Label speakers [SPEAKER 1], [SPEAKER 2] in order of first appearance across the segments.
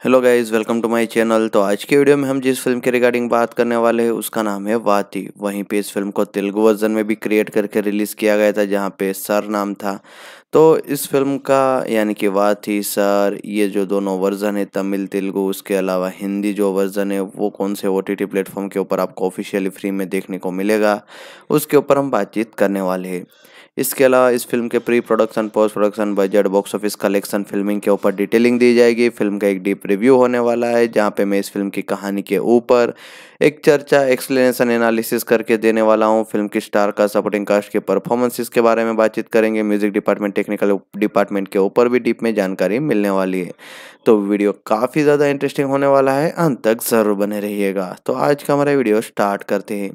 [SPEAKER 1] Hello guys welcome to my channel तो आज के वीडियो में हम जिस फ़िल्म के रिगार्डिंग बात करने वाले हैं, उसका नाम है वाती। वहीं पे इस फ़िल्म को तेलुगु वर्जन में भी क्रिएट करके रिलीज़ किया गया था, जहाँ पे सर नाम था। तो इस फ़िल्म का, यानी कि वाती, सर, ये जो दोनों वर्जन है, तमिल, तेलुगु, उसके अलावा हिंदी जो वर्जन है, वो कौन से ओ टी प्लेटफॉर्म के ऊपर आपको ऑफिशियली फ्री में देखने को मिलेगा, उसके ऊपर हम बातचीत करने वाले हैं। इसके अलावा इस फ़िल्म के pre production post production budget box office collection filming के ऊपर डिटेलिंग दी जाएगी। फ़िल्म का एक डीप रिव्यू होने वाला है, जहाँ पे मैं इस फ़िल्म की कहानी के ऊपर एक चर्चा एक्सप्लेनेशन एनालिसिस करके देने वाला हूँ। फ़िल्म की स्टार का सपोर्टिंग कास्ट के परफॉर्मेंसेस के बारे में बातचीत करेंगे। म्यूज़िक डिपार्टमेंट टेक्निकल डिपार्टमेंट के ऊपर भी डीप में जानकारी मिलने वाली है। तो वीडियो काफ़ी ज़्यादा इंटरेस्टिंग होने वाला है। अंत तक ज़रूर बने रहिएगा। तो आज का हमारा वीडियो स्टार्ट करते हैं।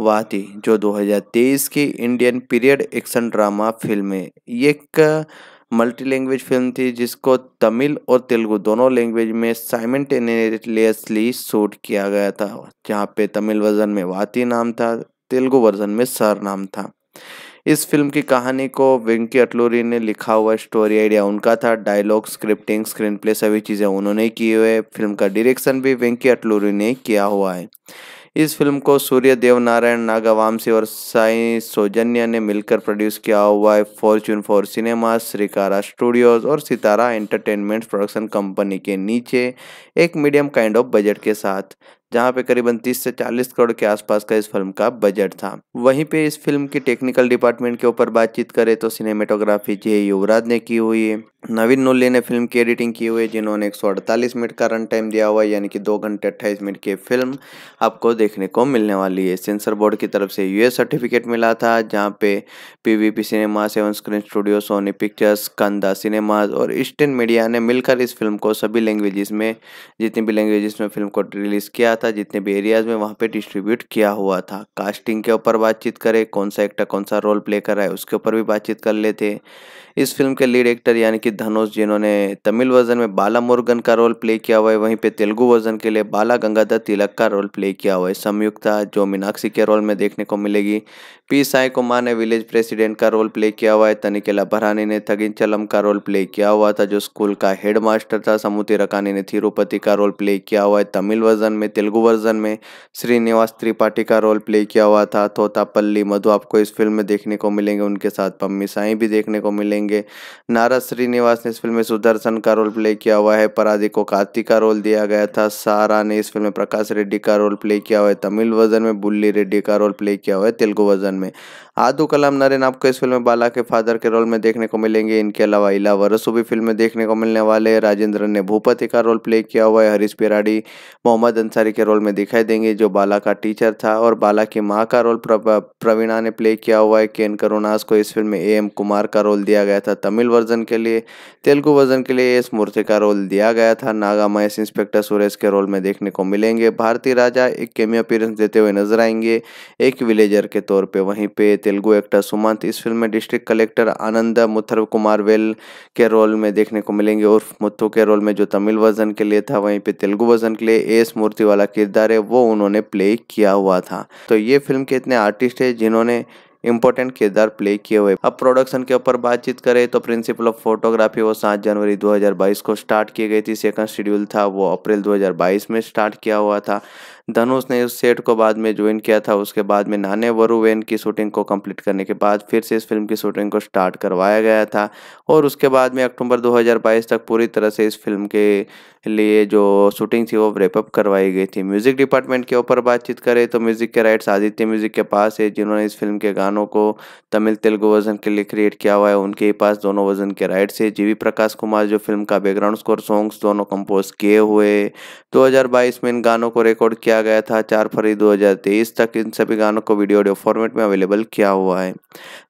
[SPEAKER 1] वाती, जो 2023 की Indian period action drama film ये एक मल्टी लैंग्वेज फ़िल्म थी जिसको तमिल और तेलुगु दोनों लैंग्वेज में साइमल्टेनियसली शूट किया गया था, जहाँ पे तमिल वर्जन में वाती नाम था, तेलुगु वर्जन में सर नाम था। इस फ़िल्म की कहानी को वेंकी अटलूरी ने लिखा हुआ स्टोरी आइडिया उनका था डायलॉग स्क्रिप्टिंग स्क्रीन प्ले सभी चीज़ें उन्होंने की हुए फ़िल्म का डायरेक्शन भी वेंकी अटलूरी ने किया हुआ है। इस फ़िल्म को सूर्य देव नारायण नागावामसी और साई सौजन्य ने मिलकर प्रोड्यूस किया हुआ है Fortune four cinema Srikara studios और सितारा एंटरटेनमेंट प्रोडक्शन कंपनी के नीचे, एक मीडियम काइंड ऑफ़ बजट के साथ। जहाँ पे करीबन 30 से 40 करोड़ के आसपास का इस फ़िल्म का बजट था। वहीं पे इस फ़िल्म की टेक्निकल डिपार्टमेंट के ऊपर बातचीत करें तो सिनेमेटोग्राफी जे युवराज ने की हुई है। नवीन नुल्ली ने फ़िल्म की एडिटिंग की हुई है, जिन्होंने एक सौ अड़तालीस मिनट का रन टाइम दिया हुआ है, यानी कि दो घंटे अट्ठाईस मिनट की फ़िल्म आपको देखने को मिलने वाली है। सेंसर बोर्ड की तरफ़ से यूएस सर्टिफिकेट मिला था, जहाँ पे PVP cinema seven screen studio Sony Pictures कंदा सिनेमाज और ईस्टर्न मीडिया ने मिलकर इस फ़िल्म को सभी लैंग्वेजेस में, जितनी भी लैंग्वेजेस में फ़िल्म को रिलीज़ किया था, जितने भी एरियाज़ में वहाँ पे डिस्ट्रीब्यूट किया हुआ था। कास्टिंग के ऊपर बातचीत करें, कौन सा एक्टर कौन सा रोल प्ले कर रहा है, उसके ऊपर भी बातचीत कर लेते। इस फ़िल्म के लीड एक्टर यानी कि धनुष, जिन्होंने तमिल वर्जन में बाला मुर्गन का रोल प्ले किया हुआ है, वहीं पे तेलुगु वर्जन के लिए बाला गंगाधर तिलक का रोल प्ले किया हुआ है। संयुक्ता जो मीनाक्षी के रोल में देखने को मिलेगी। पी. साई. कुमार ने विलेज प्रेसिडेंट का रोल प्ले किया हुआ है। तनिकेला भरानी ने थगिन चलम का रोल प्ले किया हुआ था, जो स्कूल का हेड मास्टर था। समुति रकानी ने थिरुपति का रोल प्ले किया हुआ है। तमिल वर्जन में, तेलुगु वर्जन में श्रीनिवास त्रिपाठी का रोल प्ले किया हुआ था। तोतापल्ली, मधु, आपको इस फ़िल्म में देखने को मिलेंगे। उनके साथ पम्मी साई भी देखने को मिलेंगे। नारद श्रीनिवास ने इस फ़िल्म में सुदर्शन का रोल प्ले किया हुआ है पराधी को कार्तिक का रोल दिया गया था, सारा ने इस फ़िल्म में प्रकाश रेड्डी का रोल प्ले किया हुआ है, तमिल वर्जन में बुल्ली रेड्डी का रोल प्ले किया हुआ है, तेलुगु वर्जन में। आदू कलाम नरेन आपको इस फ़िल्म में बाला के फादर के रोल में देखने को मिलेंगे। इनके अलावा इला वरसु भी फ़िल्म में देखने को मिलने वाले राजेंद्र ने भूपति का रोल प्ले किया हुआ है। हरीश पिराड़ी मोहम्मद अंसारी के रोल में दिखाई देंगे, जो बाला का टीचर था और बाला की माँ का रोल प्रवीणा ने प्ले किया हुआ है। केन करुणास को इस फ़िल्म में ए एम कुमार का रोल दिया गया था तमिल वर्जन के लिए। तेलुगु वर्जन के लिए एस मूर्ति का रोल दिया गया था। नागा महेश, इंस्पेक्टर सुरेश के रोल में देखने को मिलेंगे। भारतीय राजा एक केमियो अपीरेंस देते हुए नज़र आएँगे। एक विलेजर के तौर पर वहीं पे तेलुगु एक्टर सुमंत। इस फ़िल्म में district collector Anand मुथर Kumar well के रोल में देखने को मिलेंगे। उर्फ़ मुथु के रोल में जो तमिल वर्जन के लिए था, वहीं पे तेलुगु वर्जन के लिए एस मूर्ति वाला किरदार है, वो उन्होंने प्ले किया हुआ था। तो ये फ़िल्म के इतने आर्टिस्ट है जिन्होंने इंपॉर्टेंट किरदार प्ले किए हुए। अब प्रोडक्शन के ऊपर बातचीत करें तो प्रिंसिपल ऑफ़ फोटोग्राफी, वो सात जनवरी 2022 को स्टार्ट की गई थी। सेकंड शेड्यूल था, वो अप्रैल 2022 में स्टार्ट किया हुआ था। धनुष ने उस सेट को बाद में ज्वाइन किया था, उसके बाद में नाने वरुवेन की शूटिंग को कंप्लीट करने के बाद फिर से इस फ़िल्म की शूटिंग को स्टार्ट करवाया गया था और उसके बाद में अक्टूबर 2022 तक पूरी तरह से इस फ़िल्म के लिए जो शूटिंग थी वो रेपअप करवाई गई थी। म्यूज़िक डिपार्टमेंट के ऊपर बातचीत करें तो म्यूज़िक के राइट्स आदित्य म्यूज़िक के पास है, जिन्होंने इस फ़िल्म के गानों को तमिल, तेलुगु वर्जन के लिए क्रिएट किया हुआ है, उनके पास दोनों वर्जन के राइट्स है। जीवी प्रकाश कुमार जो फ़िल्म का बैकग्राउंड स्कोर सॉन्ग्स दोनों कंपोज किए हुए 2022 में इन गानों को रिकॉर्ड किया गया था चार फरवरी 2023 तक इन सभी गानों को वीडियो ऑडियो फॉर्मेट में अवेलेबल किया हुआ है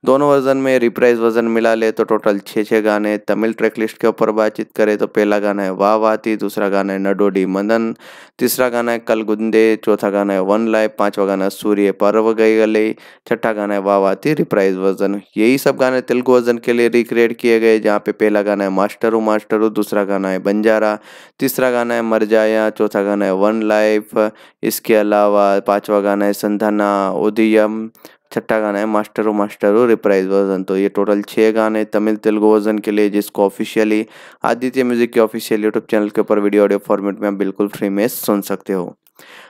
[SPEAKER 1] दोनों वर्जन में रिप्राइज वर्जन मिला ले तो टोटल छः छः गाने तमिल ट्रैक लिस्ट के ऊपर बातचीत करें तो पहला गाना है वाह वाती दूसरा गाना है नडोडी मदन तीसरा गाना है कल गुंदे चौथा गाना है वन लाइफ पांचवा गाना सूर्य पर्व गई गले छठा गाना है वाह वाती रिप्राइज वर्जन यही सब गाने तेलुगु वर्जन के लिए रिक्रिएट किए गए जहाँ पे पहला गाना है मास्टरू मास्टरू दूसरा गाना है बंजारा तीसरा गाना है मर जाया चौथा गाना है वन लाइफ इसके अलावा पांचवा गाना है संधाना, उदयम, छठा गाना है मास्टर मास्टरो, रिप्राइज वर्जन। तो ये टोटल छः गाने तमिल तेलुगु वर्जन के लिए, जिसको ऑफिशियली आदित्य म्यूज़िक के ऑफिशियल यूट्यूब चैनल के ऊपर वीडियो ऑडियो फॉर्मेट में आप बिल्कुल फ्री में सुन सकते हो।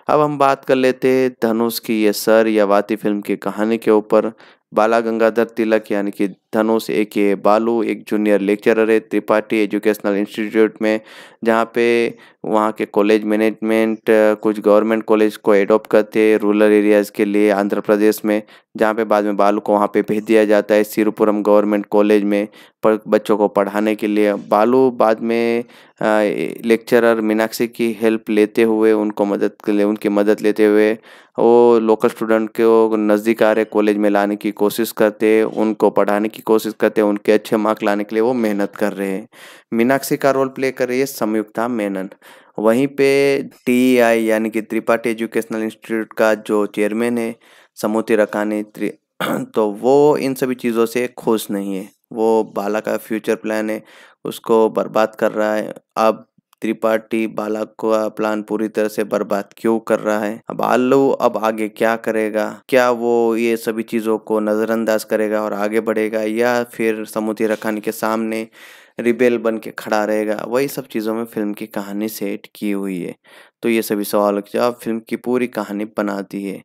[SPEAKER 1] अब हम बात कर लेते हैं धनुष की, ये सर या वाती फ़िल्म की कहानी के ऊपर। बाला गंगाधर तिलक यानी कि धनुष ए के बालू, एक जूनियर लेक्चरर है, त्रिपाठी एजुकेशनल इंस्टीट्यूट में, जहाँ पे वहाँ के कॉलेज मैनेजमेंट कुछ गवर्नमेंट कॉलेज को एडॉप्ट करते हैं रूरल एरियाज़ के लिए आंध्र प्रदेश में, जहाँ पे बाद में बालू को वहाँ पे भेज दिया जाता है सिरुपुरम गवर्नमेंट कॉलेज में पर बच्चों को पढ़ाने के लिए। बालू बाद में लेक्चरर मीनाक्षी की हेल्प लेते हुए उनको मदद के लिए, उनकी मदद लेते हुए वो लोकल स्टूडेंट को नज़दीक आ रहे कॉलेज में लाने की कोशिश करते, उनको पढ़ाने की कोशिश करते, उनके अच्छे मार्क लाने के लिए वो मेहनत कर रहे हैं। मीनाक्षी का रोल प्ले कर रही है संयुक्ता मेनन। वहीं पे टी आई यानी कि त्रिपाठी एजुकेशनल इंस्टीट्यूट का जो चेयरमैन है समूति रकानी तो वो इन सभी चीज़ों से खुश नहीं है। वो बाला का फ्यूचर प्लान है, उसको बर्बाद कर रहा है। अब त्रिपाठी बालक का प्लान पूरी तरह से बर्बाद क्यों कर रहा है? अब आलू अब आगे क्या करेगा? क्या वो ये सभी चीज़ों को नज़रअंदाज करेगा और आगे बढ़ेगा या फिर समुद्री रखानी के सामने रिबेल बन के खड़ा रहेगा? वही सब चीज़ों में फ़िल्म की कहानी सेट की हुई है। तो ये सभी सवालों के जवाब फ़िल्म की पूरी कहानी बनाती है।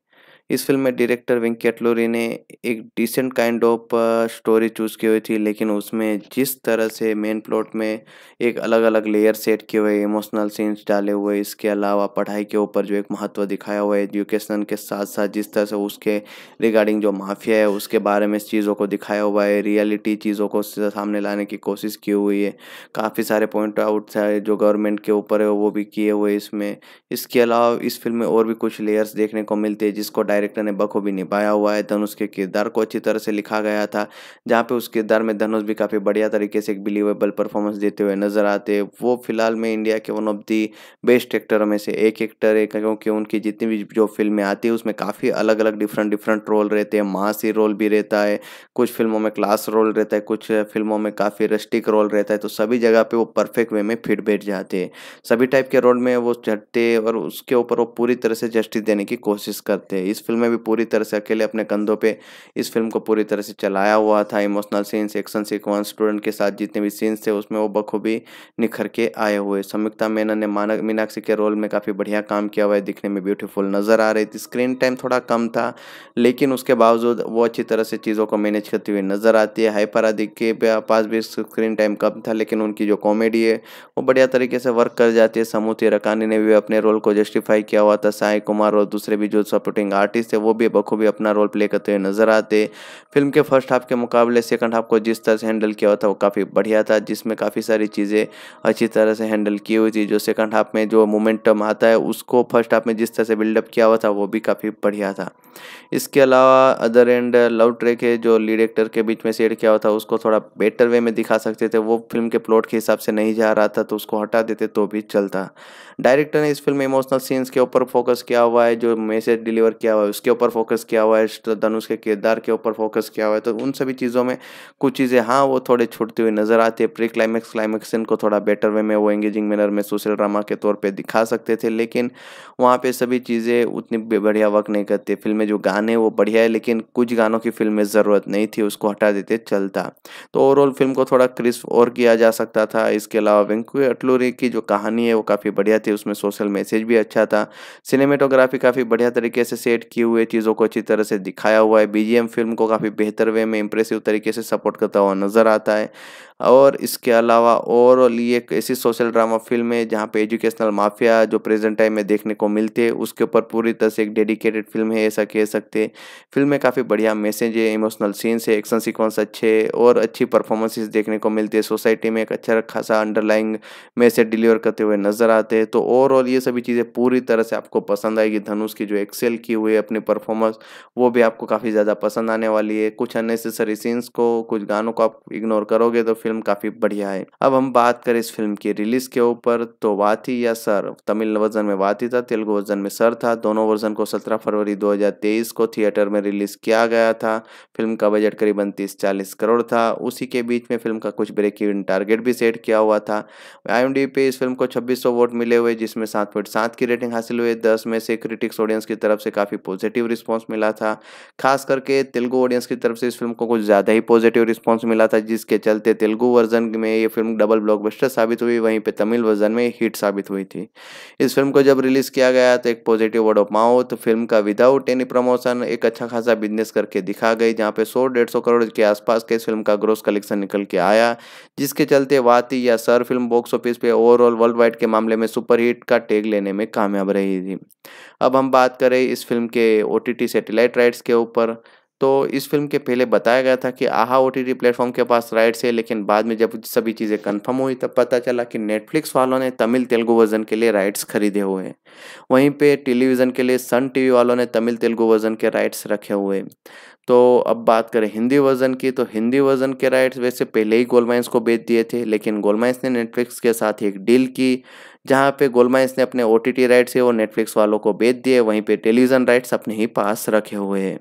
[SPEAKER 1] इस फ़िल्म में डायरेक्टर वेंकट लोरी ने एक decent kind of story choose की हुई थी, लेकिन उसमें जिस तरह से मेन प्लॉट में एक अलग अलग लेयर सेट किए हुए इमोशनल सीन्स डाले हुए, इसके अलावा पढ़ाई के ऊपर जो एक महत्व दिखाया हुआ है एजुकेशन के साथ साथ जिस तरह से उसके रिगार्डिंग जो माफिया है, उसके बारे में चीज़ों को दिखाया हुआ है रियलिटी चीज़ों को सामने लाने की कोशिश की हुई है। काफ़ी सारे पॉइंट आउट है जो गवर्नमेंट के ऊपर है, वो भी किए हुए इसमें। इसके अलावा इस फ़िल्म में और भी कुछ लेयर्स देखने को मिलते हैं, जिसको डायरेक्टर ने बखूबी निभाया हुआ है। धनुष के किरदार को अच्छी तरह से लिखा गया था, जहाँ पे उस किरदार में धनुष भी काफ़ी बढ़िया तरीके से एक बिलीवेबल परफॉर्मेंस देते हुए नज़र आते वो फ़िलहाल में इंडिया के वन ऑफ़ दी बेस्ट एक्टरों में से एक एक्टर है, क्योंकि उनकी जितनी भी जो फ़िल्में आती है, उसमें काफ़ी अलग अलग डिफरेंट डिफरेंट रोल रहते हैं। मासी रोल भी रहता है, कुछ फ़िल्मों में क्लास रोल रहता है, कुछ फ़िल्मों में काफ़ी रस्टिक रोल रहता है तो सभी जगह पे वो परफेक्ट वे में फिट बैठ जाते हैं। सभी टाइप के रोल में वो चढ़ते और उसके ऊपर वो पूरी तरह से जस्टिस देने की कोशिश करते हैं। इस फ़िल्म में भी पूरी तरह से अकेले अपने कंधों पे इस फ़िल्म को पूरी तरह से चलाया हुआ था। Emotional scenes, action sequence, student के साथ जितने भी सीन्स थे, उसमें वो बखूबी निखर के आए हुए। संयुक्ता मेनन ने मानक मीनाक्षी के रोल में काफ़ी बढ़िया काम किया हुआ है। दिखने में ब्यूटीफुल नज़र आ रही थी। स्क्रीन टाइम थोड़ा कम था, लेकिन उसके बावजूद वो अच्छी तरह से चीज़ों को मैनेज करती हुई नज़र आती है। हाइपर आदि के पास भी स्क्रीन टाइम कम था, लेकिन उनकी जो कॉमेडी है, वो बढ़िया तरीके से वर्क कर जाती है। समूति रकानी ने भी अपने रोल को जस्टिफाई किया हुआ था। साई कुमार और दूसरे भी जो सपोर्टिंग आर्टिस्ट है, वो भी बखूबी अपना रोल प्ले करते हुए नज़र आते फ़िल्म के फ़र्स्ट हाफ़ के मुकाबले सेकंड हाफ़ को जिस तरह से हैंडल किया हुआ था, वो काफ़ी बढ़िया था, जिसमें काफ़ी सारी चीज़ें अच्छी तरह से हैंडल की हुई थी। जो सेकंड हाफ़ में जो मोमेंटम आता है, उसको फ़र्स्ट हाफ़ में जिस तरह से बिल्डअप किया हुआ था, वो भी काफ़ी बढ़िया था। इसके अलावा अदर एंड लव ट्रैक है, जो लीड एक्टर के बीच में सेड किया हुआ था, उसको थोड़ा बेटर वे में दिखा सकते थे। वो फ़िल्म के प्लॉट के हिसाब से नहीं जा रहा था तो उसको हटा देते तो भी चलता। डायरेक्टर ने इस फ़िल्म में इमोशनल सीन्स के ऊपर फोकस किया हुआ है, जो मैसेज डिलीवर किया हुआ उसके ऊपर फोकस किया हुआ है धनुष के किरदार के ऊपर फोकस किया हुआ है तो उन सभी चीज़ों में कुछ चीज़ें हाँ वो थोड़े छूटती हुई नज़र आती है। प्री क्लाइमैक्स क्लाइमैक्स इनको थोड़ा बेटर वे में वो एंगेजिंग मैनर में सोशल ड्रामा के तौर पर दिखा सकते थे, लेकिन वहाँ पर सभी चीज़ें उतनी बढ़िया वर्क नहीं करती फ़िल्म में जो गाने वो बढ़िया है, लेकिन कुछ गानों की फ़िल्म में ज़रूरत नहीं थी, उसको हटा देते चलता। तो ओवरऑल फ़िल्म को थोड़ा क्रिस्प और किया जा सकता था। इसके अलावा वेंकू अटलूरी की जो कहानी है, वो काफ़ी बढ़िया थी, उसमें सोशल मैसेज भी अच्छा था। सिनेमेटोग्राफी काफ़ी बढ़िया तरीके से सेट किए हुए चीज़ों को अच्छी तरह से दिखाया हुआ है। बीजीएम फ़िल्म को काफ़ी बेहतर वे में इंप्रेसिव तरीके से सपोर्ट करता हुआ नज़र आता है। और इसके अलावा ओवरऑल ये एक ऐसी सोशल ड्रामा फ़िल्म है जहाँ पे एजुकेशनल माफिया जो प्रेजेंट टाइम में देखने को मिलते हैं, उसके ऊपर पूरी तरह से एक डेडिकेटेड फ़िल्म है, ऐसा कह सकते फ़िल्म में काफ़ी बढ़िया मैसेज है, इमोशनल सीन्स है, एक्शन सीक्वेंस अच्छे और अच्छी परफॉर्मेंसेज देखने को मिलती है। सोसाइटी में एक अच्छा खासा अंडरलाइंग मैसेज डिलीवर करते हुए नज़र आते हैं। तो ओवरऑल ये सभी चीज़ें पूरी तरह से आपको पसंद आएगी। धनुष की जो एक्सेल की हुई है अपनी परफॉर्मेंस, वो भी आपको काफ़ी ज़्यादा पसंद आने वाली है। कुछ अननेसेसरी सीन्स को, कुछ गानों को आप इग्नोर करोगे तो फ़िल्म काफ़ी बढ़िया है। अब हम बात करें इस फ़िल्म की रिलीज़ के ऊपर तो वाथी या सर? तमिल वर्जन में वाथी था, तेलुगु वर्जन में सर था। दोनों वर्जन को 17 फरवरी 2023 को थिएटर में रिलीज़ किया गया था। फ़िल्म का बजट करीबन तीस चालीस करोड़ था। उसी के बीच में फ़िल्म का कुछ ब्रेक इवन टारगेट भी सेट किया हुआ था। आई पे इस फ़िल्म को छब्बीस वोट मिले हुए, जिसमें सात पॉइंट सात की रेटिंग हासिल हुई। दस में से क्रिटिक्स ऑडियंस की तरफ़ से काफ़ी पॉजिटिव रिस्पॉन्स मिला था। खास करके तेलुगु ऑडियंस की तरफ़ से इस फ़िल्म को कुछ ज़्यादा ही पॉजिटिव रिस्पॉन्स मिला था, जिसके चलते तेलुगु वर्जन में ये फ़िल्म डबल ब्लॉकबस्टर साबित हुई, वहीं पे तमिल वर्जन में हिट साबित हुई थी। इस फ़िल्म को जब रिलीज़ किया गया तो एक positive word of mouth film का विदाउट एनी प्रमोशन एक अच्छा खासा बिज़नेस करके दिखा गई, जहाँ पे सौ डेढ़ सौ करोड़ के आसपास के इस फ़िल्म का ग्रोस कलेक्शन निकल के आया, जिसके चलते वाती या सर फ़िल्म बॉक्स ऑफ़िस पे ओवरऑल वर्ल्ड वाइड के मामले में सुपरहिट का टेग लेने में कामयाब रही थी। अब हम बात करें इस फ़िल्म के ओ टी सैटेलाइट राइट्स के ऊपर। तो इस फ़िल्म के पहले बताया गया था कि आहा ओ टी प्लेटफॉर्म के पास राइट्स है, लेकिन बाद में जब सभी चीज़ें कंफर्म हुई, तब पता चला कि नेटफ्लिक्स वालों ने तमिल तेलुगु वर्जन के लिए राइट्स खरीदे हुए हैं। वहीं पे टेलीविज़न के लिए सन टीवी वालों ने तमिल तेलुगु वर्जन के राइट्स रखे हुए तो अब बात करें हिंदी वर्जन की तो हिंदी वर्जन के राइट्स वैसे पहले ही गोलमाइंस को बेच दिए थे, लेकिन गोलमाइंस ने नेटफ्लिक्स के साथ एक डील की, जहाँ पे गोलमाइंस ने अपने ओ टी राइट्स है वो नेटफ्लिक्स वालों को बेच दिए, वहीं पे टेलीविज़न राइट्स अपने ही पास रखे हुए हैं।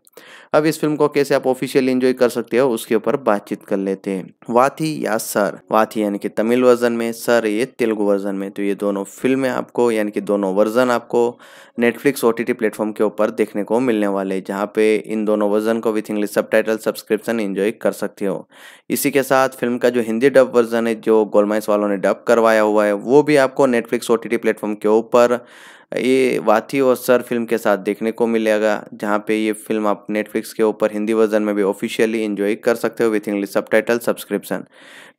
[SPEAKER 1] अब इस फ़िल्म को कैसे आप ऑफिशियल एंजॉय कर सकते हो, उसके ऊपर बातचीत कर लेते हैं। वाथी या सर? वाथी यानी कि तमिल वर्जन में, सर ये तेलुगु वर्जन में। तो ये दोनों फ़िल्में आपको, यानी कि दोनों वर्जन आपको नेटफ्लिक्स ओ टी प्लेटफॉर्म के ऊपर देखने को मिलने वाले हैं, जहाँ पे इन दोनों वर्जन को with English sub subscription enjoy कर सकते हो। इसी के साथ फ़िल्म का जो हिंदी डब वर्जन है, जो गोलमाइस वालों ने डब करवाया हुआ है, वो भी आपको नेटफ्लिक्स ओ टी प्लेटफॉर्म के ऊपर ये वाथी और सर फ़िल्म के साथ देखने को मिलेगा, जहाँ पे ये फ़िल्म आप नेटफ्लिक्स के ऊपर हिंदी वर्जन में भी ऑफिशियली इंजॉय कर सकते हो with English sub subscription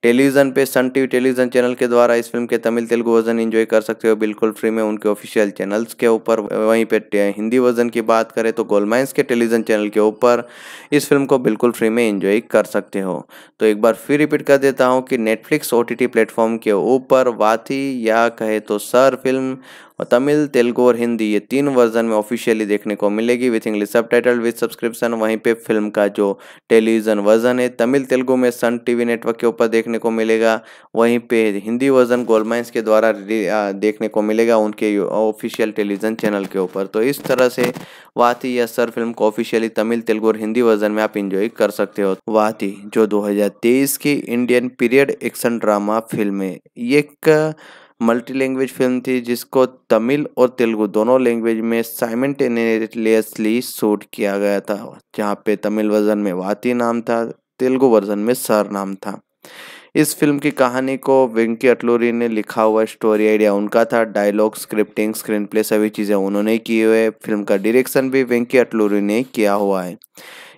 [SPEAKER 1] television पे सन टीवी टेलीविज़न चैनल के द्वारा इस फ़िल्म के तमिल, तेलुगु वर्जन एंजॉय कर सकते हो। बिल्कुल फ्री में उनके ऑफिशियल चैनल्स के ऊपर, वहीं पे हिंदी वर्जन की बात करें तो गोलमाइंस के टेलीविज़न चैनल के ऊपर इस फ़िल्म को बिल्कुल फ्री में एंजॉय कर सकते हो। तो एक बार फिर रिपीट कर देता हूँ कि नेटफ्लिक्स ओ प्लेटफॉर्म के ऊपर वाथी या कहे तो सर फ़िल्म और तमिल, तेलुगु और हिंदी ये तीन वर्जन में ऑफिशियली देखने को मिलेगी with English subtitle with subscription वहीं पे फ़िल्म का जो टेलीविज़न वर्जन है, तमिल, तेलुगु में सन टीवी नेटवर्क के ऊपर देखने को मिलेगा। वहीं पे हिंदी वर्जन गोलमाइंस के द्वारा देखने को मिलेगा उनके ऑफिशियल टेलीविज़न चैनल के ऊपर। तो इस तरह से वाती या सर फ़िल्म को ऑफिशियली तमिल, तेलुगु और हिंदी वर्जन में आप इंजॉय कर सकते हो। वाती, जो 2023 की Indian period action drama film है एक मल्टी लैंग्वेज फ़िल्म थी जिसको तमिल और तेलुगु दोनों लैंग्वेज में साइमेंटेनियसली शूट किया गया था, जहाँ पे तमिल वर्जन में वाती नाम था, तेलुगु वर्जन में सर नाम था। इस फ़िल्म की कहानी को वेंकी अटलूरी ने लिखा हुआ स्टोरी आइडिया उनका था, डायलॉग, स्क्रिप्टिंग स्क्रीन प्ले सभी चीज़ें उन्होंने की हुए फ़िल्म का डायरेक्शन भी वेंकी अटलूरी ने किया हुआ है।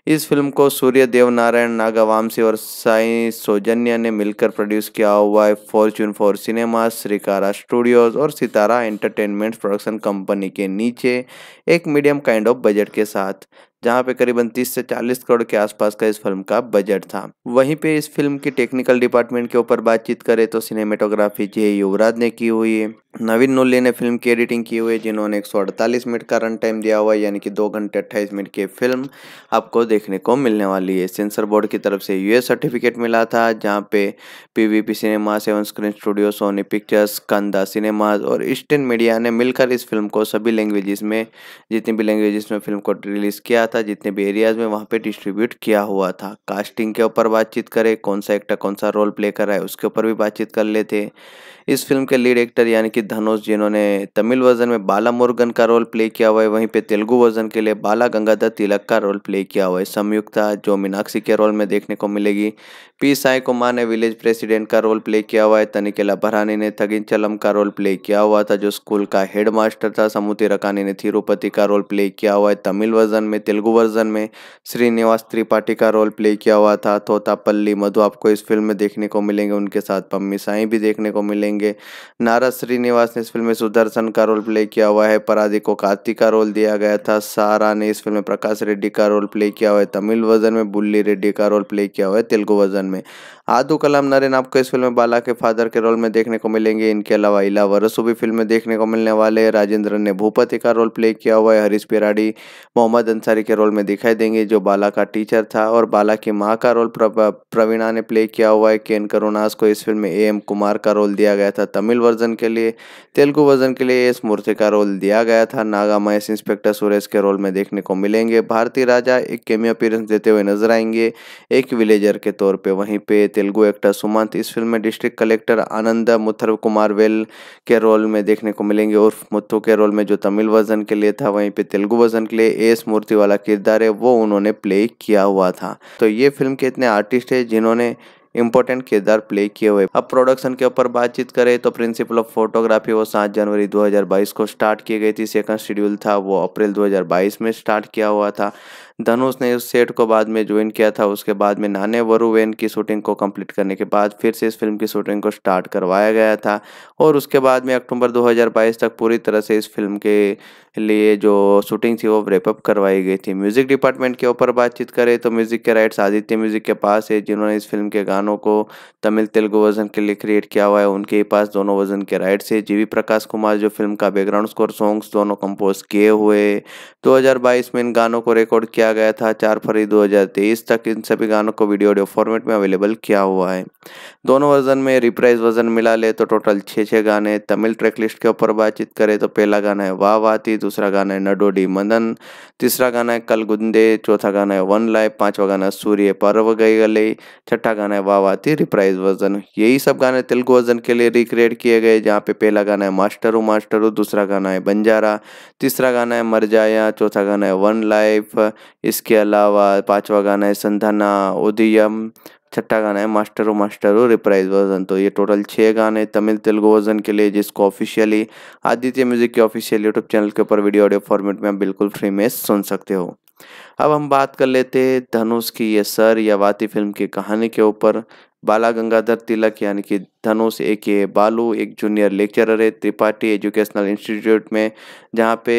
[SPEAKER 1] इस फ़िल्म को सूर्य देव नारायण नागावामसी और साई सौजन्य ने मिलकर प्रोड्यूस किया हुआ है। Fortune Four Cinema Srikara Studios और सितारा एंटरटेनमेंट प्रोडक्शन कंपनी के नीचे एक मीडियम काइंड ऑफ़ बजट के साथ। जहाँ पे करीबन 30 से 40 करोड़ के आसपास का इस फ़िल्म का बजट था। वहीं पे इस फ़िल्म की टेक्निकल डिपार्टमेंट के ऊपर बातचीत करें तो सिनेमेटोग्राफी जे युवराज ने की हुई है। नवीन नुल्ली ने फ़िल्म की एडिटिंग की हुई है, जिन्होंने एक सौ अड़तालीस मिनट का रन टाइम दिया हुआ है, यानी कि दो घंटे अट्ठाईस मिनट की फ़िल्म आपको देखने को मिलने वाली है। सेंसर बोर्ड की तरफ़ से यूएस सर्टिफिकेट मिला था, जहाँ पे PVP Cinema Seven Screen Studio Sony Pictures कंदा सिनेमाज और ईस्टर्न मीडिया ने मिलकर इस फ़िल्म को सभी लैंग्वेजेस में, जितनी भी लैंग्वेजेस में फ़िल्म को रिलीज़ किया था जितने भी एरियाज़ में वहाँ पे डिस्ट्रीब्यूट किया हुआ था। कास्टिंग के ऊपर बातचीत करें, कौन सा एक्टर कौन सा रोल प्ले कर रहा है, उसके ऊपर भी बातचीत कर लेते। इस फ़िल्म के लीड एक्टर यानी कि धनुष, जिन्होंने तमिल वर्जन में बाला मुरुगन का रोल प्ले किया हुआ है, वहीं पे तेलुगु वर्जन के लिए बाला गंगाधर तिलक का रोल प्ले किया हुआ है। संयुक्ता जो मीनाक्षी के रोल में देखने को मिलेगी। पी. साई. कुमार ने विलेज प्रेसिडेंट का रोल प्ले किया हुआ है। तनिकेला भरानी ने थगिन चलम का रोल प्ले किया हुआ था, जो स्कूल का हेड मास्टर था। समुति रकानी ने थिरुपति का रोल प्ले किया हुआ है। तमिल वर्जन में तेलुगु वर्जन में श्रीनिवास त्रिपाठी का रोल प्ले किया हुआ था। तोतापल्ली मधु आपको इस फ़िल्म में देखने को मिलेंगे, उनके साथ पम्मी साई भी देखने को मिलेंगे। नारद श्रीनिवास ने इस फ़िल्म में सुदर्शन का रोल प्ले किया हुआ है। पराधी को कार्तिक का रोल दिया गया था। सारा ने इस फ़िल्म में प्रकाश रेड्डी का रोल प्ले किया हुआ है। तमिल वर्जन में बुल्ली रेड्डी का रोल प्ले किया हुआ है तेलुगु वर्जन में। आदू कलाम नरेन आपको इस फ़िल्म में बाला के फादर के रोल में देखने को मिलेंगे। इनके अलावा इला वरसु भी फ़िल्म में देखने को मिलने वाले राजेंद्र ने भूपति का रोल प्ले किया हुआ है। हरीश पिराड़ी मोहम्मद अंसारी के रोल में दिखाई देंगे, जो बाला का टीचर था और बाला की माँ का रोल प्रवीणा ने प्ले किया हुआ है। केन करुणास को इस फ़िल्म में ए एम कुमार का रोल दिया गया था तमिल वर्जन के लिए। तेलुगु वर्जन के लिए एस मूर्ति का रोल दिया गया था। नागा महेश, इंस्पेक्टर सुरेश के रोल में देखने को मिलेंगे। भारतीय राजा एक केमियो अपीरेंस देते हुए नज़र आएँगे। एक विलेजर के तौर पर वहीं पे तेलुगु एक्टर सुमंत। इस फ़िल्म में district collector Anand मुथर Kumar well के रोल में देखने को मिलेंगे। उर्फ़ मुत्थु के रोल में जो तमिल वर्जन के लिए था, वहीं पे तेलुगु वर्जन के लिए एस मूर्ति वाला किरदार है, वो उन्होंने प्ले किया हुआ था। तो ये फ़िल्म के इतने आर्टिस्ट है जिन्होंने इंपॉर्टेंट किरदार प्ले किए हुए। अब प्रोडक्शन के ऊपर बातचीत करें तो प्रिंसिपल ऑफ़ फोटोग्राफी, वो सात जनवरी 2022 को स्टार्ट की गई थी। सेकंड शेड्यूल था, वो अप्रैल 2022 में स्टार्ट किया हुआ था। धनुष ने उस सेट को बाद में ज्वाइन किया था। उसके बाद में नाने वरुवेन की शूटिंग को कंप्लीट करने के बाद फिर से इस फ़िल्म की शूटिंग को स्टार्ट करवाया गया था। और उसके बाद में अक्टूबर 2022 तक पूरी तरह से इस फ़िल्म के लिए जो शूटिंग थी, वो रेपअप करवाई गई थी। म्यूज़िक डिपार्टमेंट के ऊपर बातचीत करें तो म्यूज़िक के राइट्स आदित्य म्यूज़िक के पास है, जिन्होंने इस फ़िल्म के गानों को तमिल, तेलुगु वर्जन के लिए क्रिएट किया हुआ है। उनके पास दोनों वर्जन के राइट्स है। जीवी प्रकाश कुमार जो फ़िल्म का बैकग्राउंड स्कोर सॉन्ग्स दोनों कंपोज किए हुए दो हज़ार बाईस में इन गानों को रिकॉर्ड किया किया गया था चार फरवरी 2023 तक इन सभी गानों को वीडियो ऑडियो फॉर्मेट में अवेलेबल किया हुआ है दोनों वर्जन में रिप्राइज वर्जन मिला ले तो टोटल छः छः गाने तमिल ट्रैक लिस्ट के ऊपर बातचीत करें तो पहला गाना है वाह वाती दूसरा गाना है नडोडी मदन तीसरा गाना है कल गुंदे चौथा गाना है वन लाइफ पांचवा गाना सूर्य पर्व गई गले छठा गाना है वाह वाती रिप्राइज वर्जन यही सब गाने तेलुगु वर्जन के लिए रिक्रिएट किए गए जहाँ पे पहला गाना है मास्टरू मास्टरू दूसरा गाना है बंजारा तीसरा गाना है मर जाया चौथा गाना है वन लाइफ इसके अलावा पांचवा गाना है संधाना उदयम, छठा गाना है मास्टरो मास्टरो, रिप्राइज वर्जन। तो ये टोटल छः गाने तमिल तेलुगु वर्जन के लिए, जिसको ऑफिशियली आदित्य म्यूज़िक के ऑफिशियल यूट्यूब चैनल के ऊपर वीडियो ऑडियो फॉर्मेट में आप बिल्कुल फ्री में सुन सकते हो। अब हम बात कर लेते हैं धनुष की, ये सर या वाती फ़िल्म की कहानी के ऊपर। बाला गंगाधर तिलक यानी कि धनुष ए के बालू, एक जूनियर लेक्चरर है, त्रिपाठी एजुकेशनल इंस्टीट्यूट में, जहाँ पे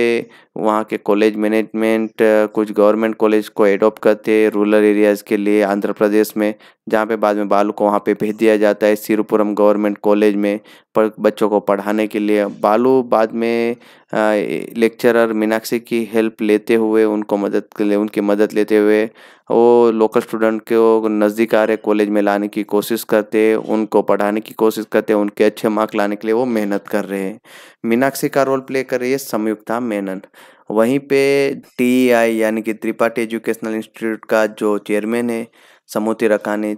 [SPEAKER 1] वहाँ के कॉलेज मैनेजमेंट कुछ गवर्नमेंट कॉलेज को एडॉप्ट करते हैं रूरल एरियाज़ के लिए आंध्र प्रदेश में, जहाँ पे बाद में बालू को वहाँ पे भेज दिया जाता है सिरुपुरम गवर्नमेंट कॉलेज में पर बच्चों को पढ़ाने के लिए। बालू बाद में लेक्चरर मीनाक्षी की हेल्प लेते हुए, उनको मदद के लिए, उनकी मदद लेते हुए, वो लोकल स्टूडेंट को नज़दीक आ रहे कॉलेज में लाने की कोशिश करते उनको पढ़ाने की कोशिश करते हैं, उनके अच्छे मार्क लाने के लिए वो मेहनत कर रहे हैं। मीनाक्षी का रोल प्ले कर रही है संयुक्ता मेनन। वहीं पे टी आई यानी कि त्रिपाठी एजुकेशनल इंस्टीट्यूट का जो चेयरमैन है, समूति रकानी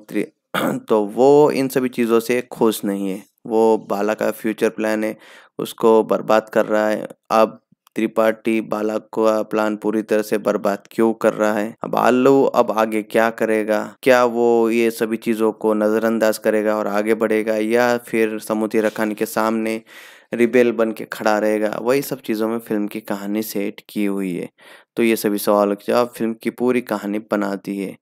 [SPEAKER 1] तो वो इन सभी चीज़ों से खुश नहीं है। वो बाला का फ्यूचर प्लान है, उसको बर्बाद कर रहा है। अब त्रिपाठी बालक का प्लान पूरी तरह से बर्बाद क्यों कर रहा है? अब आलू अब आगे क्या करेगा? क्या वो ये सभी चीज़ों को नज़रअंदाज करेगा और आगे बढ़ेगा या फिर समुद्री रखानी के सामने रिबेल बन के खड़ा रहेगा? वही सब चीज़ों में फ़िल्म की कहानी सेट की हुई है। तो ये सभी सवालों के जवाब फ़िल्म की पूरी कहानी बनाती है।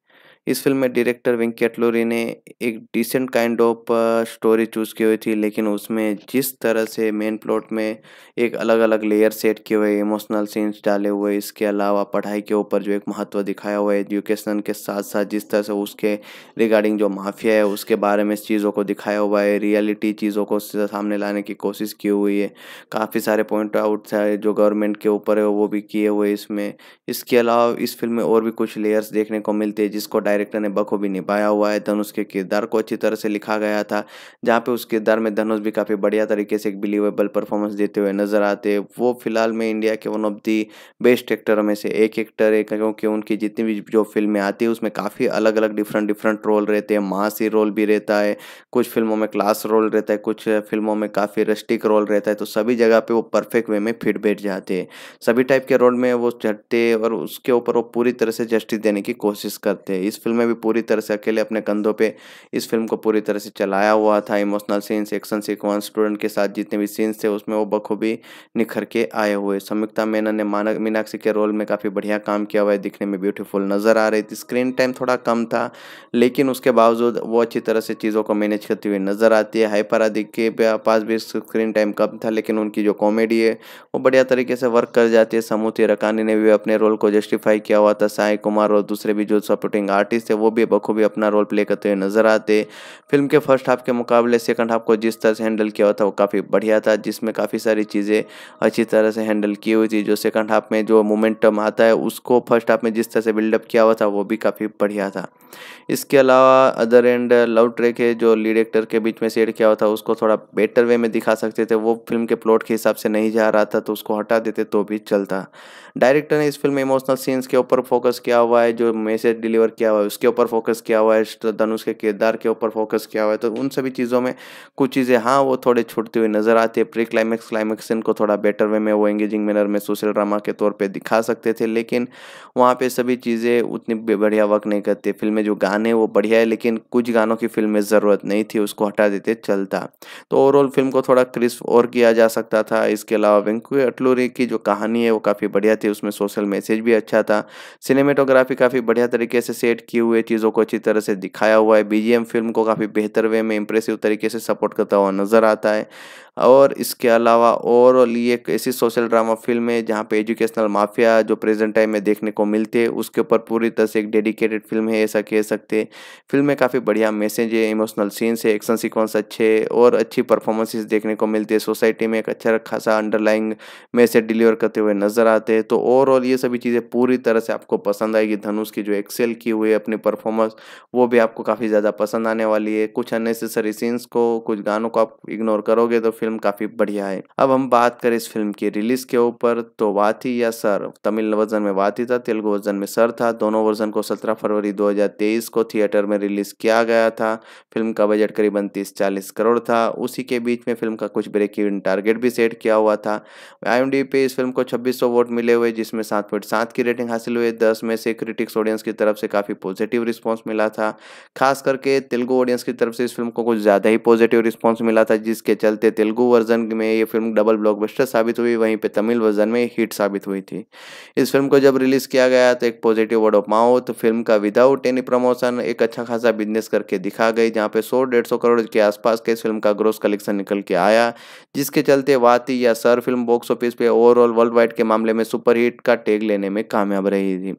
[SPEAKER 1] इस फ़िल्म में डायरेक्टर वेंकट लोरी ने एक decent kind of story choose की हुई थी, लेकिन उसमें जिस तरह से मेन प्लॉट में एक अलग अलग लेयर सेट किए हुए इमोशनल सीन्स डाले हुए, इसके अलावा पढ़ाई के ऊपर जो एक महत्व दिखाया हुआ है एजुकेशन के साथ साथ जिस तरह से उसके रिगार्डिंग जो माफिया है, उसके बारे में चीज़ों को दिखाया हुआ है रियलिटी चीज़ों को सामने लाने की कोशिश की हुई है। काफ़ी सारे पॉइंट आउट है जो गवर्नमेंट के ऊपर है, वो भी किए हुए इसमें। इसके अलावा इस फ़िल्म में और भी कुछ लेयर्स देखने को मिलते हैं, जिसको डायरेक्टर ने बखूबी निभाया हुआ है। धनुष के किरदार को अच्छी तरह से लिखा गया था, जहाँ पे उस किरदार में धनुष भी काफ़ी बढ़िया तरीके से एक बिलीवेबल परफॉर्मेंस देते हुए नज़र आते वो फ़िलहाल में इंडिया के वन ऑफ़ दी बेस्ट एक्टरों में से एक एक्टर है, क्योंकि उनकी जितनी भी जो फ़िल्में आती है, उसमें काफ़ी अलग अलग डिफरेंट डिफरेंट रोल रहते हैं। मासी रोल भी रहता है, कुछ फ़िल्मों में क्लास रोल रहता है, कुछ फ़िल्मों में काफ़ी रस्टिक रोल रहता है तो सभी जगह पे वो परफेक्ट वे में फिट बैठ जाते हैं। सभी टाइप के रोल में वो चढ़ते और उसके ऊपर वो पूरी तरह से जस्टिस देने की कोशिश करते हैं। इस फ़िल्म में भी पूरी तरह से अकेले अपने कंधों पे इस फ़िल्म को पूरी तरह से चलाया हुआ था। Emotional scenes, action sequence, student के साथ जितने भी सीन्स थे, उसमें वो बखूबी निखर के आए हुए। संयुक्ता मेनन ने मानक, मीनाक्षी के रोल में काफ़ी बढ़िया काम किया हुआ है। दिखने में ब्यूटीफुल नज़र आ रही थी। स्क्रीन टाइम थोड़ा कम था, लेकिन उसके बावजूद वो अच्छी तरह से चीज़ों को मैनेज करती हुई नज़र आती है। हाइपर आदि के पास भी स्क्रीन टाइम कम था, लेकिन उनकी जो कॉमेडी है, वो बढ़िया तरीके से वर्क कर जाती है। समूति रकानी ने भी अपने रोल को जस्टिफाई किया हुआ था। साई कुमार और दूसरे भी जो सपोर्टिंग आर्टिस्ट है, वो भी बखूबी अपना रोल प्ले करते हुए नज़र आते फ़िल्म के फ़र्स्ट हाफ़ के मुकाबले सेकंड हाफ़ को जिस तरह से हैंडल किया हुआ था, वो काफ़ी बढ़िया था, जिसमें काफ़ी सारी चीज़ें अच्छी तरह से हैंडल की हुई थी। जो सेकंड हाफ़ में जो मोमेंटम आता है, उसको फ़र्स्ट हाफ़ में जिस तरह से बिल्डअप किया हुआ था, वो भी काफ़ी बढ़िया था। इसके अलावा अदर एंड लव ट्रैक है, जो लीड एक्टर के बीच में सेट किया हुआ था, उसको थोड़ा बेटर वे में दिखा सकते थे। वो फ़िल्म के प्लॉट के हिसाब से नहीं जा रहा था तो उसको हटा देते तो भी चलता। डायरेक्टर ने इस फ़िल्म में इमोशनल सीन्स के ऊपर फोकस किया हुआ है, जो मैसेज डिलीवर किया हुआ है, उसके ऊपर फोकस किया हुआ है धनुष के किरदार के ऊपर फोकस किया हुआ है। तो उन सभी चीज़ों में कुछ चीज़ें हाँ वो थोड़े छूटती हुई नज़र आती है। प्री क्लाइमैक्स क्लाइमैक्स को थोड़ा बेटर वे में वो एंगेजिंग मैनर में सोशल ड्रामा के तौर पर दिखा सकते थे, लेकिन वहाँ पर सभी चीज़ें उतनी बढ़िया वर्क नहीं करती। फ़िल्म में जो गाने वो बढ़िया है, लेकिन कुछ गानों की फ़िल्म में ज़रूरत नहीं थी, उसको हटा देते चलता। तो ओवरऑल फ़िल्म को थोड़ा क्रिस्प और किया जा सकता था। इसके अलावा वेंकू अटलूरी की जो कहानी है, वो काफ़ी बढ़िया थी, उसमें सोशल मैसेज भी अच्छा था। सिनेमेटोग्राफी काफ़ी बढ़िया तरीके से सेट किए हुए, चीज़ों को अच्छी तरह से दिखाया हुआ है। बीजीएम फ़िल्म को काफ़ी बेहतर वे में इम्प्रेसिव तरीके से सपोर्ट करता हुआ नज़र आता है। और इसके अलावा ओवरऑल ये एक ऐसी सोशल ड्रामा फ़िल्म है, जहाँ पे एजुकेशनल माफिया जो प्रेजेंट टाइम में देखने को मिलते हैं, उसके ऊपर पूरी तरह से एक डेडिकेटेड फ़िल्म है, ऐसा कह सकते हैं। फ़िल्म में काफ़ी बढ़िया मैसेज है इमोशनल सीन्स है एक्शन सीक्वेंस अच्छे और अच्छी परफॉर्मेंसेस देखने को मिलती है। सोसाइटी में एक अच्छा खासा अंडरलाइंग मैसेज डिलीवर करते हुए नज़र आते हैं। तो ओवरऑल ये सभी चीज़ें पूरी तरह से आपको पसंद आएगी। धनुष की जो एक्सेल की हुई है अपनी परफॉर्मेंस वो भी आपको काफ़ी ज़्यादा पसंद आने वाली है। कुछ अननेसेसरी सीन्स को, कुछ गानों को आप इग्नोर करोगे तो फ़िल्म काफ़ी बढ़िया है। अब हम बात करें इस फ़िल्म की रिलीज़ के ऊपर तो वाथी या सर? तमिल वर्जन में वाथी था, तेलुगु वर्जन में सर था। दोनों वर्जन को सत्रह फरवरी दो हज़ार तेईस को थिएटर में रिलीज़ किया गया था। फ़िल्म का बजट करीबन तीस चालीस करोड़ था। उसी के बीच में फ़िल्म का कुछ ब्रेक इवन टारगेट भी सेट किया हुआ था। आई पे इस फ़िल्म को छब्बीस वोट मिले हुए, जिसमें सात पॉइंट सात की रेटिंग हासिल हुई। दस में से क्रिटिक्स ऑडियंस की तरफ़ से काफ़ी पॉजिटिव रिस्पॉन्स मिला था। खास करके तेलुगु ऑडियंस की तरफ़ से इस फ़िल्म को कुछ ज़्यादा ही पॉजिटिव रिस्पॉन्स मिला था, जिसके चलते तेलुगु वर्जन में ये फ़िल्म डबल ब्लॉकबस्टर साबित हुई। वहीं पे तमिल वर्जन में हिट साबित हुई थी। इस फ़िल्म को जब रिलीज़ किया गया तो एक positive word of mouth film का विदाउट एनी प्रमोशन एक अच्छा खासा बिज़नेस करके दिखा गई, जहाँ पे सौ, डेढ़ करोड़ के आसपास के इस फ़िल्म का ग्रोस कलेक्शन निकल के आया, जिसके चलते वाती या सर फ़िल्म बॉक्स ऑफ़िस पे ओवरऑल वर्ल्ड वाइड के मामले में सुपरहिट का टेग लेने में कामयाब रही थी।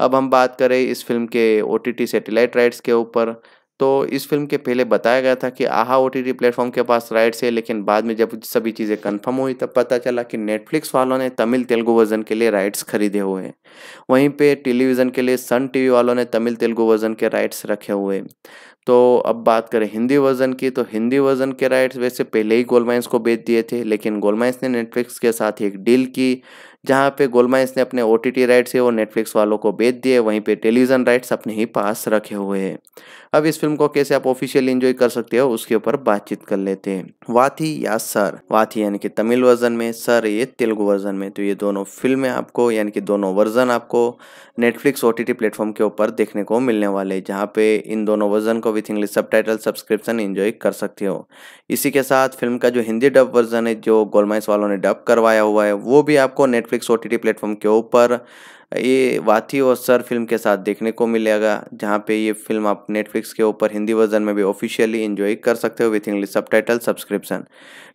[SPEAKER 1] अब हम बात करें इस फ़िल्म के ओ टी सैटेलाइट राइट्स के ऊपर तो इस फ़िल्म के पहले बताया गया था कि आहा ओ टी प्लेटफॉर्म के पास राइट्स है, लेकिन बाद में जब सभी चीज़ें कंफर्म हुई, तब पता चला कि नेटफ्लिक्स वालों ने तमिल तेलुगु वर्जन के लिए राइट्स खरीदे हुए हैं। वहीं पे टेलीविज़न के लिए सन टीवी वालों ने तमिल तेलुगु वर्जन के राइट्स रखे हुए हैं। तो अब बात करें हिंदी वर्जन की तो हिंदी वर्जन के राइट्स वैसे पहले ही गोलमाइंस को बेच दिए थे, लेकिन गोलमाइंस ने नेटफ्लिक्स के साथ एक डील की जहाँ पे गोलमाइंस ने अपने ओ टी राइट्स है वो नेटफ्लिक्स वालों को बेच दिए, वहीं पे टेलीविज़न राइट्स अपने ही पास रखे हुए हैं। अब इस फ़िल्म को कैसे आप ऑफिशियल एंजॉय कर सकते हो, उसके ऊपर बातचीत कर लेते हैं। वाथी या सर? वाथी यानी कि तमिल वर्जन में, सर ये तेलुगु वर्जन में। तो ये दोनों फ़िल्में आपको, यानी कि दोनों वर्जन आपको नेटफ्लिक्स ओ टी प्लेटफॉर्म के ऊपर देखने को मिलने वाले जहाँ पे इन दोनों वर्जन को with English sub subscription enjoy कर सकते हो। इसी के साथ फ़िल्म का जो हिंदी डब वर्जन है, जो गोलमाइस वालों ने डब करवाया हुआ है, वो भी आपको नेटफ्लिक्स ओ टी प्लेटफॉर्म के ऊपर, ये वाथी और सर फ़िल्म के साथ देखने को मिलेगा, जहाँ पे ये फ़िल्म आप नेटफ्लिक्स के ऊपर हिंदी वर्जन में भी ऑफिशियली इन्जॉय कर सकते हो with English sub subscription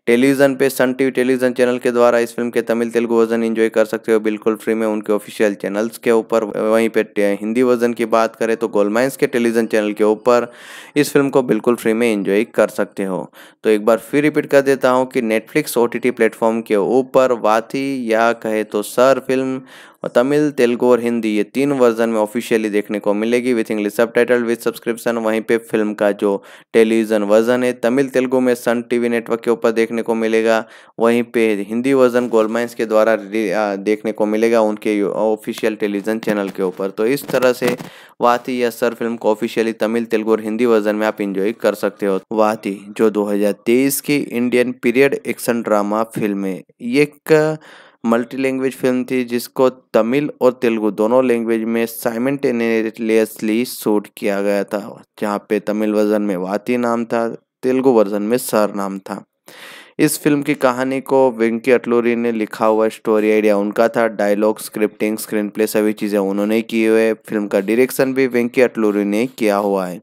[SPEAKER 1] television पे सन टीवी टेलीविज़न चैनल के द्वारा इस फ़िल्म के तमिल, तेलुगु वर्जन एंजॉय कर सकते हो। बिल्कुल फ्री में उनके ऑफिशियल चैनल्स के ऊपर। वहीं पे हिंदी वर्जन की बात करें तो गोलमाइंस के टेलीविज़न चैनल के ऊपर इस फ़िल्म को बिल्कुल फ्री में एंजॉय कर सकते हो। तो एक बार फिर रिपीट कर देता हूँ कि नेटफ्लिक्स ओ टी प्लेटफॉर्म के ऊपर वाथी या कहे तो सर फ़िल्म और तमिल, तेलुगु और हिंदी ये तीन वर्जन में ऑफिशियली देखने को मिलेगी with English subtitle with subscription वहीं पे फ़िल्म का जो टेलीविज़न वर्जन है, तमिल, तेलुगु में सन टीवी नेटवर्क के ऊपर देखने को मिलेगा। वहीं पे हिंदी वर्जन गोलमाइंस के द्वारा देखने को मिलेगा उनके ऑफिशियल टेलीविज़न चैनल के ऊपर। तो इस तरह से वाती या सर फ़िल्म को ऑफिशियली तमिल, तेलुगु और हिंदी वर्जन में आप इंजॉय कर सकते हो। वाती, जो 2023 की Indian period action drama film है एक मल्टी लैंग्वेज फ़िल्म थी जिसको तमिल और तेलुगु दोनों लैंग्वेज में साइमल्टेनियसली शूट किया गया था, जहाँ पे तमिल वर्जन में वाती नाम था, तेलुगु वर्जन में सर नाम था। इस फ़िल्म की कहानी को वेंकी अटलूरी ने लिखा हुआ स्टोरी आइडिया उनका था डायलॉग स्क्रिप्टिंग स्क्रीन प्ले सभी चीज़ें उन्होंने की हुए फ़िल्म का डायरेक्शन भी वेंकी अटलूरी ने किया हुआ है।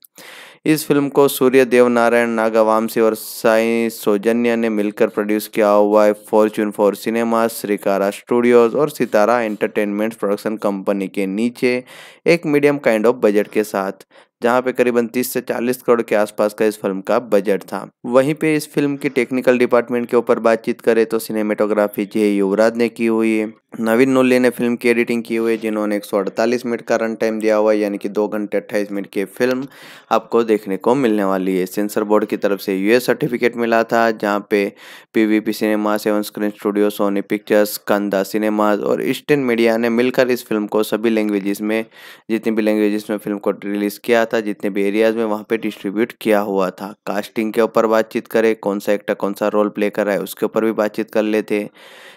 [SPEAKER 1] इस फ़िल्म को सूर्य देव नारायण नागावामसी और साई सौजन्य ने मिलकर प्रोड्यूस किया हुआ है। Fortune Four Cinema Srikara Studios और सितारा एंटरटेनमेंट प्रोडक्शन कंपनी के नीचे एक मीडियम काइंड ऑफ़ बजट के साथ जहाँ पे करीबन 30 से 40 करोड़ के आसपास का इस फ़िल्म का बजट था। वहीं पे इस फ़िल्म की टेक्निकल डिपार्टमेंट के ऊपर बातचीत करें तो सिनेमेटोग्राफी जे युवराज ने की हुई है नवीन नुल्ली ने फ़िल्म की एडिटिंग की हुई है जिन्होंने एक सौ अड़तालीस मिनट का रन टाइम दिया हुआ है यानी कि दो घंटे अट्ठाईस मिनट की फ़िल्म आपको देखने को मिलने वाली है। सेंसर बोर्ड की तरफ़ से यूएस सर्टिफिकेट मिला था, जहाँ पे PVP Cinema Seven Screen Studio Sony Pictures कंदा सिनेमाज और ईस्टर्न मीडिया ने मिलकर इस फ़िल्म को सभी लैंग्वेजेस में, जितनी भी लैंग्वेजेस में फ़िल्म को रिलीज़ किया था था, जितने भी एरियाज़ में वहाँ पे डिस्ट्रीब्यूट किया हुआ था। कास्टिंग के ऊपर बातचीत करें, कौन सा एक्टर कौन सा रोल प्ले कर रहा है, उसके ऊपर भी बातचीत कर लेते।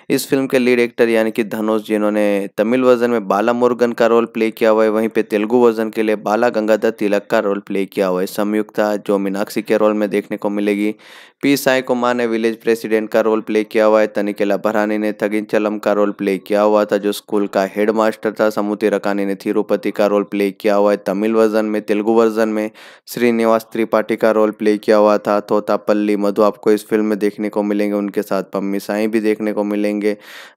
[SPEAKER 1] इस फ़िल्म के लीड एक्टर यानी कि धनुष जिन्होंने तमिल वर्जन में बाला मुरुगन का रोल प्ले किया हुआ है। वहीं पे तेलुगु वर्जन के लिए बाला गंगाधर तिलक का रोल प्ले किया हुआ है। संयुक्ता, जो मीनाक्षी के रोल में देखने को मिलेगी। पी. साई कुमार ने विलेज प्रेसिडेंट का रोल प्ले किया हुआ है। तनिकेला भरानी ने थगिन चलम का रोल प्ले किया हुआ था, जो स्कूल का हेड मास्टर था। समुति रकानी ने थिरुपति का रोल प्ले किया हुआ है। तमिल वर्जन में, तेलुगु वर्जन में श्रीनिवास त्रिपाठी का रोल प्ले किया हुआ था। तोतापल्ली, मधु, आपको इस फ़िल्म में देखने को मिलेंगे। उनके साथ पम्मी साई भी देखने को मिलेंगे।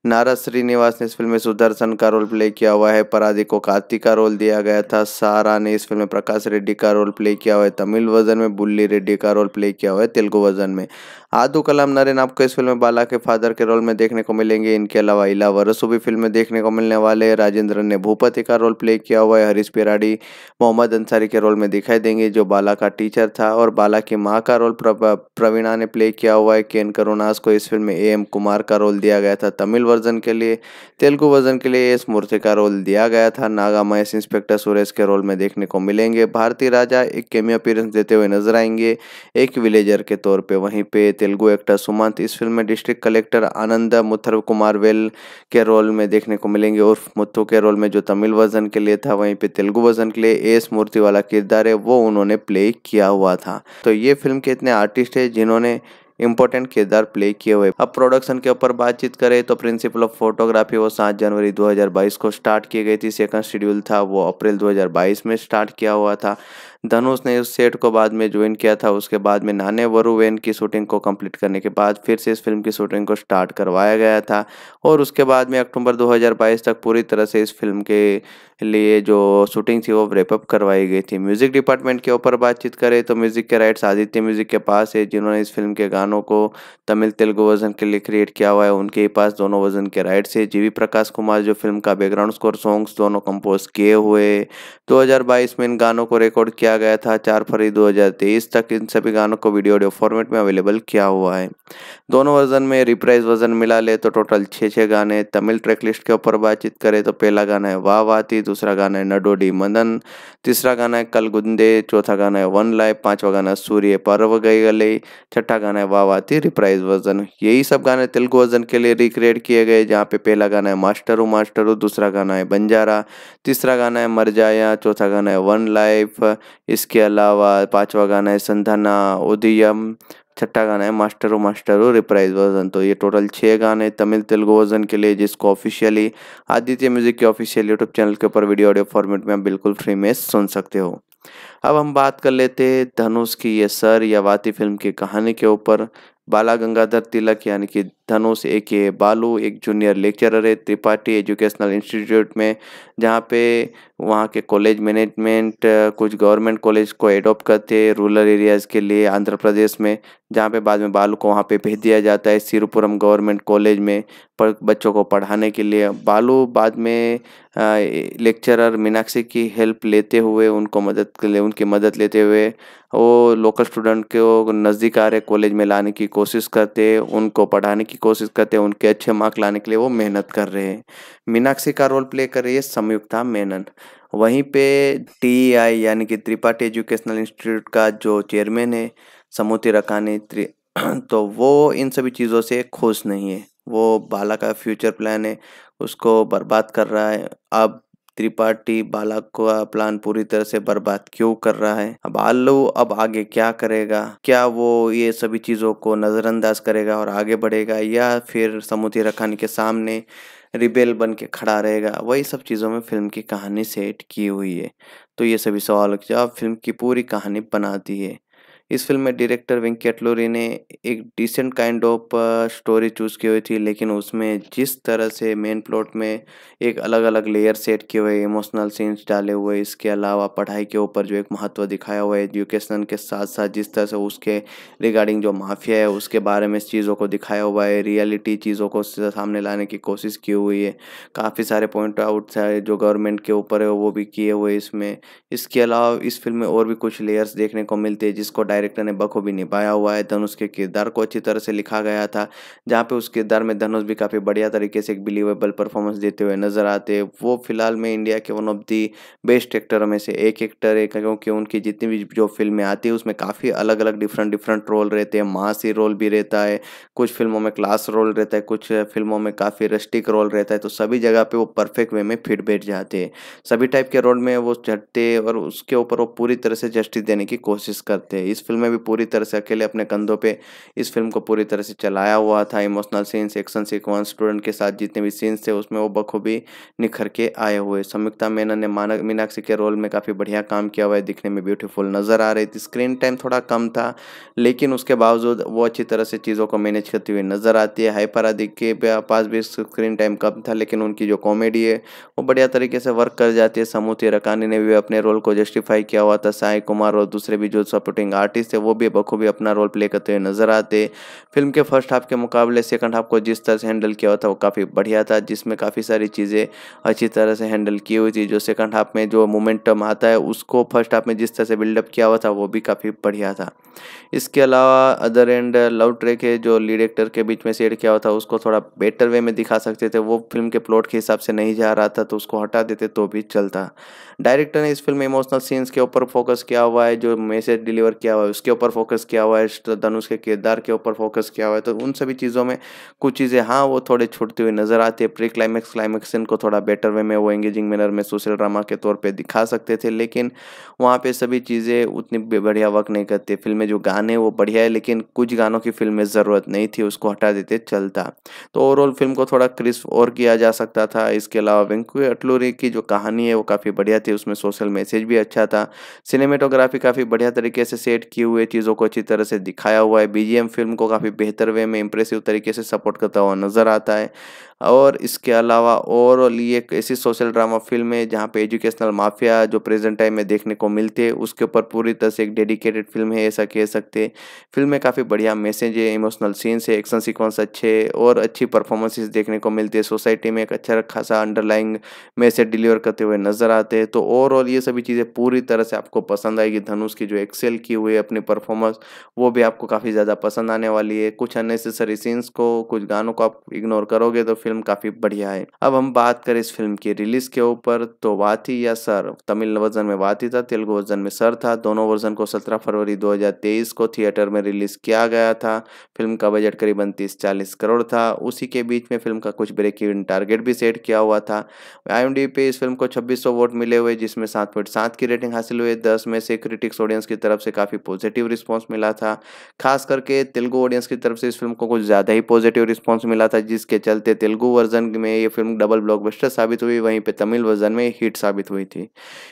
[SPEAKER 1] नारद श्रीनिवास ने इस फ़िल्म में सुदर्शन का रोल प्ले किया हुआ है परादी को कार्तिक का रोल दिया गया था, सारा ने इस फ़िल्म में प्रकाश रेड्डी का रोल प्ले किया हुआ है, तमिल वर्जन में बुल्ली रेड्डी का रोल प्ले किया हुआ है, तेलुगु वर्जन में। आदू कलाम नरेन आपको इस फ़िल्म में बाला के फादर के रोल में देखने को मिलेंगे। इनके अलावा इला वरसु भी फ़िल्म में देखने को मिलने वाले हैं। राजेंद्र ने भूपति का रोल प्ले किया हुआ है, हरीश पिराड़ी, मोहम्मद अंसारी के रोल में दिखाई देंगे, जो बाला का टीचर था और बाला की माँ का रोल प्रवीणा ने प्ले किया हुआ है। केन करुणास को इस फ़िल्म में ए एम कुमार का रोल दिया गया था तमिल वर्जन के लिए। तेलुगु वर्जन के लिए एस मूर्ति का रोल दिया गया था। नागा महेश इंस्पेक्टर सुरेश के रोल में देखने को मिलेंगे। भारतीय राजा एक केमियो अपीरेंस देते हुए नज़र आएँगे। एक विलेजर के तौर पे वहीं पे तेलुगु एक्टर सुमंत, इस फ़िल्म में district collector Anand, मुथर Kumar well के रोल में देखने को मिलेंगे। उर्फ़ मुथु के रोल में जो तमिल वर्जन के लिए था, वहीं पे तेलुगु वर्जन के लिए एस मूर्ति वाला किरदार है, वो उन्होंने प्ले किया हुआ था। तो ये फ़िल्म के इतने आर्टिस्ट है जिन्होंने इंपॉर्टेंट किरदार प्ले किए हुए। अब प्रोडक्शन के ऊपर बातचीत करें तो प्रिंसिपल ऑफ़ फोटोग्राफी वो सात जनवरी 2022 को स्टार्ट की गई थी। सेकंड शेड्यूल था वो अप्रैल 2022 में स्टार्ट किया हुआ था। धनुष ने उस सेट को बाद में ज्वाइन किया था। उसके बाद में नाने वरुवेन की शूटिंग को कंप्लीट करने के बाद फिर से इस फ़िल्म की शूटिंग को स्टार्ट करवाया गया था। और उसके बाद में अक्टूबर 2022 तक पूरी तरह से इस फ़िल्म के लिए जो शूटिंग थी, वो रेपअप करवाई गई थी। म्यूज़िक डिपार्टमेंट के ऊपर बातचीत करें तो म्यूज़िक के राइट्स आदित्य म्यूज़िक के पास है, जिन्होंने इस फ़िल्म के गानों को तमिल, तेलुगु वर्जन के लिए क्रिएट किया हुआ है। उनके पास दोनों वर्जन के राइट्स है। जीवी प्रकाश कुमार जो फ़िल्म का बैकग्राउंड स्कोर सॉन्ग्स दोनों कंपोज किए हुए 2022 में इन गानों को रिकॉर्ड किया गया था चार फरवरी 2023 तक इन सभी गानों को वीडियो ऑडियो फॉर्मेट में अवेलेबल किया हुआ है दोनों वर्जन में रिप्राइज वर्जन मिला ले तो टोटल छः छः गाने तमिल ट्रैक लिस्ट के ऊपर बातचीत करें तो पहला गाना है वाह वाती दूसरा गाना है नडोडी मदन तीसरा गाना है कल गुंदे चौथा गाना है वन लाइफ पांचवा गाना सूर्य पर्व गई गले छठा गाना है वाह वाती रिप्राइज वर्जन यही सब गाने तेलुगु वर्जन के लिए रिक्रिएट किए गए जहाँ पे पहला गाना है मास्टरू मास्टरू दूसरा गाना है बंजारा तीसरा गाना है मर जाया चौथा गाना है वन लाइफ इसके अलावा पांचवा गाना है संधाना, उदयम, छठा गाना है मास्टरो मास्टरो, रिप्राइज वर्जन। तो ये टोटल छः गाने तमिल तेलुगु वर्जन के लिए, जिसको ऑफिशियली आदित्य म्यूज़िक के ऑफिशियल यूट्यूब चैनल के ऊपर वीडियो ऑडियो फॉर्मेट में आप बिल्कुल फ्री में सुन सकते हो। अब हम बात कर लेते हैं धनुष की, ये सर या वाती फ़िल्म की कहानी के ऊपर। बाला गंगाधर तिलक यानी कि धनुष, ए के बालू, एक जूनियर लेक्चरर है, त्रिपाठी एजुकेशनल इंस्टीट्यूट में, जहाँ पे वहाँ के कॉलेज मैनेजमेंट, कुछ गवर्नमेंट कॉलेज को एडॉप्ट करते हैं, रूरल एरियाज़ के लिए आंध्र प्रदेश में, जहाँ पे बाद में बालू को वहाँ पे भेज दिया जाता है, सिरुपुरम गवर्नमेंट कॉलेज में, पर बच्चों को पढ़ाने के लिए। बालू बाद में लेक्चरर मीनाक्षी की हेल्प लेते हुए उनको मदद ले उनकी मदद लेते हुए, वो लोकल स्टूडेंट को नज़दीक आ रहे कॉलेज में लाने की कोशिश करते उनको पढ़ाने की कोशिश करते हैं उनके अच्छे मार्क लाने के लिए, वो मेहनत कर रहे हैं। मीनाक्षी का रोल प्ले कर रही है संयुक्ता मेनन। वहीं पे टी आई यानी कि त्रिपाठी एजुकेशनल इंस्टीट्यूट का जो चेयरमैन है समूति रकानी तो वो इन सभी चीज़ों से खुश नहीं है। वो बाला का फ्यूचर प्लान है, उसको बर्बाद कर रहा है। अब त्रिपाठी बालक का प्लान पूरी तरह से बर्बाद क्यों कर रहा है? अब आलू अब आगे क्या करेगा? क्या वो ये सभी चीज़ों को नज़रअंदाज करेगा और आगे बढ़ेगा या फिर समुद्री रखानी के सामने रिबेल बन के खड़ा रहेगा? वही सब चीज़ों में फ़िल्म की कहानी सेट की हुई है। तो ये सभी सवालों के जवाब फ़िल्म की पूरी कहानी बनाती है। इस फ़िल्म में डायरेक्टर वेंकट लोरी ने एक decent kind of story choose की हुई थी, लेकिन उसमें जिस तरह से मेन प्लॉट में एक अलग अलग लेयर सेट किए हुए इमोशनल सीन्स डाले हुए, इसके अलावा पढ़ाई के ऊपर जो एक महत्व दिखाया हुआ है एजुकेशन के साथ साथ जिस तरह से उसके रिगार्डिंग जो माफिया है, उसके बारे में चीज़ों को दिखाया हुआ है रियलिटी चीज़ों को सामने लाने की कोशिश की हुई है। काफ़ी सारे पॉइंट आउट है जो गवर्नमेंट के ऊपर है, वो भी किए हुए इसमें। इसके अलावा इस फ़िल्म में और भी कुछ लेयर्स देखने को मिलते हैं, जिसको डायरेक्टर ने बखूबी निभाया हुआ है। धनुष के किरदार को अच्छी तरह से लिखा गया था, जहाँ पे उस किरदार में धनुष भी काफ़ी बढ़िया तरीके से एक बिलीवेबल परफॉर्मेंस देते हुए नज़र आते वो फ़िलहाल में इंडिया के वन ऑफ़ दी बेस्ट एक्टरों में से एक एक्टर है, क्योंकि उनकी जितनी भी जो फ़िल्में आती है, उसमें काफ़ी अलग अलग डिफरेंट डिफरेंट रोल रहते हैं। मासी रोल भी रहता है, कुछ फ़िल्मों में क्लास रोल रहता है, कुछ फ़िल्मों में काफ़ी रस्टिक रोल रहता है तो सभी जगह पे वो परफेक्ट वे में फिट बैठ जाते हैं। सभी टाइप के रोल में वो चढ़ते और उसके ऊपर वो पूरी तरह से जस्टिस देने की कोशिश करते हैं। इस फ़िल्म में भी पूरी तरह से अकेले अपने कंधों पे इस फ़िल्म को पूरी तरह से चलाया हुआ था। Emotional scenes, action sequence, student के साथ जितने भी सीन्स थे, उसमें वो बखूबी निखर के आए हुए। संयुक्ता मेनन ने मानक, मीनाक्षी के रोल में काफ़ी बढ़िया काम किया हुआ है। दिखने में ब्यूटीफुल नज़र आ रही थी। स्क्रीन टाइम थोड़ा कम था, लेकिन उसके बावजूद वो अच्छी तरह से चीज़ों को मैनेज करती हुई नज़र आती है। हाइपर आदि के पास भी स्क्रीन टाइम कम था, लेकिन उनकी जो कॉमेडी है, वो बढ़िया तरीके से वर्क कर जाती है। समूति रकानी ने भी अपने रोल को जस्टिफाई किया हुआ था। साई कुमार और दूसरे भी जो सपोर्टिंग आर्टिस्ट है, वो भी बखूबी अपना रोल प्ले करते हुए नज़र आते फ़िल्म के फ़र्स्ट हाफ़ के मुकाबले सेकंड हाफ़ को जिस तरह से हैंडल किया हुआ था, वो काफ़ी बढ़िया था। जिसमें काफ़ी सारी चीज़ें अच्छी तरह से हैंडल की हुई थी। जो सेकंड हाफ़ में जो मोमेंटम आता है, उसको फ़र्स्ट हाफ़ में जिस तरह से बिल्डअप किया हुआ था, वो भी काफ़ी बढ़िया था। इसके अलावा अदर एंड लव ट्रैक है, जो लीड एक्टर के बीच में सेड किया हुआ था, उसको थोड़ा बेटर वे में दिखा सकते थे। वो फ़िल्म के प्लॉट के हिसाब से नहीं जा रहा था तो उसको हटा देते तो भी चलता। डायरेक्टर ने इस फ़िल्म में इमोशनल सीन्स के ऊपर फोकस किया हुआ है, जो मैसेज डिलीवर किया हुआ उसके ऊपर फोकस किया हुआ है, धनुष के किरदार के ऊपर फोकस किया हुआ है तो उन सभी चीज़ों में कुछ चीज़ें हाँ वो थोड़े छूटती हुई नज़र आती है। प्री क्लाइमैक्स क्लाइमैक्स इनको थोड़ा बेटर वे में वो एंगेजिंग मैनर में सोशल ड्रामा के तौर पर दिखा सकते थे, लेकिन वहाँ पर सभी चीज़ें उतनी बढ़िया वर्क नहीं करती। फ़िल्म में जो गाने वो बढ़िया है, लेकिन कुछ गानों की फ़िल्म में ज़रूरत नहीं थी, उसको हटा देते चलता। तो ओवरऑल फ़िल्म को थोड़ा क्रिस्प और किया जा सकता था। इसके अलावा वेंकू अटलूरी की जो कहानी है, वो काफ़ी बढ़िया थी, उसमें सोशल मैसेज भी अच्छा था। सिनेमेटोग्राफी काफ़ी बढ़िया तरीके से सेट किए हुए चीज़ों को अच्छी तरह से दिखाया हुआ है। बीजीएम फ़िल्म को काफ़ी बेहतर वे में इंप्रेसिव तरीके से सपोर्ट करता हुआ नज़र आता है। और इसके अलावा ओवरऑल ये एक ऐसी सोशल ड्रामा फ़िल्म है जहाँ पे एजुकेशनल माफिया जो प्रेजेंट टाइम में देखने को मिलते हैं, उसके ऊपर पूरी तरह से एक डेडिकेटेड फ़िल्म है, ऐसा कह सकते हैं। फ़िल्म में काफ़ी बढ़िया मैसेज है, इमोशनल सीन्स है, एक्शन सीक्वेंस अच्छे और अच्छी परफॉर्मेंसेस देखने को मिलती है। सोसाइटी में एक अच्छा खासा अंडरलाइंग मैसेज डिलीवर करते हुए नज़र आते हैं। तो ओवरऑल ये सभी चीज़ें पूरी तरह से आपको पसंद आएगी। धनुष की जो एक्सेल की हुई है अपनी परफॉर्मेंस, वो भी आपको काफ़ी ज़्यादा पसंद आने वाली है। कुछ अननेसेसरी सीन्स को, कुछ गानों को आप इग्नोर करोगे तो फ़िल्म काफ़ी बढ़िया है। अब हम बात करें इस फ़िल्म की रिलीज़ के ऊपर तो वाथी या सर? तमिल वर्जन में वाथी था, तेलुगु वर्जन में सर था। दोनों वर्जन को सत्रह फरवरी दो हज़ार तेईस को थिएटर में रिलीज़ किया गया था। फ़िल्म का बजट करीबन तीस चालीस करोड़ था। उसी के बीच में फ़िल्म का कुछ ब्रेक इवन टारगेट भी सेट किया हुआ था। आई पे इस फ़िल्म को छब्बीस वोट मिले हुए, जिसमें सात पॉइंट सात की रेटिंग हासिल हुई। दस में से क्रिटिक्स ऑडियंस की तरफ़ से काफ़ी पॉजिटिव रिस्पॉन्स मिला था। खास करके तेलुगु ऑडियंस की तरफ़ से इस फ़िल्म को कुछ ज़्यादा ही पॉजिटिव रिस्पॉन्स मिला था, जिसके चलते तेलुगु वर्जन में ये फ़िल्म डबल ब्लॉकबस्टर साबित हुई, वहीं पे तमिल वर्जन में हिट साबित हुई थी।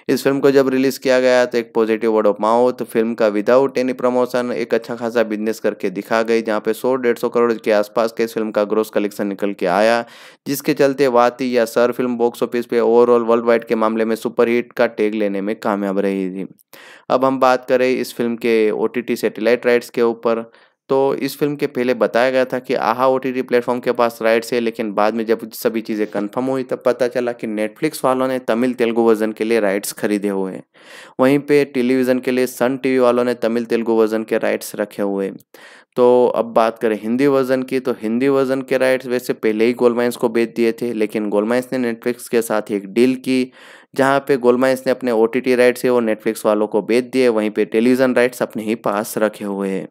[SPEAKER 1] इस फ़िल्म को जब रिलीज़ किया गया तो एक positive word of mouth film का विदाउट एनी प्रमोशन एक अच्छा खासा बिज़नेस करके दिखा गई, जहाँ पे सौ डेढ़ सौ करोड़ के आसपास के इस फ़िल्म का ग्रोस कलेक्शन निकल के आया, जिसके चलते वाती या सर फ़िल्म बॉक्स ऑफ़िस पे ओवरऑल वर्ल्ड वाइड के मामले में सुपरहिट का टेग लेने में कामयाब रही थी। अब हम बात करें इस फ़िल्म के ओ टी सैटेलाइट राइट्स के ऊपर। तो इस फ़िल्म के पहले बताया गया था कि आहा ओ टी टी प्लेटफॉर्म के पास राइट्स है, लेकिन बाद में जब सभी चीज़ें कंफर्म हुई, तब पता चला कि नेटफ्लिक्स वालों ने तमिल तेलुगु वर्जन के लिए राइट्स खरीदे हुए हैं। वहीं पे टेलीविज़न के लिए सन टीवी वालों ने तमिल तेलुगु वर्जन के राइट्स रखे हुए तो अब बात करें हिंदी वर्जन की तो हिंदी वर्जन के राइट्स वैसे पहले ही गोलमाइंस को बेच दिए थे, लेकिन गोलमाइंस ने नेटफ्लिक्स के साथ एक डील की जहाँ पे गोलमाइंस ने अपने ओ टी राइट्स है वो नेटफ्लिक्स वालों को बेच दिए, वहीं पे टेलीविज़न राइट्स अपने ही पास रखे हुए हैं।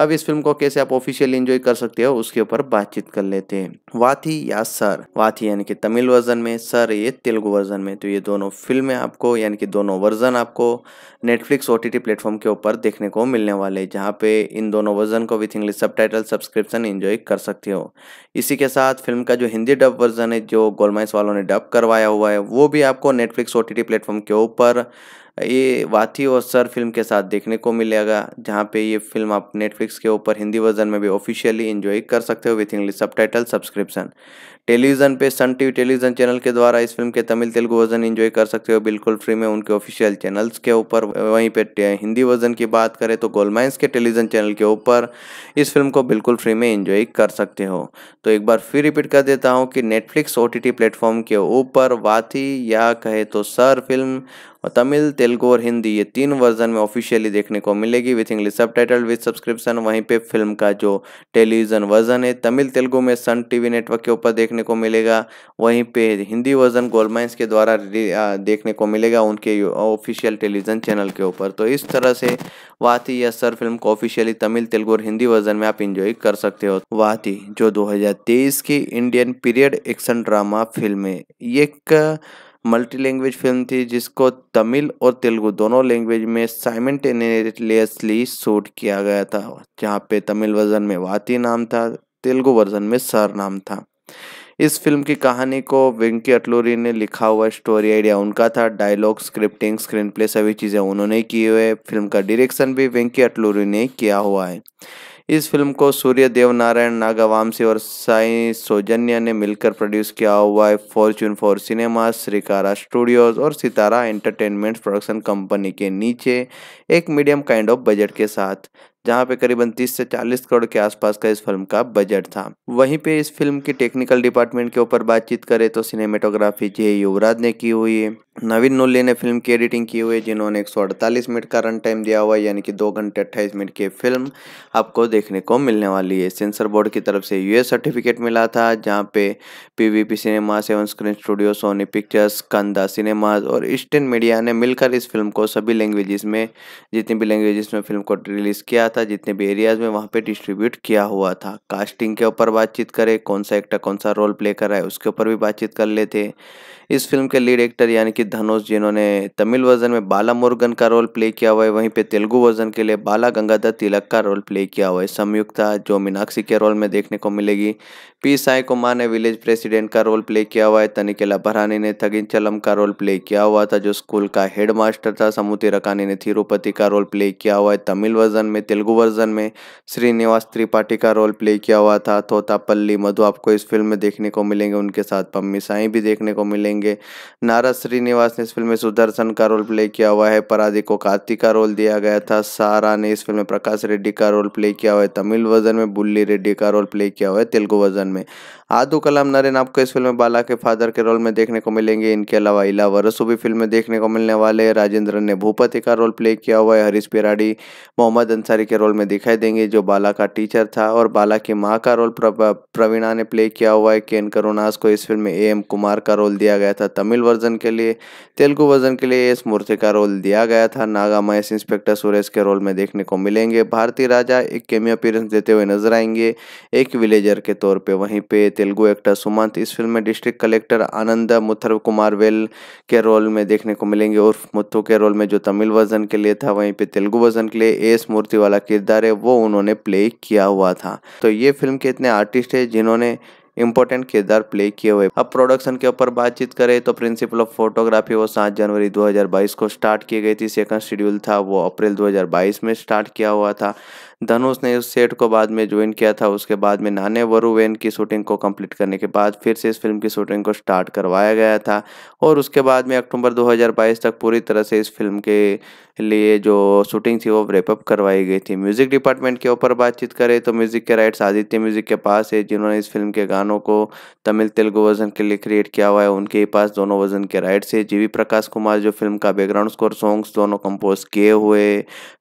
[SPEAKER 1] अब इस फ़िल्म को कैसे आप ऑफिशियल एंजॉय कर सकते हो, उसके ऊपर बातचीत कर लेते हैं। वाथी या सर? वाथी यानी कि तमिल वर्जन में, सर ये तेलुगु वर्जन में। तो ये दोनों फ़िल्में आपको, यानी कि दोनों वर्जन आपको नेटफ्लिक्स ओ टी प्लेटफॉर्म के ऊपर देखने को मिलने वाले हैं, जहाँ पे इन दोनों वर्जन को with English sub subscription enjoy कर सकते हो। इसी के साथ फ़िल्म का जो हिंदी डब वर्जन है, जो गोलमाइस वालों ने डब करवाया हुआ है, वो भी आपको नेटफ्लिक्स ओ टी प्लेटफॉर्म के ऊपर, ये वाथी और सर फ़िल्म के साथ देखने को मिलेगा, जहाँ पे ये फ़िल्म आप नेटफ्लिक्स के ऊपर हिंदी वर्जन में भी ऑफिशियली इंजॉय कर सकते हो with English sub subscription television पे सन टीवी टेलीविज़न चैनल के द्वारा इस फ़िल्म के तमिल, तेलुगु वर्जन एंजॉय कर सकते हो। बिल्कुल फ्री में उनके ऑफिशियल चैनल्स के ऊपर, वहीं पे हिंदी वर्जन की बात करें तो गोलमाइंस के टेलीविज़न चैनल के ऊपर इस फ़िल्म को बिल्कुल फ्री में एंजॉय कर सकते हो। तो एक बार फिर रिपीट कर देता हूँ कि नेटफ्लिक्स ओ प्लेटफॉर्म के ऊपर वाथी या कहे तो सर फ़िल्म तमिल, तेलुगु और हिंदी ये तीन वर्जन में ऑफिशियली देखने को मिलेगी with English subtitle with subscription वहीं पे फ़िल्म का जो टेलीविज़न वर्जन है, तमिल, तेलुगु में सन टीवी नेटवर्क के ऊपर देखने को मिलेगा। वहीं पे हिंदी वर्जन गोलमाइंस के द्वारा देखने को मिलेगा उनके ऑफिशियल टेलीविज़न चैनल के ऊपर। तो इस तरह से वाती या सर फ़िल्म को ऑफिशियली तमिल, तेलुगु और हिंदी वर्जन में आप इंजॉय कर सकते हो। वाती, जो 2023 की Indian period action drama film है। ये एक मल्टी लैंग्वेज फ़िल्म थी जिसको तमिल और तेलुगु दोनों लैंग्वेज में साइमल्टेनियसली शूट किया गया था, जहाँ पे तमिल वर्जन में वाती नाम था, तेलुगु वर्जन में सर नाम था। इस फ़िल्म की कहानी को वेंकी अटलूरी ने लिखा हुआ स्टोरी आइडिया उनका था, डायलॉग, स्क्रिप्टिंग स्क्रीन प्ले सभी चीज़ें उन्होंने की हुए फ़िल्म का डायरेक्शन भी वेंकी अटलूरी ने किया हुआ है। इस फ़िल्म को सूर्य देव नारायण नागावामसी और साई सौजन्य ने मिलकर प्रोड्यूस किया हुआ है। Fortune Four Cinema Srikara Studios और सितारा एंटरटेनमेंट प्रोडक्शन कंपनी के नीचे एक मीडियम काइंड ऑफ़ बजट के साथ। जहाँ पे करीबन 30 से 40 करोड़ के आसपास का इस फ़िल्म का बजट था। वहीं पे इस फ़िल्म की टेक्निकल डिपार्टमेंट के ऊपर बातचीत करें तो सिनेमेटोग्राफी जे युवराज ने की हुई है। नवीन नोल्ले ने फ़िल्म की एडिटिंग की हुई है, जिन्होंने एक सौ अड़तालीस मिनट का रन टाइम दिया हुआ है, यानी कि दो घंटे अट्ठाईस मिनट की फ़िल्म आपको देखने को मिलने वाली है। सेंसर बोर्ड की तरफ़ से यूएस सर्टिफिकेट मिला था, जहाँ पे PVP Cinema Seven Screen Studio Sony Pictures कंदा सिनेमाज और ईस्टर्न मीडिया ने मिलकर इस फ़िल्म को सभी लैंग्वेजेस में, जितनी भी लैंग्वेजेस में फ़िल्म को रिलीज़ किया था जितने भी एरियाज़ में वहाँ पे डिस्ट्रीब्यूट किया हुआ था। कास्टिंग के ऊपर बातचीत करें, कौन सा एक्टर कौन सा रोल प्ले कर रहा है, उसके ऊपर भी बातचीत कर लेते। इस फ़िल्म के लीड एक्टर यानी कि धनुष, जिन्होंने तमिल वर्जन में बाला मुरुगन का रोल प्ले किया हुआ है, वहीं पे तेलुगु वर्जन के लिए बाला गंगाधर तिलक का रोल प्ले किया हुआ है। संयुक्ता जो मीनाक्षी के रोल में देखने को मिलेगी। पी. साई. कुमार ने विलेज प्रेसिडेंट का रोल प्ले किया हुआ है, तनिकेला भरानी ने थगिन चलम का रोल प्ले किया हुआ था, जो स्कूल का हेड मास्टर था, समुति रकानी ने थिरुपति का रोल प्ले किया हुआ है, तमिल वर्जन में, तेलुगु वर्जन में श्रीनिवास त्रिपाठी का रोल प्ले किया हुआ था तोतापल्ली मधु, आपको इस फ़िल्म में देखने को मिलेंगे, उनके साथ पम्मी साई भी देखने को मिलेंगे। नारद श्रीनिवास ने इस फ़िल्म में सुदर्शन का रोल प्ले किया हुआ है पराधी को कार्तिक का रोल दिया गया था, सारा ने इस फ़िल्म में प्रकाश रेड्डी का रोल प्ले किया हुआ है, तमिल वर्जन में बुल्ली रेड्डी का रोल प्ले किया हुआ है, तेलुगु वर्जन में। आदू कलाम नरेन आपको इस फ़िल्म में बाला के फादर के रोल में देखने को मिलेंगे। इनके अलावा इला वरसु भी फ़िल्म में देखने को मिलने वाले राजेंद्र ने भूपति का रोल प्ले किया हुआ है। हरीश पिराड़ी, मोहम्मद अंसारी के रोल में दिखाई देंगे, जो बाला का टीचर था और बाला की माँ का रोल प्रवीणा ने प्ले किया हुआ है। केन करुणास को इस फ़िल्म में ए एम कुमार का रोल दिया गया था तमिल वर्जन के लिए। तेलुगु वर्जन के लिए एस मूर्ति का रोल दिया गया था। नागा महेश, इंस्पेक्टर सुरेश के रोल में देखने को मिलेंगे। भारतीय राजा एक केमियो अपीरेंस देते हुए नज़र आएँगे। एक विलेजर के तौर पर वहीं पे तेलुगु एक्टर सुमंत। इस फ़िल्म में district collector Anand मुथर Kumar well के रोल में देखने को मिलेंगे। और मुथु के रोल में जो तमिल वर्जन के लिए था, वहीं पे तेलुगु वर्जन के लिए एस मूर्ति वाला किरदार है, वो उन्होंने प्ले किया हुआ था। तो ये फ़िल्म के इतने आर्टिस्ट है जिन्होंने इंपॉर्टेंट किरदार प्ले किए हुए। अब प्रोडक्शन के ऊपर बातचीत करें तो प्रिंसिपल ऑफ़ फोटोग्राफी, वो सात जनवरी 2022 को स्टार्ट की गई थी। सेकंड शेड्यूल था, वो अप्रैल 2022 में स्टार्ट किया हुआ था। धनुष ने उस सेट को बाद में ज्वाइन किया था, उसके बाद में नाने वरुवेन की शूटिंग को कंप्लीट करने के बाद फिर से इस फ़िल्म की शूटिंग को स्टार्ट करवाया गया था। और उसके बाद में अक्टूबर 2022 तक पूरी तरह से इस फ़िल्म के लिए जो शूटिंग थी, वो रेपअप करवाई गई थी। म्यूज़िक डिपार्टमेंट के ऊपर बातचीत करें तो म्यूज़िक के राइट्स आदित्य म्यूज़िक के पास है, जिन्होंने इस फ़िल्म के गानों को तमिल, तेलुगु वर्जन के लिए क्रिएट किया हुआ है, उनके पास दोनों वर्जन के राइट्स है। जीवी प्रकाश कुमार जो फ़िल्म का बैकग्राउंड स्कोर सॉन्ग्स दोनों कंपोज किए हुए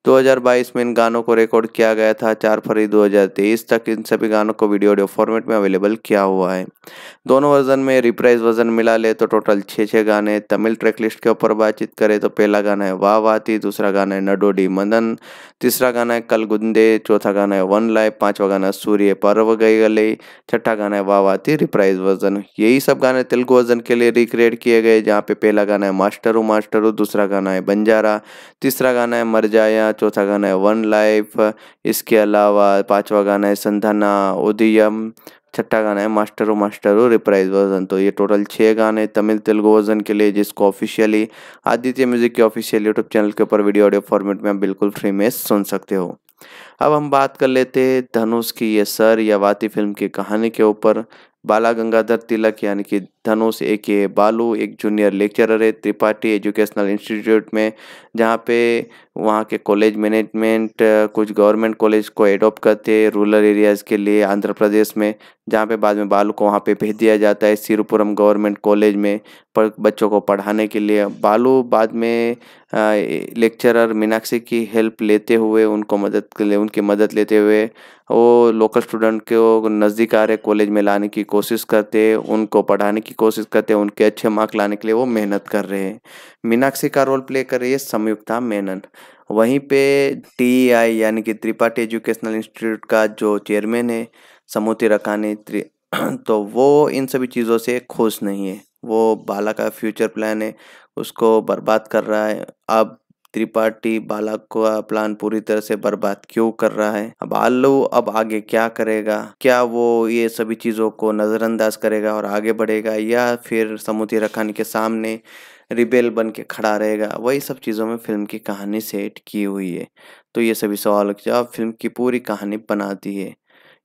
[SPEAKER 1] 2022 में इन गानों को रिकॉर्ड किया गया था चार फरवरी 2023 तक इन सभी गानों को वीडियो ऑडियो फॉर्मेट में अवेलेबल किया हुआ है दोनों वर्जन में रिप्राइज वर्जन मिला ले तो टोटल छः छः गाने तमिल ट्रैक लिस्ट के ऊपर बातचीत करें तो पहला गाना है वाह वाती दूसरा गाना है नडोडी मदन तीसरा गाना है कल गुंदे चौथा गाना है वन लाइफ पांचवा गाना सूर्य पर्व गई गले छठा गाना है वाह वाती रिप्राइज वर्जन यही सब गाने तेलुगु वर्जन के लिए रिक्रिएट किए गए जहाँ पे पहला गाना है मास्टरू मास्टरू दूसरा गाना है बंजारा तीसरा गाना है मर जाया चौथा गाना है वन लाइफ इसके अलावा पांचवा गाना है संधाना, उदयम, छठा गाना है मास्टरो मास्टरो, रिप्राइज वर्जन। तो ये टोटल छः गाने तमिल, तेलुगु वर्जन के लिए, जिसको ऑफिशियली आदित्य म्यूज़िक के ऑफिशियल यूट्यूब चैनल के ऊपर वीडियो ऑडियो फॉर्मेट में आप बिल्कुल फ्री में सुन सकते हो। अब हम बात कर लेते हैं धनुष की, ये सर या वाती फ़िल्म की कहानी के ऊपर। बाला गंगाधर तिलक यानी कि धनुष ए के बालू, एक जूनियर लेक्चरर है, त्रिपाठी एजुकेशनल इंस्टीट्यूट में, जहाँ पे वहाँ के कॉलेज मैनेजमेंट कुछ गवर्नमेंट कॉलेज को एडॉप्ट करते हैं रूरल एरियाज़ के लिए आंध्र प्रदेश में, जहाँ पे बाद में बालू को वहाँ पे भेज दिया जाता है सिरुपुरम गवर्नमेंट कॉलेज में पर बच्चों को पढ़ाने के लिए। बालू बाद में लेक्चरर मीनाक्षी की हेल्प लेते हुए उनको मदद के लिए, उनकी मदद लेते हुए वो लोकल स्टूडेंट को नज़दीक आ रहे कॉलेज में लाने की कोशिश करते उनको पढ़ाने की कोशिश करते हैं, उनके अच्छे मार्क लाने के लिए वो मेहनत कर रहे हैं। मीनाक्षी का रोल प्ले कर रही है संयुक्ता मेनन। वहीं पे टी आई यानी कि त्रिपाठी एजुकेशनल इंस्टीट्यूट का जो चेयरमैन है समूति रकानी तो वो इन सभी चीज़ों से खुश नहीं है। वो बाला का फ्यूचर प्लान है, उसको बर्बाद कर रहा है। अब त्रिपाठी बालक का प्लान पूरी तरह से बर्बाद क्यों कर रहा है? अब आलू अब आगे क्या करेगा? क्या वो ये सभी चीज़ों को नज़रअंदाज करेगा और आगे बढ़ेगा या फिर समुद्री रखानी के सामने रिबेल बन के खड़ा रहेगा? वही सब चीज़ों में फ़िल्म की कहानी सेट की हुई है। तो ये सभी सवालों के जवाब फ़िल्म की पूरी कहानी बनाती है।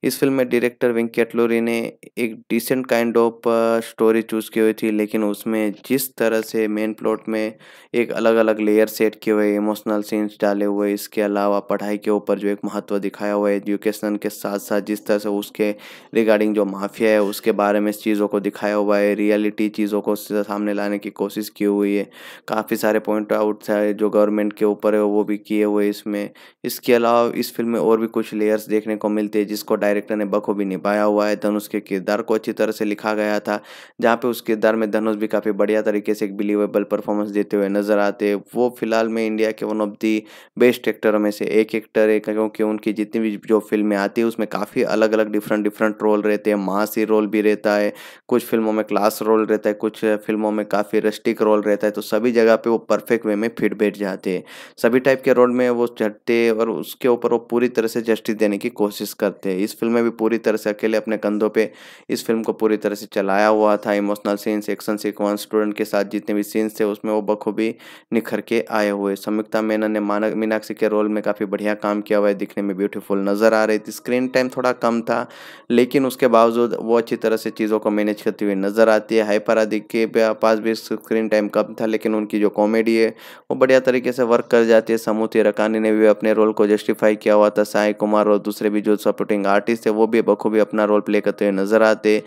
[SPEAKER 1] इस फ़िल्म में डायरेक्टर वेंकट लोरी ने एक decent kind of story choose की हुई थी, लेकिन उसमें जिस तरह से मेन प्लॉट में एक अलग अलग लेयर सेट किए हुए इमोशनल सीन्स डाले हुए, इसके अलावा पढ़ाई के ऊपर जो एक महत्व दिखाया हुआ है एजुकेशन के साथ साथ जिस तरह से उसके रिगार्डिंग जो माफिया है, उसके बारे में चीज़ों को दिखाया हुआ है रियलिटी चीज़ों को सामने लाने की कोशिश की हुई है, काफ़ी सारे पॉइंट आउट है जो गवर्नमेंट के ऊपर है, वो भी किए हुए इसमें। इसके अलावा इस फ़िल्म में और भी कुछ लेयर्स देखने को मिलते हैं, जिसको डायरेक्टर ने बखूबी निभाया हुआ है। धनुष के किरदार को अच्छी तरह से लिखा गया था, जहाँ पे उस किरदार में धनुष भी काफ़ी बढ़िया तरीके से एक बिलीवेबल परफॉर्मेंस देते हुए नज़र आते वो फ़िलहाल में इंडिया के वन ऑफ़ दी बेस्ट एक्टरों में से एक एक्टर है, क्योंकि उनकी जितनी भी जो फ़िल्में आती है, उसमें काफ़ी अलग अलग डिफरेंट डिफरेंट रोल रहते हैं। मासी रोल भी रहता है, कुछ फ़िल्मों में क्लास रोल रहता है, कुछ फ़िल्मों में काफ़ी रस्टिक रोल रहता है तो सभी जगह पे वो परफेक्ट वे में फिट बैठ जाते हैं। सभी टाइप के रोल में वो चढ़ते और उसके ऊपर वो पूरी तरह से जस्टिस देने की कोशिश करते हैं। इस फ़िल्म में भी पूरी तरह से अकेले अपने कंधों पे इस फ़िल्म को पूरी तरह से चलाया हुआ था। Emotional scenes, action sequence, student के साथ जितने भी सीन्स थे, उसमें वो बखूबी निखर के आए हुए। संयुक्ता मेनन ने मानक मीनाक्षी के रोल में काफ़ी बढ़िया काम किया हुआ है। दिखने में ब्यूटीफुल नज़र आ रही थी। स्क्रीन टाइम थोड़ा कम था, लेकिन उसके बावजूद वो अच्छी तरह से चीज़ों को मैनेज करती हुई नज़र आती है। हाइपर आदि के पास भी स्क्रीन टाइम कम था, लेकिन उनकी जो कॉमेडी है, वो बढ़िया तरीके से वर्क कर जाती है। समूति रकानी ने भी अपने रोल को जस्टिफाई किया हुआ था। साई कुमार और दूसरे भी जो सपोर्टिंग आर्टिस्ट है, वो भी बखूबी अपना रोल प्ले करते हुए नज़र आते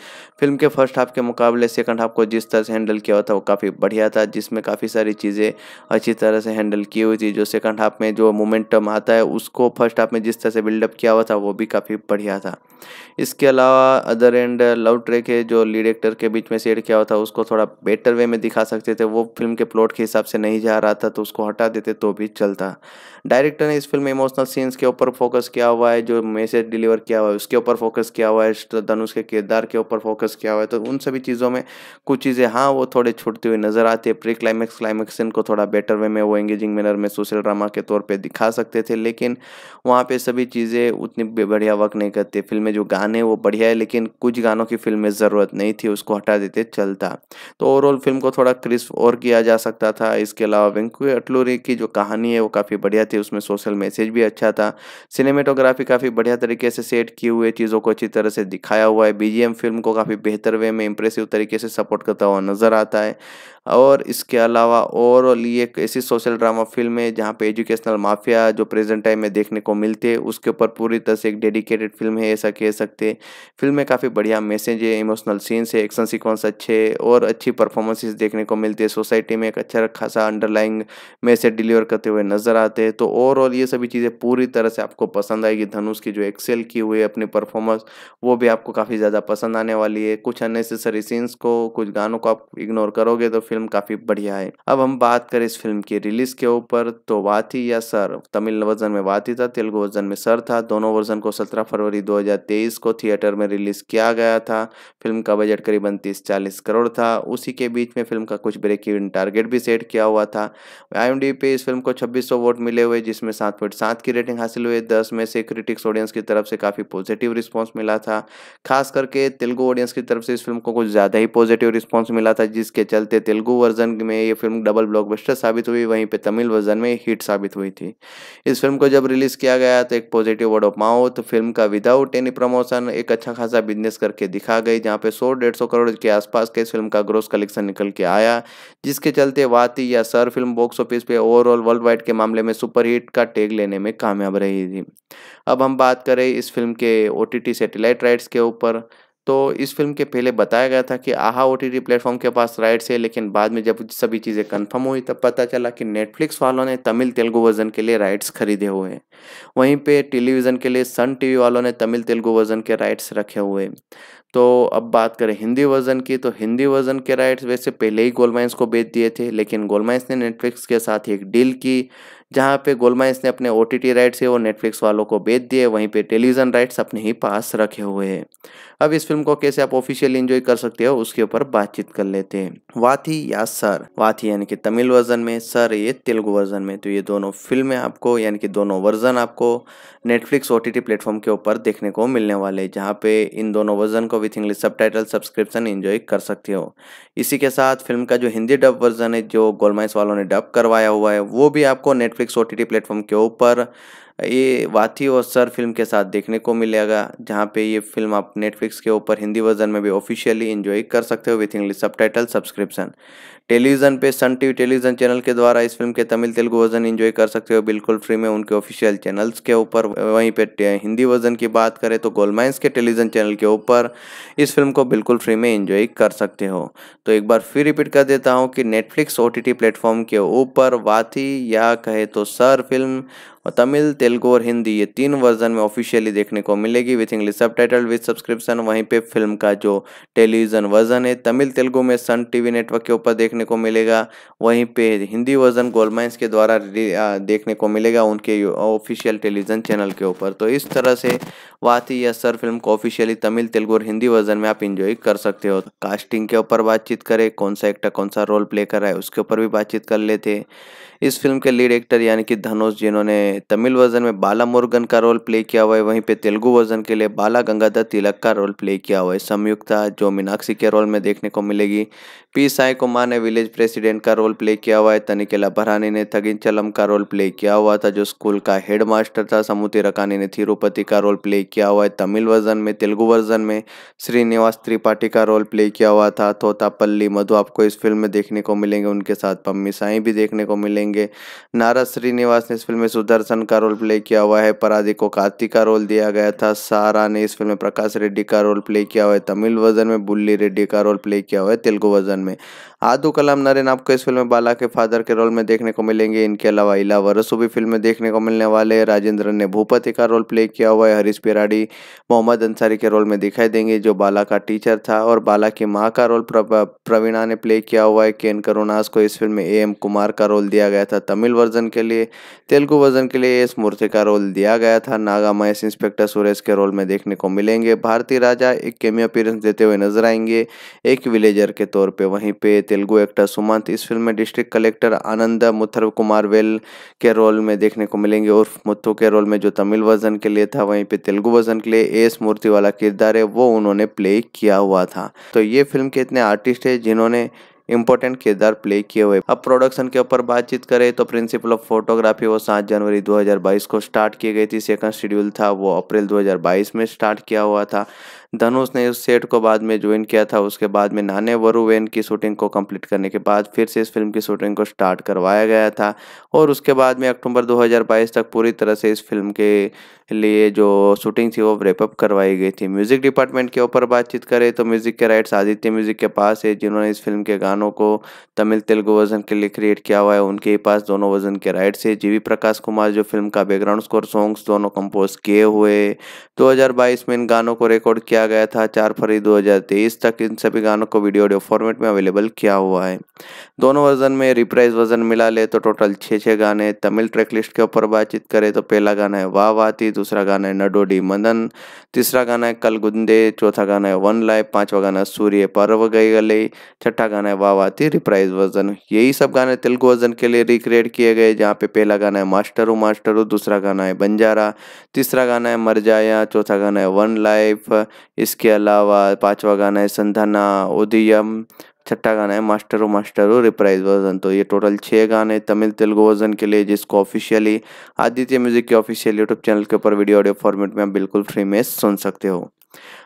[SPEAKER 1] फ़िल्म के फ़र्स्ट हाफ़ के मुकाबले सेकंड हाफ़ को जिस तरह से हैंडल किया हुआ था, वो काफ़ी बढ़िया था, जिसमें काफ़ी सारी चीज़ें अच्छी तरह से हैंडल की हुई थी। जो सेकंड हाफ़ में जो मोमेंटम आता है, उसको फ़र्स्ट हाफ़ में जिस तरह से बिल्डअप किया हुआ था, वो भी काफ़ी बढ़िया था। इसके अलावा अदर एंड लव ट्रैक है, जो लीड एक्टर के बीच में सेड किया हुआ था, उसको थोड़ा बेटर वे में दिखा सकते थे। वो फ़िल्म के प्लॉट के हिसाब से नहीं जा रहा था तो उसको हटा देते तो भी चलता। डायरेक्टर ने इस फ़िल्म में इमोशनल सीन्स के ऊपर फोकस किया हुआ है, जो मैसेज डिलीवर किया हुआ है, उसके ऊपर फोकस किया हुआ है धनुष के किरदार के ऊपर फोकस किया हुआ है। तो उन सभी चीज़ों में कुछ चीज़ें हाँ वो थोड़े छूटती हुई नज़र आती है। प्री क्लाइमैक्स क्लाइमैक्स को थोड़ा बेटर वे में वो एंगेजिंग मैनर में सोशल ड्रामा के तौर पर दिखा सकते थे, लेकिन वहाँ पर सभी चीज़ें उतनी बढ़िया वर्क नहीं करती। फ़िल्म में जो गाने वो बढ़िया है, लेकिन कुछ गानों की फ़िल्म में ज़रूरत नहीं थी, उसको हटा देते चलता। तो ओवरऑल फ़िल्म को थोड़ा क्रिस्प और किया जा सकता था। इसके अलावा वेंकू अटलूरी की जो कहानी है, वो काफ़ी बढ़िया थी, उसमें सोशल मैसेज भी अच्छा था। सिनेमेटोग्राफी काफ़ी बढ़िया तरीके से सेट किए हुए, चीज़ों को अच्छी तरह से दिखाया हुआ है। बीजीएम फ़िल्म को काफ़ी बेहतर वे में इंप्रेसिव तरीके से सपोर्ट करता हुआ नज़र आता है। और इसके अलावा ओवरऑल ये एक ऐसी सोशल ड्रामा फ़िल्म है, जहाँ पे एजुकेशनल माफिया जो प्रेजेंट टाइम में देखने को मिलते हैं, उसके ऊपर पूरी तरह से एक डेडिकेटेड फ़िल्म है, ऐसा कह सकते हैं। फ़िल्म में काफ़ी बढ़िया मैसेज है इमोशनल सीन्स है एक्शन सीक्वेंस अच्छे और अच्छी परफॉर्मेंसेस देखने को मिलती है। सोसाइटी में एक अच्छा खासा अंडरलाइंग मैसेज डिलीवर करते हुए नज़र आते हैं। तो ओवरऑल ये सभी चीज़ें पूरी तरह से आपको पसंद आएगी। धनुष की जो एक्सेल की हुई है अपनी परफॉर्मेंस वो भी आपको काफ़ी ज़्यादा पसंद आने वाली है। कुछ अननेसेसरी सीन्स को, कुछ गानों को आप इग्नोर करोगे तो फ़िल्म काफ़ी बढ़िया है। अब हम बात करें इस फ़िल्म की रिलीज़ के ऊपर तो वाथी या सर? तमिल वर्जन में वाथी था, तेलुगु वर्जन में सर था। दोनों वर्जन को 17 फरवरी 2023 को थिएटर में रिलीज़ किया गया था। फ़िल्म का बजट करीबन तीस चालीस करोड़ था। उसी के बीच में फ़िल्म का कुछ ब्रेक इवन टारगेट भी सेट किया हुआ था। आई पे इस फ़िल्म को छब्बीस वोट मिले हुए, जिसमें सात पॉइंट सात की रेटिंग हासिल हुई। दस में से क्रिटिक्स ऑडियंस की तरफ़ से काफ़ी पॉजिटिव रिस्पॉन्स मिला था। खास करके तेलुगु ऑडियंस की तरफ़ से इस फ़िल्म को कुछ ज़्यादा ही पॉजिटिव रिस्पॉन्स मिला था, जिसके चलते तेलुगु वर्जन में ये फ़िल्म डबल ब्लॉकबस्टर साबित हुई। वहीं पर तमिल वर्जन में हिट साबित हुई थी। इस फ़िल्म को जब रिलीज़ किया गया तो एक positive word of mouth film का विदाउट एनी प्रमोशन एक अच्छा खासा बिज़नेस करके दिखा गई, जहाँ पे सौ डेढ़ करोड़ के आसपास के इस फ़िल्म का ग्रोस कलेक्शन निकल के आया, जिसके चलते वाती या सर फ़िल्म बॉक्स ऑफ़िस पे ओवरऑल वर्ल्ड वाइड के मामले में सुपरहिट का टेग लेने में कामयाब रही थी। अब हम बात करें इस फ़िल्म के ओ सैटेलाइट राइट्स के ऊपर तो इस फ़िल्म के पहले बताया गया था कि आहा ओ टी प्लेटफॉर्म के पास राइट्स है, लेकिन बाद में जब सभी चीज़ें कंफर्म हुई, तब पता चला कि नेटफ्लिक्स वालों ने तमिल तेलुगु वर्जन के लिए राइट्स खरीदे हुए हैं। वहीं पे टेलीविज़न के लिए सन टीवी वालों ने तमिल तेलुगु वर्जन के राइट्स रखे हुए तो अब बात करें हिंदी वर्जन की तो हिंदी वर्जन के राइट्स वैसे पहले ही गोलमाइंस को बेच दिए थे, लेकिन गोलमाइंस ने नेटफ्लिक्स के साथ एक डील की जहाँ पे गोलमाइंस ने अपने ओ टी राइट्स है वो नेटफ्लिक्स वालों को बेच दिए, वहीं पे टेलीविज़न राइट्स अपने ही पास रखे हुए हैं। अब इस फ़िल्म को कैसे आप ऑफिशियली एंजॉय कर सकते हो, उसके ऊपर बातचीत कर लेते हैं। वाथी या सर? वाथी यानी कि तमिल वर्जन में, सर ये तेलुगु वर्जन में। तो ये दोनों फ़िल्में आपको, यानी कि दोनों वर्जन आपको। नेटफ्लिक्स ओ टी प्लेटफॉर्म के ऊपर देखने को मिलने वाले, जहाँ पे इन दोनों वर्जन को with English sub subscription enjoy कर सकते हो। इसी के साथ फ़िल्म का जो हिंदी डब वर्जन है, जो गोलमाइस वालों ने डब करवाया हुआ है, वो भी आपको नेटफ्लिक्स ओ टी प्लेटफॉर्म के ऊपर, ये वाथी और सर फ़िल्म के साथ देखने को मिलेगा, जहाँ पे ये फ़िल्म आप नेटफ्लिक्स के ऊपर हिंदी वर्जन में भी ऑफिशियली इंजॉय कर सकते हो with English sub subscription television पे, सन टीवी टेलीविज़न चैनल के द्वारा इस फ़िल्म के तमिल, तेलुगु वर्जन एंजॉय कर सकते हो। बिल्कुल फ्री में उनके ऑफिशियल चैनल्स के ऊपर, वहीं पे हिंदी वर्जन की बात करें तो गोलमाइंस के टेलीविज़न चैनल के ऊपर इस फ़िल्म को बिल्कुल फ्री में एंजॉय कर सकते हो। तो एक बार फिर रिपीट कर देता हूँ कि नेटफ्लिक्स ओ प्लेटफॉर्म के ऊपर वाथी या कहे तो सर फ़िल्म और तमिल, तेलुगु और हिंदी ये तीन वर्जन में ऑफिशियली देखने को मिलेगी with English subtitle with subscription वहीं पे फ़िल्म का जो टेलीविज़न वर्जन है, तमिल, तेलुगु में सन टीवी नेटवर्क के ऊपर देखने को मिलेगा। वहीं पे हिंदी वर्जन गोलमाइंस के द्वारा देखने को मिलेगा उनके ऑफिशियल टेलीविज़न चैनल के ऊपर। तो इस तरह से वाती या सर फ़िल्म को ऑफिशियली तमिल, तेलुगु और हिंदी वर्जन में आप इंजॉय कर सकते हो। कास्टिंग के ऊपर बातचीत करें, कौन सा एक्टर कौन सा रोल प्ले कर रहा है, उसके ऊपर भी बातचीत कर लेते। इस फ़िल्म के लीड एक्टर यानी कि धनुष, जिन्होंने तमिल वर्जन में बाला मुरुगन का रोल प्ले किया हुआ है, वहीं पे तेलुगु वर्जन के लिए बाला गंगाधर तिलक का रोल प्ले किया हुआ है। संयुक्ता जो मीनाक्षी के रोल में देखने को मिलेगी। पी. साई कुमार ने विलेज प्रेसिडेंट का रोल प्ले किया हुआ है, तनिकेला भरानी ने थगिन चलम का रोल प्ले किया हुआ था, जो स्कूल का हेड मास्टर था। समुति रकानी ने थिरुपति का रोल प्ले किया हुआ है, तमिल वर्जन में, तेलुगु वर्जन में श्रीनिवास त्रिपाठी का रोल प्ले किया हुआ था। तोतापल्ली, मधु, आपको इस फ़िल्म में देखने को मिलेंगे। उनके साथ पम्मी साई भी देखने को मिलेंगे। नारद श्रीनिवास ने इस फ़िल्म में सुदर्शन का रोल प्ले किया हुआ है पराधी को कार्तिक का रोल दिया गया था, सारा ने इस फ़िल्म में प्रकाश रेड्डी का रोल प्ले किया हुआ है, तमिल वर्जन में बुल्ली रेड्डी का रोल प्ले किया हुआ है, तेलुगु वर्जन में। आदू कलाम नरेन आपको इस फ़िल्म में बाला के फादर के रोल में देखने को मिलेंगे। इनके अलावा इला वरसु भी फ़िल्म में देखने को मिलने वाले राजेंद्र ने भूपति का रोल प्ले किया हुआ है। हरीश पिराड़ी मोहम्मद अंसारी के रोल में दिखाई देंगे, जो बाला का टीचर था और बाला की माँ का रोल प्रवीणा ने प्ले किया हुआ है। केन करुणास को इस फ़िल्म में ए एम कुमार का रोल दिया गया था। तमिल वर्जन के लिए, तेलुगु वर्जन के लिए एस मूर्ति का रोल दिया गया था। नागा महेश, इंस्पेक्टर सुरेश के रोल में देखने को मिलेंगे। भारतीय राजा एक केमियो अपीरेंस देते हुए नज़र आएँगे। एक विलेजर के तौर पर वहीं पे तेलुगु एक्टर सुमंत, इस फ़िल्म में district collector Anand मुथर Kumar well के रोल में देखने को मिलेंगे। उर्फ़ मुथु के रोल में जो तमिल वर्जन के लिए था, वहीं पे तेलुगु वर्जन के लिए एस मूर्ति वाला किरदार है, वो उन्होंने प्ले किया हुआ था। तो ये फ़िल्म के इतने आर्टिस्ट है जिन्होंने इंपॉर्टेंट किरदार प्ले किए हुए। अब प्रोडक्शन के ऊपर बातचीत करें तो प्रिंसिपल ऑफ़ फोटोग्राफी, वो सात जनवरी 2022 को स्टार्ट की गई थी। सेकंड शेड्यूल था, वो अप्रैल 2022 में स्टार्ट किया हुआ था। धनुष ने उस सेट को बाद में ज्वाइन किया था। उसके बाद में नाने वरुवेन की शूटिंग को कंप्लीट करने के बाद फिर से इस फ़िल्म की शूटिंग को स्टार्ट करवाया गया था। और उसके बाद में अक्टूबर 2022 तक पूरी तरह से इस फ़िल्म के लिए जो शूटिंग थी, वो रेपअप करवाई गई थी। म्यूज़िक डिपार्टमेंट के ऊपर बातचीत करें तो म्यूज़िक के राइट्स आदित्य म्यूज़िक के पास है, जिन्होंने इस फ़िल्म के गानों को तमिल, तेलुगु वर्जन के लिए क्रिएट किया हुआ है। उनके पास दोनों वर्जन के राइट्स है। जीवी प्रकाश कुमार जो फ़िल्म का बैकग्राउंड स्कोर सॉन्ग्स दोनों कंपोज किए हुए दो हज़ार बाईस में इन गानों को रिकॉर्ड किया गया था चार फरवरी दो हज़ार तेईस तक इन सभी गानों को वीडियो ऑडियो फॉर्मेट में अवेलेबल किया हुआ है दोनों वर्जन में रिप्राइज वर्जन मिला ले तो टोटल छः छः गाने तमिल ट्रैक लिस्ट के ऊपर बातचीत करें तो पहला गाना है वाह वाती दूसरा गाना है नडोडी मदन तीसरा गाना है कल गुंदे चौथा गाना है वन लाइफ पांचवा गाना सूर्य पर्व गई गले छठा गाना है वावाती रिप्राइज वर्जन यही सब गाने तेलुगु वर्जन के लिए रिक्रिएट किए गए जहाँ पे पहला गाना है मास्टरू मास्टरू दूसरा गाना है बंजारा तीसरा गाना है मर जाया चौथा गाना है वन लाइफ इसके अलावा पांचवा गाना है संधाना उदयम, छठा गाना है मास्टरो मास्टरो, रिप्राइज वर्जन। तो ये टोटल छः गाने तमिल तेलुगु वर्जन के लिए, जिसको ऑफिशियली आदित्य म्यूज़िक के ऑफिशियल यूट्यूब चैनल के ऊपर वीडियो ऑडियो फॉर्मेट में आप बिल्कुल फ्री में सुन सकते हो।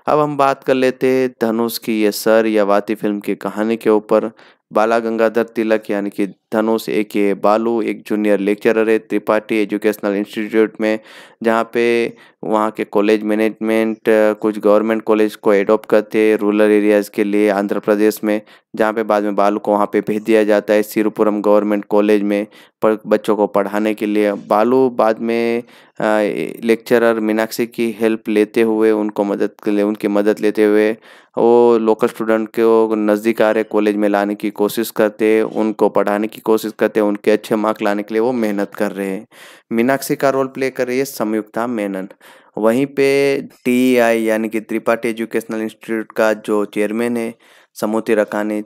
[SPEAKER 1] अब हम बात कर लेते हैं धनुष की, ये सर या वाती फ़िल्म की कहानी के ऊपर। बाला गंगाधर तिलक यानी कि धनुष एक ये बालू, एक जूनियर लेक्चरर है, त्रिपाठी एजुकेशनल इंस्टीट्यूट में, जहाँ पे वहाँ के कॉलेज मैनेजमेंट कुछ गवर्नमेंट कॉलेज को एडॉप्ट करते हैं रूरल एरियाज़ के लिए आंध्र प्रदेश में, जहाँ पे बाद में बालू को वहाँ पे भेज दिया जाता है सिरुपुरम गवर्नमेंट कॉलेज में, पर बच्चों को पढ़ाने के लिए। बालू बाद में लेक्चरर मीनाक्षी की हेल्प लेते हुए, उनको मदद के लिए, उनकी मदद लेते हुए, वो लोकल स्टूडेंट को नज़दीक आ रहे कॉलेज में लाने की कोशिश करते उनको पढ़ाने की कोशिश करते हैं उनके अच्छे मार्क लाने के लिए, वो मेहनत कर रहे हैं। मीनाक्षी का रोल प्ले कर रही है संयुक्ता मेनन। वहीं पे टी आई यानी कि त्रिपाठी एजुकेशनल इंस्टीट्यूट का जो चेयरमैन है, समूति रकानी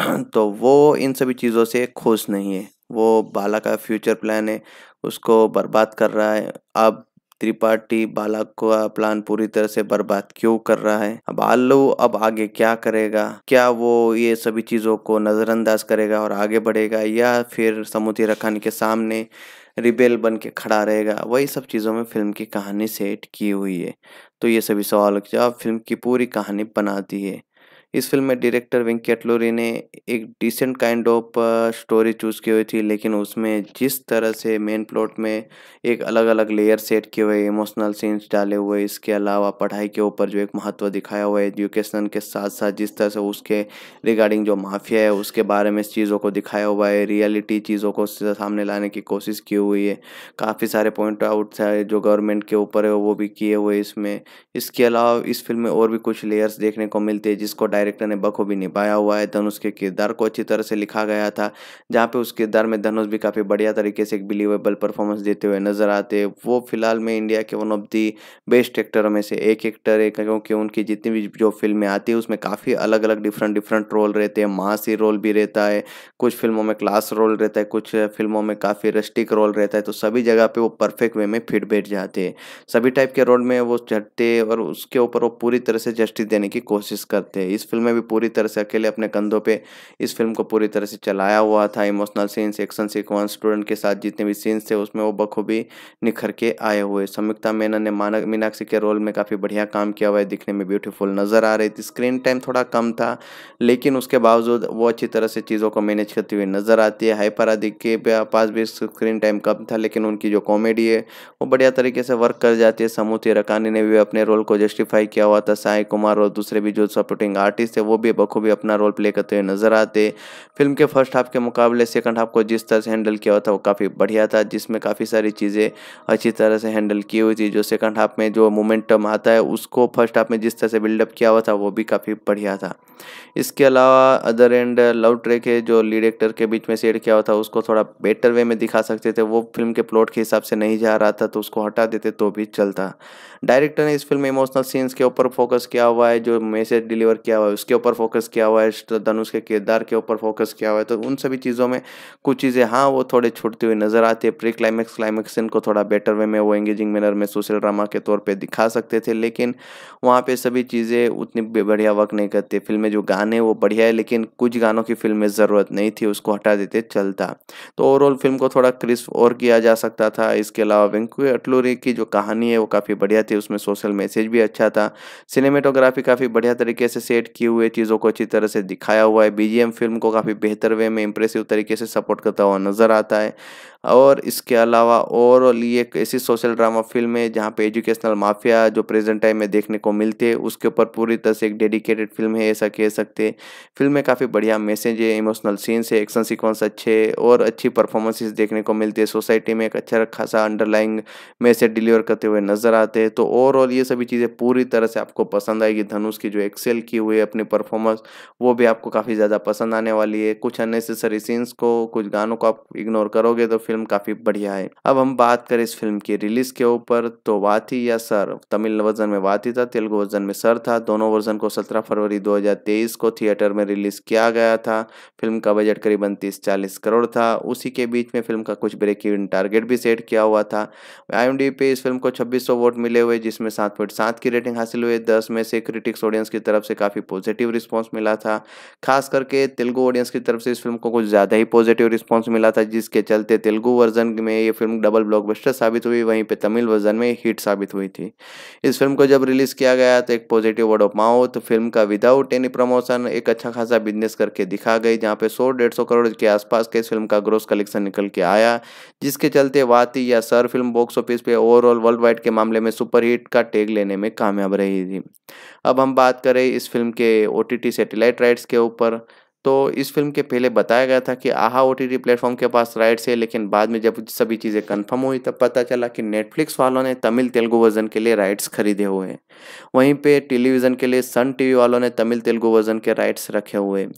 [SPEAKER 1] तो वो इन सभी चीज़ों से खुश नहीं है। वो बाला का फ्यूचर प्लान है, उसको बर्बाद कर रहा है। अब त्रिपाठी बालक का प्लान पूरी तरह से बर्बाद क्यों कर रहा है? अब आलू, अब आगे क्या करेगा? क्या वो ये सभी चीज़ों को नज़रअंदाज करेगा और आगे बढ़ेगा या फिर समुद्री रखानी के सामने रिबेल बन के खड़ा रहेगा? वही सब चीज़ों में फ़िल्म की कहानी सेट की हुई है। तो ये सभी सवालों के जवाब फ़िल्म की पूरी कहानी बनाती है। इस फ़िल्म में डायरेक्टर वेंकट लोरी ने एक decent kind of story choose की हुई थी, लेकिन उसमें जिस तरह से मेन प्लॉट में एक अलग अलग लेयर सेट किए हुए इमोशनल सीन्स डाले हुए, इसके अलावा पढ़ाई के ऊपर जो एक महत्व दिखाया हुआ है एजुकेशन के साथ साथ जिस तरह से उसके रिगार्डिंग जो माफिया है, उसके बारे में चीज़ों को दिखाया हुआ है रियलिटी चीज़ों को सामने लाने की कोशिश की हुई है। काफ़ी सारे पॉइंट आउट है जो गवर्नमेंट के ऊपर है, वो भी किए हुए इसमें। इसके अलावा इस फ़िल्म में और भी कुछ लेयर्स देखने को मिलते हैं, जिसको डायरेक्टर ने बखूबी निभाया हुआ है। धनुष के किरदार को अच्छी तरह से लिखा गया था, जहाँ पे उस किरदार में धनुष भी काफ़ी बढ़िया तरीके से एक बिलीवेबल परफॉर्मेंस देते हुए नज़र आते वो फ़िलहाल में इंडिया के वन ऑफ़ दी बेस्ट एक्टरों में से एक एक्टर है, क्योंकि उनकी जितनी भी जो फ़िल्में आती है, उसमें काफ़ी अलग अलग डिफरेंट डिफरेंट रोल रहते हैं। मासी रोल भी रहता है, कुछ फ़िल्मों में क्लास रोल रहता है, कुछ फ़िल्मों में काफ़ी रस्टिक रोल रहता है तो सभी जगह पे वो परफेक्ट वे में फिट बैठ जाते हैं। सभी टाइप के रोल में वो चढ़ते और उसके ऊपर वो पूरी तरह से जस्टिस देने की कोशिश करते हैं। इस फ़िल्म में भी पूरी तरह से अकेले अपने कंधों पे इस फ़िल्म को पूरी तरह से चलाया हुआ था। Emotional scenes, action sequence, student के साथ जितने भी सीन्स थे, उसमें वो बखूबी निखर के आए हुए। संयुक्ता मेनन ने मानक, मीनाक्षी के रोल में काफ़ी बढ़िया काम किया हुआ है। दिखने में ब्यूटीफुल नज़र आ रही थी। स्क्रीन टाइम थोड़ा कम था, लेकिन उसके बावजूद वो अच्छी तरह से चीज़ों को मैनेज करती हुई नज़र आती है। हाइपर आदि के पास भी स्क्रीन टाइम कम था, लेकिन उनकी जो कॉमेडी है, वो बढ़िया तरीके से वर्क कर जाती है। समूति रकानी ने भी अपने रोल को जस्टिफाई किया हुआ था। साई कुमार और दूसरे भी जो सपोर्टिंग आर्टिस्ट है, वो भी बखूबी अपना रोल प्ले करते हुए नज़र आते फ़िल्म के फ़र्स्ट हाफ़ के मुकाबले सेकंड हाफ़ को जिस तरह से हैंडल किया हुआ था, वो काफ़ी बढ़िया था, जिसमें काफ़ी सारी चीज़ें अच्छी तरह से हैंडल की हुई थी। जो सेकंड हाफ़ में जो मोमेंटम आता है, उसको फ़र्स्ट हाफ़ में जिस तरह से बिल्डअप किया हुआ था, वो भी काफ़ी बढ़िया था। इसके अलावा अदर एंड लव ट्रैक है, जो लीड एक्टर के बीच में सेट किया हुआ था, उसको थोड़ा बेटर वे में दिखा सकते थे। वो फ़िल्म के प्लॉट के हिसाब से नहीं जा रहा था तो उसको हटा देते तो भी चलता। डायरेक्टर ने इस फ़िल्म में इमोशनल सीन्स के ऊपर फोकस किया हुआ है, जो मैसेज डिलीवर किया हुआ उसके ऊपर फोकस किया हुआ है धनुष के किरदार के ऊपर फोकस किया हुआ है तो उन सभी चीज़ों में कुछ चीज़ें हाँ वो थोड़े छूटते हुए नज़र आती है। प्री क्लाइमैक्स क्लाइमैक्स इनको थोड़ा बेटर वे में वो एंगेजिंग मैनर में सोशल ड्रामा के तौर पर दिखा सकते थे, लेकिन वहाँ पर सभी चीज़ें उतनी बढ़िया वर्क नहीं करती। फ़िल्म में जो गाने वो बढ़िया है, लेकिन कुछ गानों की फ़िल्म में ज़रूरत नहीं थी, उसको हटा देते चलता। तो ओवरऑल फ़िल्म को थोड़ा क्रिस्प और किया जा सकता था। इसके अलावा वेंकू अटलूरी की जो कहानी है, वो काफ़ी बढ़िया थी, उसमें सोशल मैसेज भी अच्छा था। सिनेमेटोग्राफी काफ़ी बढ़िया तरीके से सेट किए हुए चीज़ों को अच्छी तरह से दिखाया हुआ है। बीजीएम फ़िल्म को काफ़ी बेहतर वे में इंप्रेसिव तरीके से सपोर्ट करता हुआ नज़र आता है। और इसके अलावा ओवरऑल ये एक ऐसी सोशल ड्रामा फ़िल्म है, जहाँ पे एजुकेशनल माफिया जो प्रेजेंट टाइम में देखने को मिलते हैं, उसके ऊपर पूरी तरह से एक डेडिकेटेड फ़िल्म है, ऐसा कह सकते फ़िल्म में काफ़ी बढ़िया मैसेज है इमोशनल सीन्स है एक्शन सीक्वेंस अच्छे और अच्छी परफॉर्मेंसेज देखने को मिलती है। सोसाइटी में एक अच्छा खासा अंडरलाइंग मैसेज डिलीवर करते हुए नज़र आते हैं। तो ओवरऑल ये सभी चीज़ें पूरी तरह से आपको पसंद आएगी। धनुष की जो एक्सेल की हुई है अपनी परफॉर्मेंस वो भी आपको काफ़ी ज़्यादा पसंद आने वाली है। कुछ अननेसेसरी सीन्स को, कुछ गानों को आप इग्नोर करोगे तो फ़िल्म काफ़ी बढ़िया है। अब हम बात करें इस फ़िल्म की रिलीज़ के ऊपर तो वाथी या सर? तमिल वर्जन में वाथी था, तेलुगु वर्जन में सर था। दोनों वर्जन को सत्रह फरवरी दो को थिएटर में रिलीज़ किया गया था। फ़िल्म का बजट करीबन तीस चालीस करोड़ था। उसी के बीच में फ़िल्म का कुछ ब्रेक इवन टारगेट भी सेट किया हुआ था। आई पे इस फ़िल्म को छब्बीस वोट मिले हुए, जिसमें सात पॉइंट सात की रेटिंग हासिल हुई। दस में से क्रिटिक्स ऑडियंस की तरफ़ से काफ़ी पॉजिटिव रिस्पॉन्स मिला था। खास करके तेलुगु ऑडियंस की तरफ़ से इस फ़िल्म को कुछ ज़्यादा ही पॉजिटिव रिस्पॉन्स मिला था, जिसके चलते तेलुगु वर्जन में ये फ़िल्म डबल ब्लॉकबस्टर साबित हुई, वहीं पे तमिल वर्जन में हिट साबित हुई थी। इस फ़िल्म को जब रिलीज़ किया गया तो एक positive word of mouth film का विदाउट एनी प्रमोशन एक अच्छा खासा बिज़नेस करके दिखा गई, जहाँ पे सौ डेढ़ करोड़ के आसपास के इस फ़िल्म का ग्रोस कलेक्शन निकल के आया, जिसके चलते वाती या सर फ़िल्म बॉक्स ऑफ़िस पे ओवरऑल वर्ल्ड वाइड के मामले में सुपरहिट का टेग लेने में कामयाब रही थी। अब हम बात करें इस फ़िल्म के ओ टी सैटेलाइट राइट्स के ऊपर तो इस फ़िल्म के पहले बताया गया था कि आहा ओ टी प्लेटफॉर्म के पास राइट्स है, लेकिन बाद में जब सभी चीज़ें कंफर्म हुई, तब पता चला कि नेटफ्लिक्स वालों ने तमिल तेलुगु वर्जन के लिए राइट्स खरीदे हुए हैं। वहीं पे टेलीविज़न के लिए सन टीवी वालों ने तमिल तेलुगु वर्जन के राइट्स रखे हुए हैं।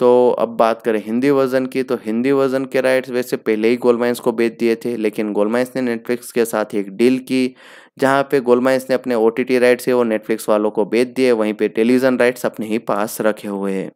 [SPEAKER 1] तो अब बात करें हिंदी वर्जन की तो हिंदी वर्जन के राइट्स वैसे पहले ही गोलमाइंस को बेच दिए थे, लेकिन गोलमाइंस ने नेटफ्लिक्स के साथ एक डील की जहाँ पे गोलमाइंस ने अपने ओ टी राइट्स है वो नेटफ्लिक्स वालों को बेच दिए, वहीं पे टेलीविज़न राइट्स अपने ही पास रखे हुए हैं।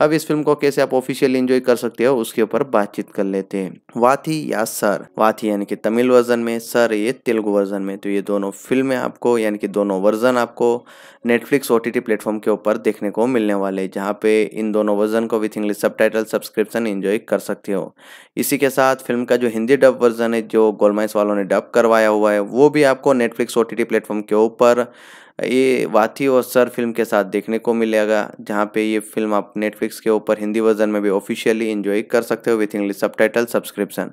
[SPEAKER 1] अब इस फ़िल्म को कैसे आप ऑफिशियल एंजॉय कर सकते हो, उसके ऊपर बातचीत कर लेते हैं। वाथी या सर? वाथी यानी कि तमिल वर्जन में, सर ये तेलुगु वर्जन में। तो ये दोनों फ़िल्में आपको, यानी कि दोनों वर्जन आपको नेटफ्लिक्स ओ टी प्लेटफॉर्म के ऊपर देखने को मिलने वाले जहाँ पे इन दोनों वर्जन को with English sub subscription enjoy कर सकते हो। इसी के साथ फ़िल्म का जो हिंदी डब वर्जन है, जो गोलमाइस वालों ने डब करवाया हुआ है, वो भी आपको नेटफ्लिक्स ओ टी प्लेटफॉर्म के ऊपर ये वाथी और सर फ़िल्म के साथ देखने को मिलेगा, जहाँ पे ये फ़िल्म आप नेटफ्लिक्स के ऊपर हिंदी वर्जन में भी ऑफिशियली एंजॉय कर सकते हो with English sub subscription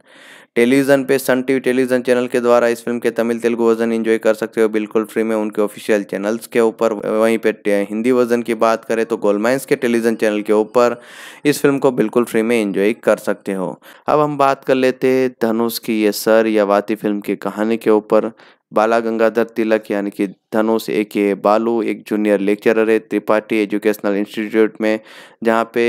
[SPEAKER 1] television पे सन टीवी टेलीविज़न चैनल के द्वारा इस फ़िल्म के तमिल तेलुगु वर्जन एंजॉय कर सकते हो बिल्कुल फ्री में उनके ऑफिशियल चैनल्स के ऊपर। वहीं पे हिंदी वर्जन की बात करें तो गोलमाइंस के टेलीविज़न चैनल के ऊपर इस फ़िल्म को बिल्कुल फ्री में एंजॉय कर सकते हो। अब हम बात कर लेते हैं धनुष की, ये सर या वाती फ़िल्म की कहानी के ऊपर। बाला गंगाधर तिलक यानी कि धनुष ए के बालू, एक जूनियर लेक्चरर है, त्रिपाठी एजुकेशनल इंस्टीट्यूट में, जहाँ पे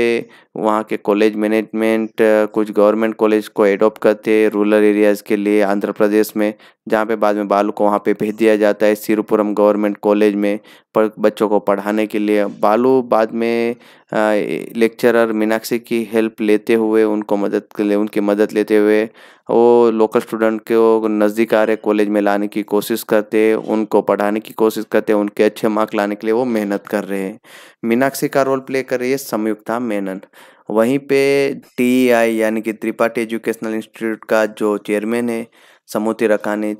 [SPEAKER 1] वहाँ के कॉलेज मैनेजमेंट कुछ गवर्नमेंट कॉलेज को एडॉप्ट करते हैं रूरल एरियाज़ के लिए आंध्र प्रदेश में, जहाँ पे बाद में बालू को वहाँ पे भेज दिया जाता है सिरुपुरम गवर्नमेंट कॉलेज में पर बच्चों को पढ़ाने के लिए। बालू बाद में लेक्चरर मीनाक्षी की हेल्प लेते हुए उनको मदद के लिए, उनकी मदद लेते हुए वो लोकल स्टूडेंट को नज़दीक आ रहे कॉलेज में लाने की कोशिश करते उनको पढ़ाने की कोशिश करते हैं उनके अच्छे मार्क लाने के लिए, वो मेहनत कर रहे हैं। मीनाक्षी का रोल प्ले कर रही है संयुक्ता मेनन। वहीं पे टी आई यानी कि त्रिपाठी एजुकेशनल इंस्टीट्यूट का जो चेयरमैन है, समूति रकानी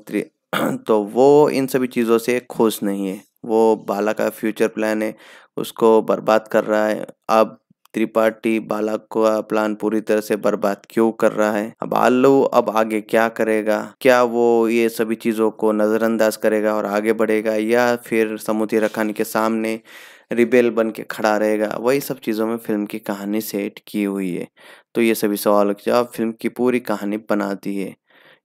[SPEAKER 1] तो वो इन सभी चीज़ों से खुश नहीं है। वो बाला का फ्यूचर प्लान है, उसको बर्बाद कर रहा है। अब त्रिपाठी बालक का प्लान पूरी तरह से बर्बाद क्यों कर रहा है? अब आलू अब आगे क्या करेगा? क्या वो ये सभी चीज़ों को नज़रअंदाज करेगा और आगे बढ़ेगा या फिर समुद्री रखानी के सामने रिबेल बन के खड़ा रहेगा? वही सब चीज़ों में फ़िल्म की कहानी सेट की हुई है। तो ये सभी सवालों के जवाब फ़िल्म की पूरी कहानी बनाती है।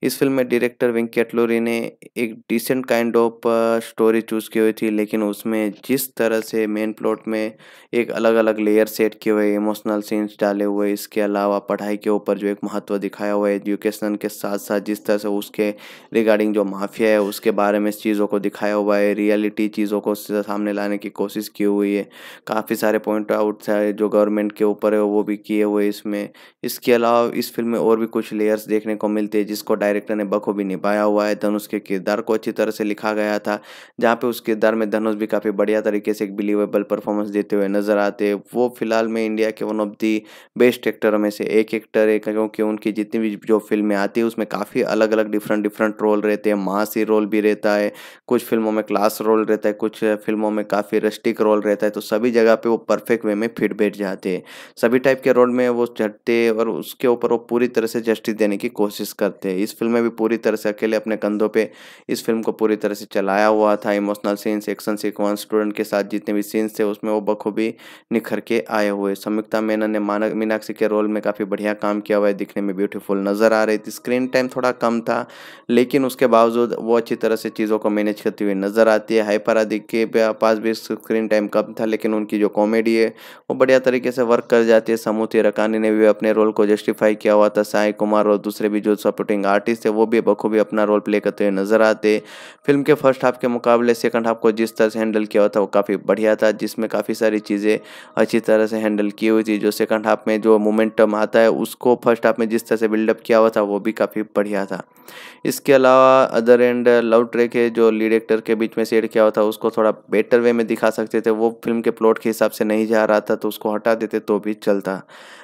[SPEAKER 1] इस फ़िल्म में डायरेक्टर वेंकट लोरी ने एक decent kind of story choose की हुई थी, लेकिन उसमें जिस तरह से मेन प्लॉट में एक अलग अलग लेयर सेट किए हुए इमोशनल सीन्स डाले हुए, इसके अलावा पढ़ाई के ऊपर जो एक महत्व दिखाया हुआ है एजुकेशन के साथ साथ जिस तरह से उसके रिगार्डिंग जो माफिया है, उसके बारे में चीज़ों को दिखाया हुआ है रियलिटी चीज़ों को सामने लाने की कोशिश की हुई है। काफ़ी सारे पॉइंट आउट है जो गवर्नमेंट के ऊपर है, वो भी किए हुए इसमें। इसके अलावा इस फ़िल्म में और भी कुछ लेयर्स देखने को मिलते हैं, जिसको डायरेक्टर ने बखूबी निभाया हुआ है। धनुष के किरदार को अच्छी तरह से लिखा गया था, जहाँ पे उस किरदार में धनुष भी काफ़ी बढ़िया तरीके से एक बिलीवेबल परफॉर्मेंस देते हुए नज़र आते वो फ़िलहाल में इंडिया के वन ऑफ़ दी बेस्ट एक्टरों में से एक एक्टर है, क्योंकि उनकी जितनी भी जो फ़िल्में आती है, उसमें काफ़ी अलग अलग डिफरेंट डिफरेंट रोल रहते हैं। मासी रोल भी रहता है, कुछ फ़िल्मों में क्लास रोल रहता है, कुछ फ़िल्मों में काफ़ी रस्टिक रोल रहता है तो सभी जगह पे वो परफेक्ट वे में फिट बैठ जाते हैं। सभी टाइप के रोल में वो चढ़ते और उसके ऊपर वो पूरी तरह से जस्टिस देने की कोशिश करते हैं। इस फ़िल्म में भी पूरी तरह से अकेले अपने कंधों पे इस फ़िल्म को पूरी तरह से चलाया हुआ था। Emotional scenes, action sequence, student के साथ जितने भी सीन्स थे, उसमें वो बखूबी निखर के आए हुए। संयुक्ता मेनन ने मानक, मीनाक्षी के रोल में काफ़ी बढ़िया काम किया हुआ है। दिखने में ब्यूटीफुल नज़र आ रही थी। स्क्रीन टाइम थोड़ा कम था, लेकिन उसके बावजूद वो अच्छी तरह से चीज़ों को मैनेज करती हुई नज़र आती है। हाइपर आदि के पास भी स्क्रीन टाइम कम था, लेकिन उनकी जो कॉमेडी है, वो बढ़िया तरीके से वर्क कर जाती है। समूति रकानी ने भी अपने रोल को जस्टिफाई किया हुआ था। साई कुमार और दूसरे भी जो सपोर्टिंग आर्टिस्ट है, वो भी बखूबी अपना रोल प्ले करते हुए नज़र आते फ़िल्म के फ़र्स्ट हाफ़ के मुकाबले सेकंड हाफ़ को जिस तरह से हैंडल किया हुआ था, वो काफ़ी बढ़िया था, जिसमें काफ़ी सारी चीज़ें अच्छी तरह से हैंडल की हुई थी। जो सेकंड हाफ़ में जो मोमेंटम आता है, उसको फ़र्स्ट हाफ़ में जिस तरह से बिल्डअप किया हुआ था, वो भी काफ़ी बढ़िया था। इसके अलावा अदर एंड लव ट्रैक है, जो लीड एक्टर के बीच में सेट किया हुआ था, उसको थोड़ा बेटर वे में दिखा सकते थे। वो फ़िल्म के प्लॉट के हिसाब से नहीं जा रहा था तो उसको हटा देते तो भी चलता।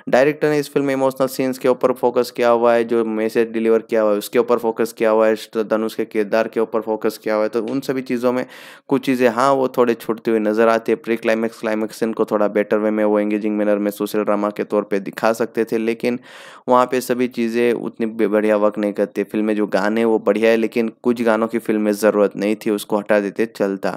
[SPEAKER 1] डायरेक्टर ने इस फ़िल्म में इमोशनल सीन्स के ऊपर फोकस किया हुआ है, जो मैसेज डिलीवर किया हुआ है उसके ऊपर फोकस किया हुआ है धनुष के किरदार के ऊपर फोकस किया हुआ है तो उन सभी चीज़ों में कुछ चीज़ें हाँ वो थोड़े छूटती हुई नज़र आती है। प्री क्लाइमैक्स क्लाइमैक्स को थोड़ा बेटर वे में वो एंगेजिंग मैनर में सोशल ड्रामा के तौर पर दिखा सकते थे, लेकिन वहाँ पर सभी चीज़ें उतनी बढ़िया वर्क नहीं करती। फ़िल्म में जो गाने वो बढ़िया है, लेकिन कुछ गानों की फ़िल्म में ज़रूरत नहीं थी, उसको हटा देते चलता।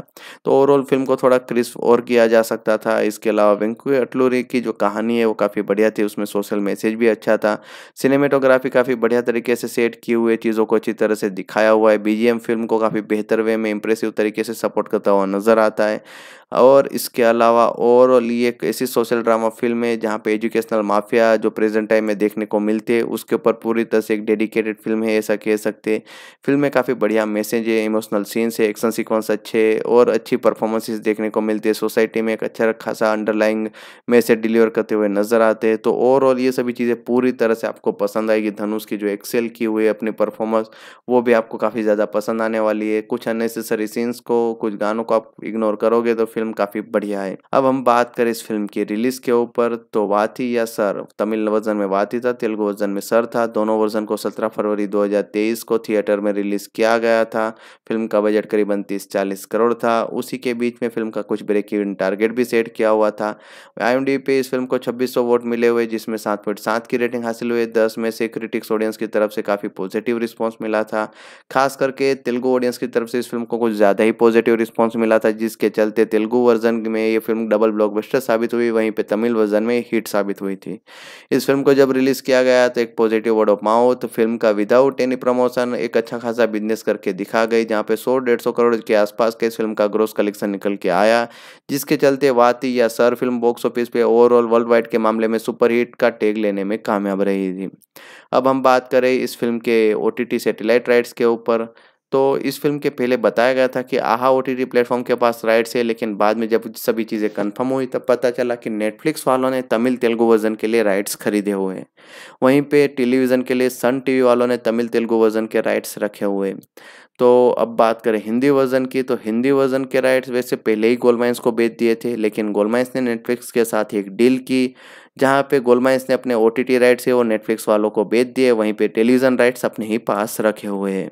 [SPEAKER 1] तो ओवरऑल फ़िल्म को थोड़ा क्रिस्प और किया जा सकता था। इसके अलावा वेंकू अटलोरी की जो कहानी है, वो काफ़ी बढ़िया थी, उसमें सोशल मैसेज भी अच्छा था। सिनेमेटोग्राफी काफ़ी बढ़िया तरीके से सेट किए हुए चीज़ों को अच्छी तरह से दिखाया हुआ है। बीजीएम फ़िल्म को काफ़ी बेहतर वे में इंप्रेसिव तरीके से सपोर्ट करता हुआ नज़र आता है। और इसके अलावा ओवरऑल ये एक ऐसी सोशल ड्रामा फ़िल्म है जहाँ पे एजुकेशनल माफिया जो प्रेजेंट टाइम में देखने को मिलते हैं, उसके ऊपर पूरी तरह से एक डेडिकेटेड फ़िल्म है, ऐसा कह सकते फ़िल्म में काफ़ी बढ़िया मैसेज है इमोशनल सीन्स है एक्शन सीक्वेंस अच्छे और अच्छी परफॉर्मेंसेस देखने को मिलती है। सोसाइटी में एक अच्छा खासा अंडरलाइंग मैसेज डिलीवर करते हुए नज़र आते हैं। तो ओवरऑल ये सभी चीज़ें पूरी तरह से आपको पसंद आएगी। धनुष की जो एक्सेल की हुई है अपनी परफॉर्मेंस वो भी आपको काफ़ी ज़्यादा पसंद आने वाली है। कुछ अननेसेसरी सीन्स को, कुछ गानों को आप इग्नोर करोगे तो फ़िल्म काफ़ी बढ़िया है। अब हम बात करें इस फ़िल्म की रिलीज़ के ऊपर तो वाथी या सर? तमिल वर्जन में वाथी था, तेलुगु वर्जन में सर था। दोनों वर्जन को 17 फरवरी 2023 को थिएटर में रिलीज़ किया गया था। फ़िल्म का बजट करीबन तीस चालीस करोड़ था। उसी के बीच में फ़िल्म का कुछ ब्रेक इवन टारगेट भी सेट किया हुआ था। आई पे इस फ़िल्म को छब्बीस वोट मिले हुए, जिसमें सात पॉइंट सात की रेटिंग हासिल हुई। दस में से क्रिटिक्स ऑडियंस की तरफ़ से काफ़ी पॉजिटिव रिस्पॉन्स मिला था। खास करके तेलुगु ऑडियंस की तरफ़ से इस फ़िल्म को कुछ ज़्यादा ही पॉजिटिव रिस्पॉन्स मिला था, जिसके चलते तेलुगु वर्जन में ये फ़िल्म डबल ब्लॉकबस्टर साबित हुई, वहीं पे तमिल वर्जन में हिट साबित हुई थी। इस फ़िल्म को जब रिलीज़ किया गया तो एक positive word of mouth film का विदाउट एनी प्रमोशन एक अच्छा खासा बिज़नेस करके दिखा गई, जहाँ पे सौ डेढ़ करोड़ के आसपास के इस फ़िल्म का ग्रोस कलेक्शन निकल के आया, जिसके चलते वाती या सर फ़िल्म बॉक्स ऑफ़िस पे ओवरऑल वर्ल्ड वाइड के मामले में सुपरहिट का टेग लेने में कामयाब रही थी। अब हम बात करें इस फ़िल्म के ओ टी सैटेलाइट राइट्स के ऊपर तो इस फ़िल्म के पहले बताया गया था कि आहा ओ टी प्लेटफॉर्म के पास राइट्स है, लेकिन बाद में जब सभी चीज़ें कंफर्म हुई, तब पता चला कि नेटफ्लिक्स वालों ने तमिल तेलुगु वर्जन के लिए राइट्स खरीदे हुए हैं। वहीं पे टेलीविज़न के लिए सन टीवी वालों ने तमिल तेलुगु वर्जन के राइट्स रखे हुए तो अब बात करें हिंदी वर्जन की तो हिंदी वर्जन के राइट्स वैसे पहले ही गोलमाइंस को बेच दिए थे, लेकिन गोलमाइंस ने नेटफ्लिक्स के साथ एक डील की जहाँ पे गोलमाइंस ने अपने ओ टी राइट्स है वो नेटफ्लिक्स वालों को बेच दिए, वहीं पे टेलीविज़न राइट्स अपने ही पास रखे हुए हैं।